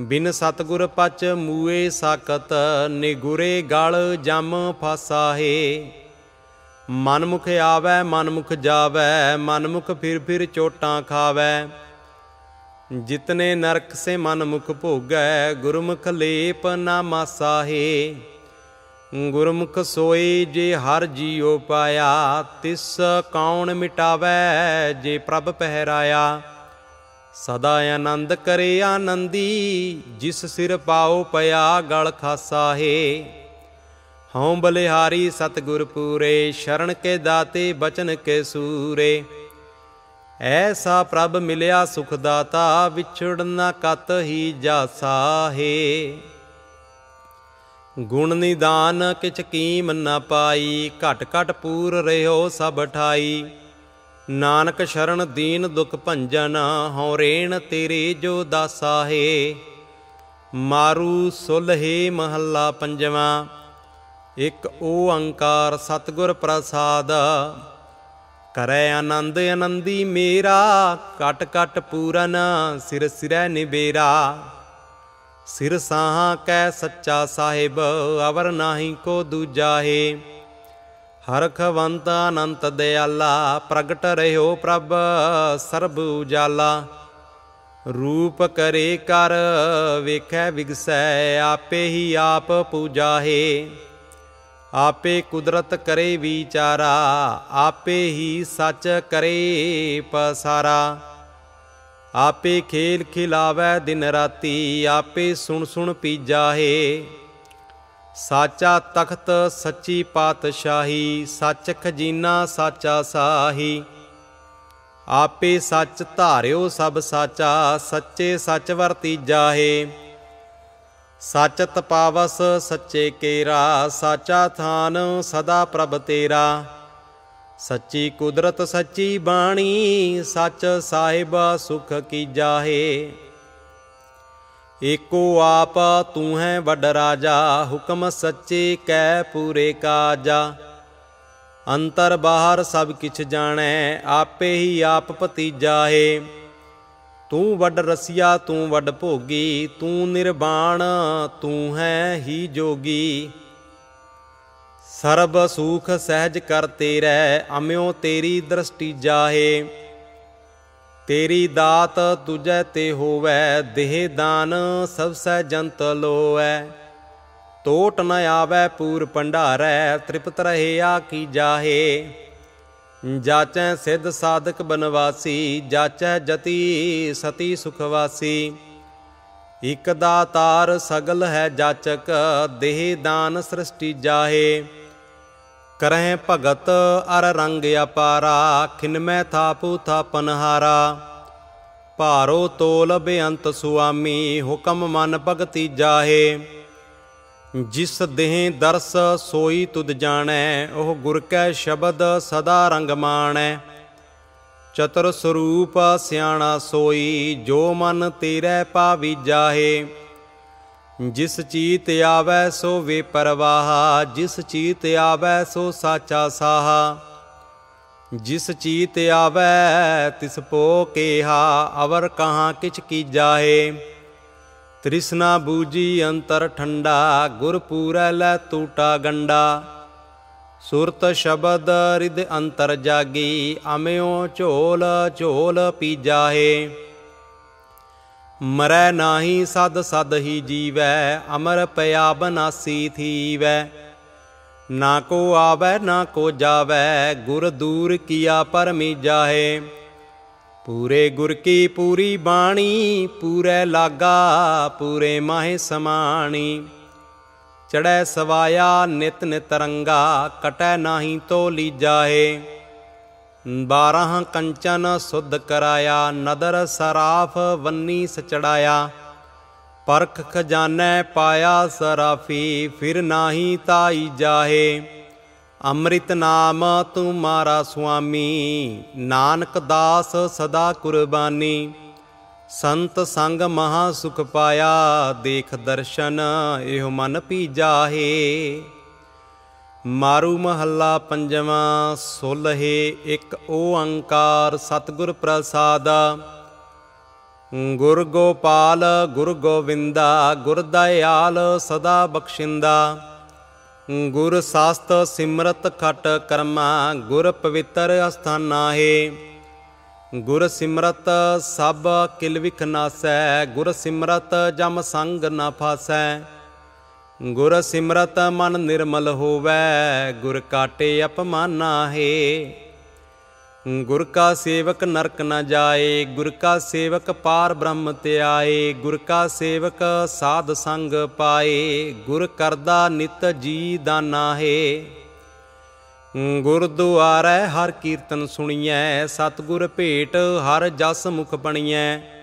ਬਿਨ ਸਤਗੁਰ ਪਚ ਮੂਏ ਸਾਕਤ, ਨਿਗੁਰੇ ਗਲ ਜਮ ਫਾਸਾਹੇ। ਮਨਮੁਖ ਆਵੈ ਮਨ ਮੁਖ ਜਾਵੈ, ਮਨਮੁਖ ਫਿਰ ਫਿਰ ਚੋਟਾਂ ਖਾਵੈ। ਜਿਤਨੇ ਨਰਕ ਸੇ ਮਨ ਮੁਖ ਭੋਗੈ, ਗੁਰਮੁਖ ਲੇਪ ਨਾ ਮਾਸਾਹੇ। ਗੁਰਮੁਖ ਸੋਈ ਜੇ ਹਰ ਜੀਉ ਪਾਇਆ, ਤਿਸ ਕੌਣ ਮਿਟਾਵੈ ਜੇ ਪ੍ਰਭ ਪਹਿਰਾਇਆ। ਸਦਾ ਆਨੰਦ ਕਰੇ ਆਨੰਦੀ, ਜਿਸ ਸਿਰ ਪਾਉ ਪਿਆ ਗਲ ਖਾਸਾ ਹੈ। ਹਉ ਬਲਿਹਾਰੀ ਸਤਗੁਰ ਪੂਰੇ, ਸ਼ਰਨ ਕੇ ਦਾਤੇ ਬਚਨ ਕੇ ਸੂਰੇ। ਐਸਾ ਪ੍ਰਭ ਮਿਲਿਆ ਸੁਖ ਦਾਤਾ ਵਿਛੜਨਾ ਕਤ ਹੀ ਜਾਸਾ ਹੈ। ਗੁਣ ਨਿਦਾਨ ਕਿਛ ਕੀਮ ਨ ਪਾਈ, ਘਟ ਘਟ ਪੂਰ ਰਹਿਓ ਸਭ ਠਾਈ। ਨਾਨਕ ਸ਼ਰਨ ਦੀਨ ਦੁਖ ਭੰਜਨ, ਹਉ ਰੇਣ ਤੇਰੇ ਜੋ ਦਾਸਾ ਹੈ ਮਾਰੂ ਸੁਲਹੇ ਮਹੱਲਾ ਪੰਜਵਾਂ, ਇਕ ਓੰਕਾਰ ਸਤਗੁਰ ਪ੍ਰਸਾਦ। ਕਰੈ ਆਨੰਦ ਆਨੰਦੀ ਮੇਰਾ ਕਟ ਕਟ ਪੂਰਨ ਸਿਰ ਸਿਰੈ ਨਿਬੇਰਾ ਸਿਰ ਸਾਹਾਂ ਕੈ ਸੱਚਾ ਸਾਹਿਬ ਅਵਰ ਨਾਹੀ ਕੋ ਦੂਜਾ ਹੈ ਹਰਖਵੰਤ ਅਨੰਤ ਦਿਆਲਾ ਪ੍ਰਗਟ ਰਹਿਓ ਪ੍ਰਭ ਸਰਬ ਉਜਾਲਾ ਰੂਪ ਕਰੇ ਕਰ ਵੇਖੈ ਵਿਗਸੈ ਆਪੇ ਹੀ ਆਪ ਪੂਜਾ ਹੈ ਆਪੇ ਕੁਦਰਤ ਕਰੇ ਵਿਚਾਰਾ ਆਪੇ ਹੀ ਸੱਚ ਕਰੇ ਪਸਾਰਾ ਆਪੇ ਖੇਲ ਖਿਲਾਵੈ ਦਿਨ ਰਾਤੀ, ਆਪੇ ਸੁਣ ਸੁਣ ਪੀਜਾ ਹੈ। ਸਾਚਾ ਤਖਤ ਸੱਚੀ ਪਾਤਸ਼ਾਹੀ, ਸੱਚ ਖਜ਼ੀਨਾ ਸਾਚਾ ਸਾਹੀ। ਆਪੇ ਸੱਚ ਧਾਰਿਓ ਸਭ ਸਾਚਾ, ਸੱਚੇ ਸੱਚ ਵਰਤੀਜਾ ਹੈ। ਸੱਚ ਤਪਾਵਸ ਸੱਚੇ ਕੇਰਾ, ਸਾਚਾ ਥਾਨ ਸਦਾ ਪ੍ਰਭ ਤੇਰਾ। ਸੱਚੀ ਕੁਦਰਤ ਸੱਚੀ ਬਾਣੀ, ਸੱਚ ਸਾਹਿਬ ਸੁਖ ਕੀ ਜਾਹੇ। ਏਕੋ ਆਪ ਤੂੰ ਹੈ ਵੱਡ ਰਾਜਾ, ਹੁਕਮ ਸੱਚੇ ਕੈ ਪੂਰੇ ਕਾਜਾ। ਅੰਤਰ ਬਾਹਰ ਸਭ ਕਿਛ ਜਾਣੈ, ਆਪੇ ਹੀ ਆਪ ਭਤੀਜਾ ਹੈ ਤੂੰ ਵੱਡ ਰਸੀਆ, ਤੂੰ ਵੱਡ ਭੋਗੀ, ਤੂੰ ਨਿਰਵਾਣ ਤੂੰ ਹੈ ਹੀ ਜੋਗੀ। ਸਰਬ ਸੁਖ ਸਹਿਜ ਕਰ ਤੇਰੈ, ਅਮਿਓ ਤੇਰੀ ਦ੍ਰਿਸ਼ਟੀ ਜਾਹੇ। ਤੇਰੀ ਦਾਤ ਤੁਜੈ ਤੇ ਹੋਵੈ, ਦੇਹ ਦਾਨ ਸਭ ਸਹਿ ਜੰਤ ਲੋਐ। ਟੋਟ ਨ ਆਵੈ ਪੂਰ ਭੰਡਾਰੈ, ਤ੍ਰਿਪਤ ਰਹੇ ਆ ਕੀ ਜਾਹੇ। ਜਾਚੈ ਸਿੱਧ ਸਾਧਕ ਬਨਵਾਸੀ, ਜਾਚੈ ਜਤੀ ਸਤੀ ਸੁਖਵਾਸੀ। ਇਕ ਦਾਤਾਰ ਸਗਲ ਹੈ ਜਾਚਕ, ਦੇਹ ਦਾਨ ਸ੍ਰਿਸ਼ਟੀ ਜਾਹੇ। ਕਰਹਿ ਭਗਤ ਅਰ ਰੰਗ ਅਪਾਰਾ ਖਿਨਮੈ ਥਾਪੂ ਥਾਪਨਹਾਰਾ ਭਾਰੋ ਤੋਲ ਬੇਅੰਤ ਸੁਆਮੀ, ਹੁਕਮ ਮਨ ਭਗਤੀ ਜਾਹੇ। ਜਿਸ ਦੇਹ ਦਰਸ ਸੋਈ ਤੁਧ ਜਾਣੈ, ਉਹ ਗੁਰ ਕੈ ਸ਼ਬਦ ਸਦਾ ਰੰਗ ਮਾਣੈ। ਚਤੁਰ ਸਰੂਪ ਸਿਆਣਾ ਸੋਈ, ਜੋ ਮਨ ਤੇਰੇ ਪਾਵੀ ਜਾਹੇ। ਜਿਸ ਚੀਤ ਆਵੈ ਸੋ ਵੇ ਪਰਵਾਹ ਜਿਸ ਚੀਤ ਆਵੈ ਸੋ ਸਾਚਾ ਸਾਹਾ। ਜਿਸ ਚੀਤ ਆਵੈ ਤਿਸ ਪੋ ਕੇਹਾ, ਅਵਰ ਕਹਾਂ ਕਿਛ ਕੀ ਜਾਹੇ। ਤ੍ਰਿਸ਼ਨਾ ਬੂਜੀ ਅੰਤਰ ਠੰਡਾ, ਗੁਰ ਪੂਰੈ ਲੈ ਟੂਟਾ ਗੰਡਾ। ਸੁਰਤ ਸ਼ਬਦ ਰਿਦ ਅੰਤਰ ਜਾਗੀ, ਅਮਿਓ ਝੋਲ ਝੋਲ ਪੀ ਜਾਹੇ। ਮਰੈ ਨਾਹੀ ਸਦ ਸਦ ਹੀ ਜੀਵੈ, ਅਮਰ ਪਿਆ ਬਨਾਸੀ ਥੀਵੈ। ਨਾ ਕੋ ਆਵੈ, ਨਾ ਕੋ ਜਾਵੈ, ਗੁਰ ਦੂਰ ਕੀਆ ਪਰਮੀ ਜਾਹੇ ਪੂਰੇ ਗੁਰ ਕੀ ਪੂਰੀ ਬਾਣੀ, ਪੂਰੇ ਲਾਗਾ, ਪੂਰੇ ਮਾਹੇ ਸਮਾਣੀ। ਚੜੈ ਸਵਾਇਆ ਨਿਤ ਨਿਤ ਰੰਗਾ, ਕਟੈ ਨਾਹੀ ਤੋ ਲੀਜਾਹੇ 12 ਕੰਚਨ ਸੁਧ ਕਰਾਇਆ, ਨਦਰ ਸਰਾਫ ਵੰਨੀ ਸਚੜਾਇਆ। ਪਰਖ ਖਜ਼ਾਨੇ ਪਾਇਆ ਸਰਾਫੀ, ਫਿਰ ਨਾਹੀ ਤਾਈ ਜਾਹੇ। ਅੰਮ੍ਰਿਤ ਨਾਮ ਤੂੰ ਮਾਰਾ ਸੁਆਮੀ, ਨਾਨਕ ਦਾਸ ਸਦਾ ਕੁਰਬਾਨੀ। ਸੰਤ ਸੰਗ ਮਹਾ ਸੁਖ ਪਾਇਆ, ਦੇਖ ਦਰਸ਼ਨ ਇਹ ਮਨ ਪੀ ਜਾਹੇ। ਮਾਰੂ ਮਹੱਲਾ ਪੰਜਵਾਂ, ਸੁਲਹੇ ਇੱਕ ਓੰਕਾਰ ਸਤਿਗੁਰ ਪ੍ਰਸਾਦ। ਗੁਰ ਗੋਪਾਲ, ਗੁਰ ਗੋਵਿੰਦਾ, ਗੁਰ ਦਇਆਲ ਸਦਾ ਬਖਸ਼ਿੰਦਾ। ਗੁਰ ਸਾਸਤ ਸਿਮਰਤ ਖਟ ਕਰਮਾ, ਗੁਰ ਪਵਿੱਤਰ ਅਸਥਾਨਾ ਹੈ। ਗੁਰ ਸਿਮਰਤ ਸਭ ਕਿਲ ਵਿਖ ਨਾਸੈ, ਗੁਰ ਸਿਮਰਤ ਜਮ ਸੰਗ ਨਾ ਫਾਸੈ। ਗੁਰ ਸਿਮਰਤ ਮਨ ਨਿਰਮਲ ਹੋਵੈ, ਗੁਰ ਕਾਟੇ ਅਪਮਾਨਾ ਹੈ। ਗੁਰ ਕਾ ਸੇਵਕ ਨਰਕ ਨਾ ਜਾਏ, ਗੁਰ ਕਾ ਸੇਵਕ ਪਾਰ ਬ੍ਰਹਮ ਤੇ ਆਏ ਗੁਰ ਕਾ ਸੇਵਕ ਸਾਧ ਸੰਗ ਪਾਏ, ਗੁਰ ਕਰਦਾ ਨਿਤ ਜੀ ਦਾਨਾ ਹੈ। ਗੁਰਦੁਆਰੈ ਹਰ ਕੀਰਤਨ ਸੁਣੀਐ, ਸਤਗੁਰ ਭੇਟ ਹਰ ਜਸ ਮੁਖ ਬਣੀਐ।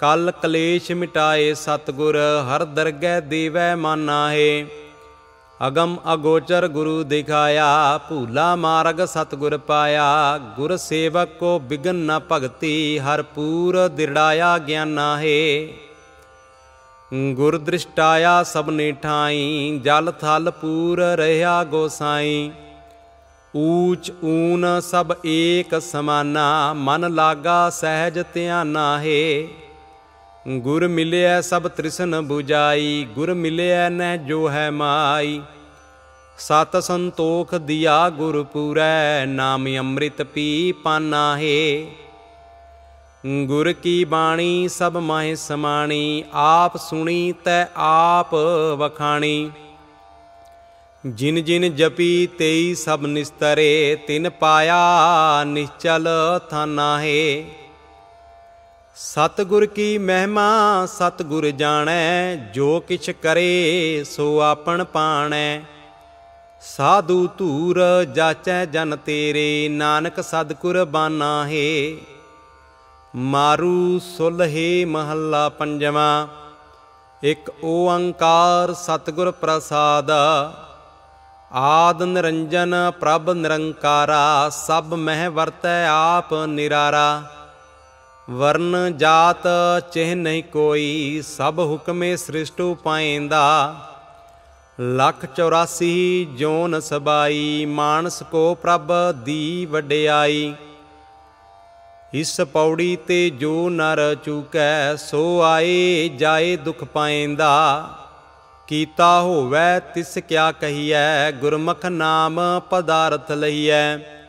ਕਲ ਕਲੇਸ਼ ਮਿਟਾਏ ਸਤਗੁਰ, ਹਰ ਦਰਗਹਿ ਦੇਵੈ ਮਾਨਾ ਅਗਮ ਅਗੋਚਰ ਗੁਰੂ ਦਿਖਾਇਆ, ਭੂਲਾ ਮਾਰਗ ਸਤਗੁਰ ਪਾਇਆ। ਗੁਰ ਸੇਵਕ ਕੋ ਬਿਗਨ ਨ ਭਗਤੀ, ਹਰ ਪੂਰ ਦਿੜਾਇਆ ਗਿਆਨਾ ਹੈ ਗੁਰ ਦ੍ਰਿਸ਼ਟਾਇਆ ਸਭਨੇ ਠਾਈ, ਜਲ ਥਲ ਪੂਰ ਰਹਾ ਗੋਸਾਈ ਊਚ ਊਨ ਸਭ ਏਕ ਸਮਾਨਾ, ਮਨ ਲਾਗਾ ਸਹਿਜ ਧਿਆਨਾ ਹੈ ਗੁਰ ਮਿਲਿਆ ਸਭ ਤ੍ਰਿਸ਼ਨ 부ਜਾਈ, ਗੁਰ ਮਿਲਿਆ ਨਹਿ ਜੋ ਹੈ ਮਾਈ। ਸਤ ਸੰਤੋਖ ਦਿਆ ਗੁਰ ਪੂਰੈ, ਨਾਮ ਅੰਮ੍ਰਿਤ ਪੀ ਪਾਨਾ ਹੈ। ਗੁਰ ਕੀ ਬਾਣੀ, ਸਭ ਮਾਹਿ ਸਮਾਣੀ, ਆਪ ਸੁਣੀ ਤੈ ਆਪ ਵਖਾਣੀ। ਜਿਨ ਜਿਨ ਜਪੀ ਤੇਈ ਸਭ ਨਿਸਤਰੇ, ਤਿਨ ਪਾਇਆ ਨਿਚਲ ਥਾਨਾ ਹੈ। ਸਤਗੁਰ ਕੀ ਮਹਿਮਾ, ਸਤਗੁਰ ਜਾਣੈ, ਜੋ ਕਿਛ ਕਰੇ ਸੋ ਆਪਣ ਪਾਣੈ। ਸਾਧੂ ਧੂਰ ਜਾਚੈ ਜਨ ਤੇਰੇ, ਨਾਨਕ ਸਦ ਕੁਰਬਾਨਾ ਹੈ। ਮਾਰੂ ਸੁਲਹੇ ਮਹੱਲਾ ਪੰਜਵਾ, ਇੱਕ ਓੰਕਾਰ ਸਤਗੁਰ ਪ੍ਰਸਾਦ। ਆਦ ਨਿਰੰਜਨ ਪ੍ਰਭ ਨਿਰੰਕਾਰਾ, ਸਭ ਮਹਿ ਵਰਤੈ ਆਪ ਨਿਰਾਰਾ। ਵਰਨ ਜਾਤ ਚਿਹ ਨਹੀਂ ਕੋਈ, ਸਭ ਹੁਕਮੇ ਸ੍ਰਿਸ਼ਟੂ ਪਾਏਂਦਾ ਲੱਖ 84 ਜੋਨ ਸਬਾਈ, ਮਾਨਸ ਕੋ ਪ੍ਰਭ ਦੀ ਵਡਿਆਈ। ਇਸ ਪੌੜੀ ਤੇ ਜੋ ਨਰ ਚੂਕੈ, ਸੋ ਆਏ ਜਾਏ ਦੁਖ ਪਾਏਂਦਾ ਕੀਤਾ ਹੋਵੈ ਤਿਸ ਕਿਆ ਕਹੀਐ, ਗੁਰਮੁਖ ਨਾਮ ਪਦਾਰਥ ਲਈਐ।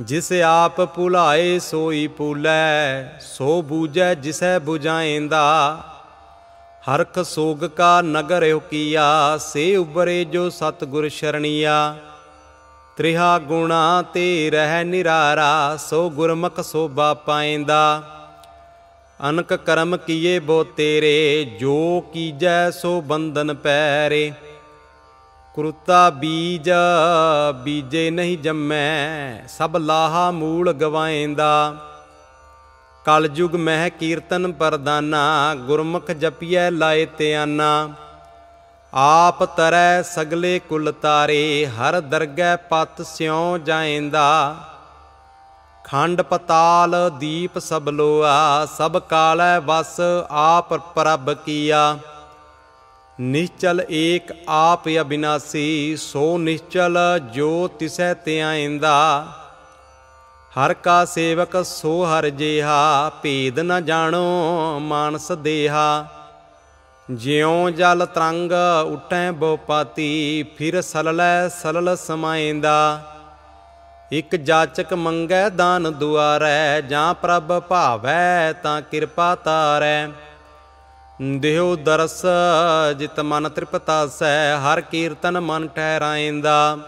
ਜਿਸ ਆਪ ਭੁਲਾਏ ਸੋਈ ਭੁਲੈ, ਸੋ ਬੂਝੈ ਜਿਸੈ 부ਝਾਏਂਦਾ ਹਰਖ ਸੋਗ ਕਾ ਨਗਰ ਕੀਆ ਸੇ ਉਬਰੇ ਜੋ ਸਤਗੁਰ ਸ਼ਰਣੀਆ। ਤ੍ਰਿਹਾ ਗੁਣਾ ਤੇ ਰਹਿ ਨਿਰਾਰਾ, ਸੋ ਗੁਰਮੁਖ ਸੋਭਾ ਪਾਏਂਦਾ। ਅਨਕ ਕਰਮ ਕੀਏ ਬੋ ਤੇਰੇ, ਜੋ ਕੀਜੈ ਸੋ ਬੰਧਨ ਪੈਰੇ। ਕੁਰਤਾ ਬੀਜ, ਬੀਜੇ ਨਹੀਂ ਜੰਮੈ, ਸਭ ਲਾਹਾ ਮੂਲ ਗਵਾਏਂਦਾ। ਕਲਯੁਗ ਮਹਿ ਕੀਰਤਨ ਪਰਦਾਨਾ, ਗੁਰਮੁਖ ਜਪੀਐ ਲਾਏ ਧਿਆਨਾ। ਆਪ ਤਰੈ ਸਗਲੇ ਕੁਲ ਤਾਰੇ, ਹਰ ਦਰਗਹਿ ਪਤ ਸਿਉ ਜਾਏਂਦਾ। ਖੰਡ ਪਤਾਲ, ਦੀਪ ਸਭ ਲੋਆ, ਸਭ ਕਾਲੈ ਵਸ, ਆਪ ਪ੍ਰਭ ਕੀਆ। ਨਿਸ਼ਚਲ ਏਕ ਆਪ ਅਬਿਨਾਸੀ, ਸੋ ਨਿਸ਼ਚਲ ਜੋ ਤਿਸੈ ਧਿਆਇਂਦਾ ਹਰ ਕਾ ਸੇਵਕ ਸੋ ਹਰ ਜੇਹਾ, ਭੇਦ ਨ ਜਾਣੋ ਮਾਨਸ ਦੇਹਾ। ਜਿਉ ਜਲ ਤਰੰਗ ਉਟੈ ਬੋਪਾਤੀ ਫਿਰ ਸਲਲੈ ਸਲਲ ਸਮਾਏਂਦਾ ਇਕ ਜਾਚਕ ਮੰਗੈ ਦਾਨ ਦੁਆਰੈ, ਜਾਂ ਪ੍ਰਭ ਭਾਵੈ ਤਾਂ ਕਿਰਪਾ ਤਾਰੈ। ਦੇਹੁ ਦਰਸ, ਜਿਤ ਮਨ ਤ੍ਰਿਪਤਾ ਸੈ, ਹਰ ਕੀਰਤਨ ਮਨ ਠਹਿਰਾਇਂਦਾ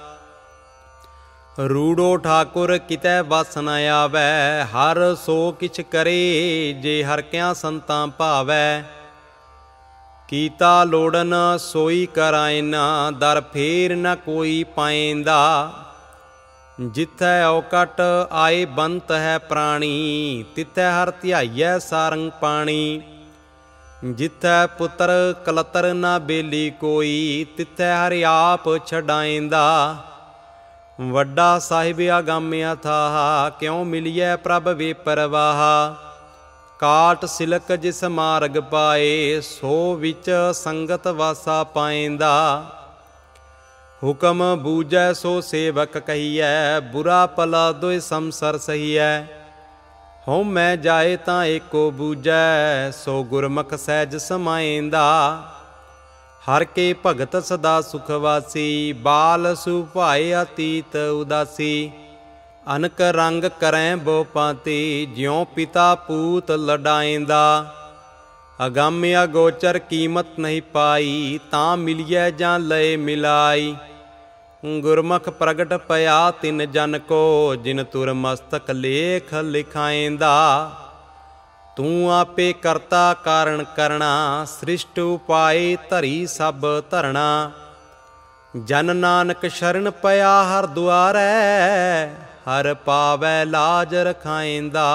ਰੂੜੋ ਠਾਕੁਰ ਕਿਤੈ ਵਸ ਨ ਆਵੈ, ਹਰ ਸੋ ਕਿਛ ਕਰੇ, ਜੇ ਹਰ ਕਿਆ ਸੰਤਾਂ ਭਾਵੈ। ਕੀਤਾ ਲੋੜਨ ਸੋਈ ਕਰਾਇਨਾ ਦਰ ਫੇਰ ਨ ਕੋਈ ਪਾਏਂਦਾ। ਜਿੱਥੈ ਔਕਟ ਆਏ ਬੰਤ ਹੈ ਪ੍ਰਾਣੀ, ਤਿੱਥੈ ਹਰ ਧਿਆਈਐ ਸਾਰੰਗ ਪਾਣੀ। ਜਿਥੈ ਪੁੱਤਰ ਕਲਤਰ ਨਾ ਬੇਲੀ ਕੋਈ, ਤਿਥੈ ਹਰਿ ਆਪ ਛਡਾਇਂਦਾ ਵੱਡਾ ਸਾਹਿਬ ਆਗਾਮਿਆ ਥਾਹਾ ਕਿਉ ਮਿਲਿਐ ਪ੍ਰਭ ਵੇਪਰਵਾਹਾ ਕਾਟ ਸਿਲਕ ਜਿਸ ਮਾਰਗ ਪਾਏ, ਸੋ ਵਿੱਚ ਸੰਗਤ ਵਾਸਾ ਪਾਇਂਦਾ ਹੁਕਮ ਬੂਜੈ ਸੋ ਸੇਵਕ ਕਹੀਐ, ਬੁਰਾ ਪਲਾ ਦੋਇ ਸੰਸਰ ਸਹੀਐ। ਹਉ ਮੈਂ ਜਾਏ ਤਾਂ ਏਕੋ ਬੂਜੈ ਸੋ ਗੁਰਮੁਖ ਸਹਿਜ ਸਮਾਇਂਦਾ ਹਰ ਕੇ ਭਗਤ ਸਦਾ ਸੁਖ ਵਾਸੀ, ਬਾਲ ਸੁਭਾਏ ਅਤੀਤ ਉਦਾਸੀ। ਅਨਕ ਰੰਗ ਕਰੈ ਬੋ ਪਾਤੀ, ਜਿਉ ਪਿਤਾ ਪੂਤ ਲਡਾਇਂਦਾ ਅਗੰਮ ਅਗੋਚਰ ਕੀਮਤ ਨਹੀਂ ਪਾਈ, ਤਾਂ ਮਿਲਿਐ ਜਾਂ ਲਏ ਮਿਲਾਈ। ਗੁਰਮੁਖ ਪ੍ਰਗਟ ਪਿਆ ਤਿਨ ਜਨ ਕੋ, ਜਿਨ ਤੁਰ ਮਸਤਕ ਲੇਖ ਲਿਖਾਇਂਦਾ ਤੂੰ ਆਪੇ ਕਰਤਾ ਕਾਰਣ ਕਰਣਾ, ਸ੍ਰਿਸ਼ਟ ਉਪਾਏ ਧਰੀ ਸਭ ਧਰਣਾ। ਜਨ ਨਾਨਕ ਸ਼ਰਨ ਪਿਆ ਹਰ ਦੁਆਰੈ ਹਰ ਪਾਵੈ ਲਾਜ ਰਖਾਇਂਦਾ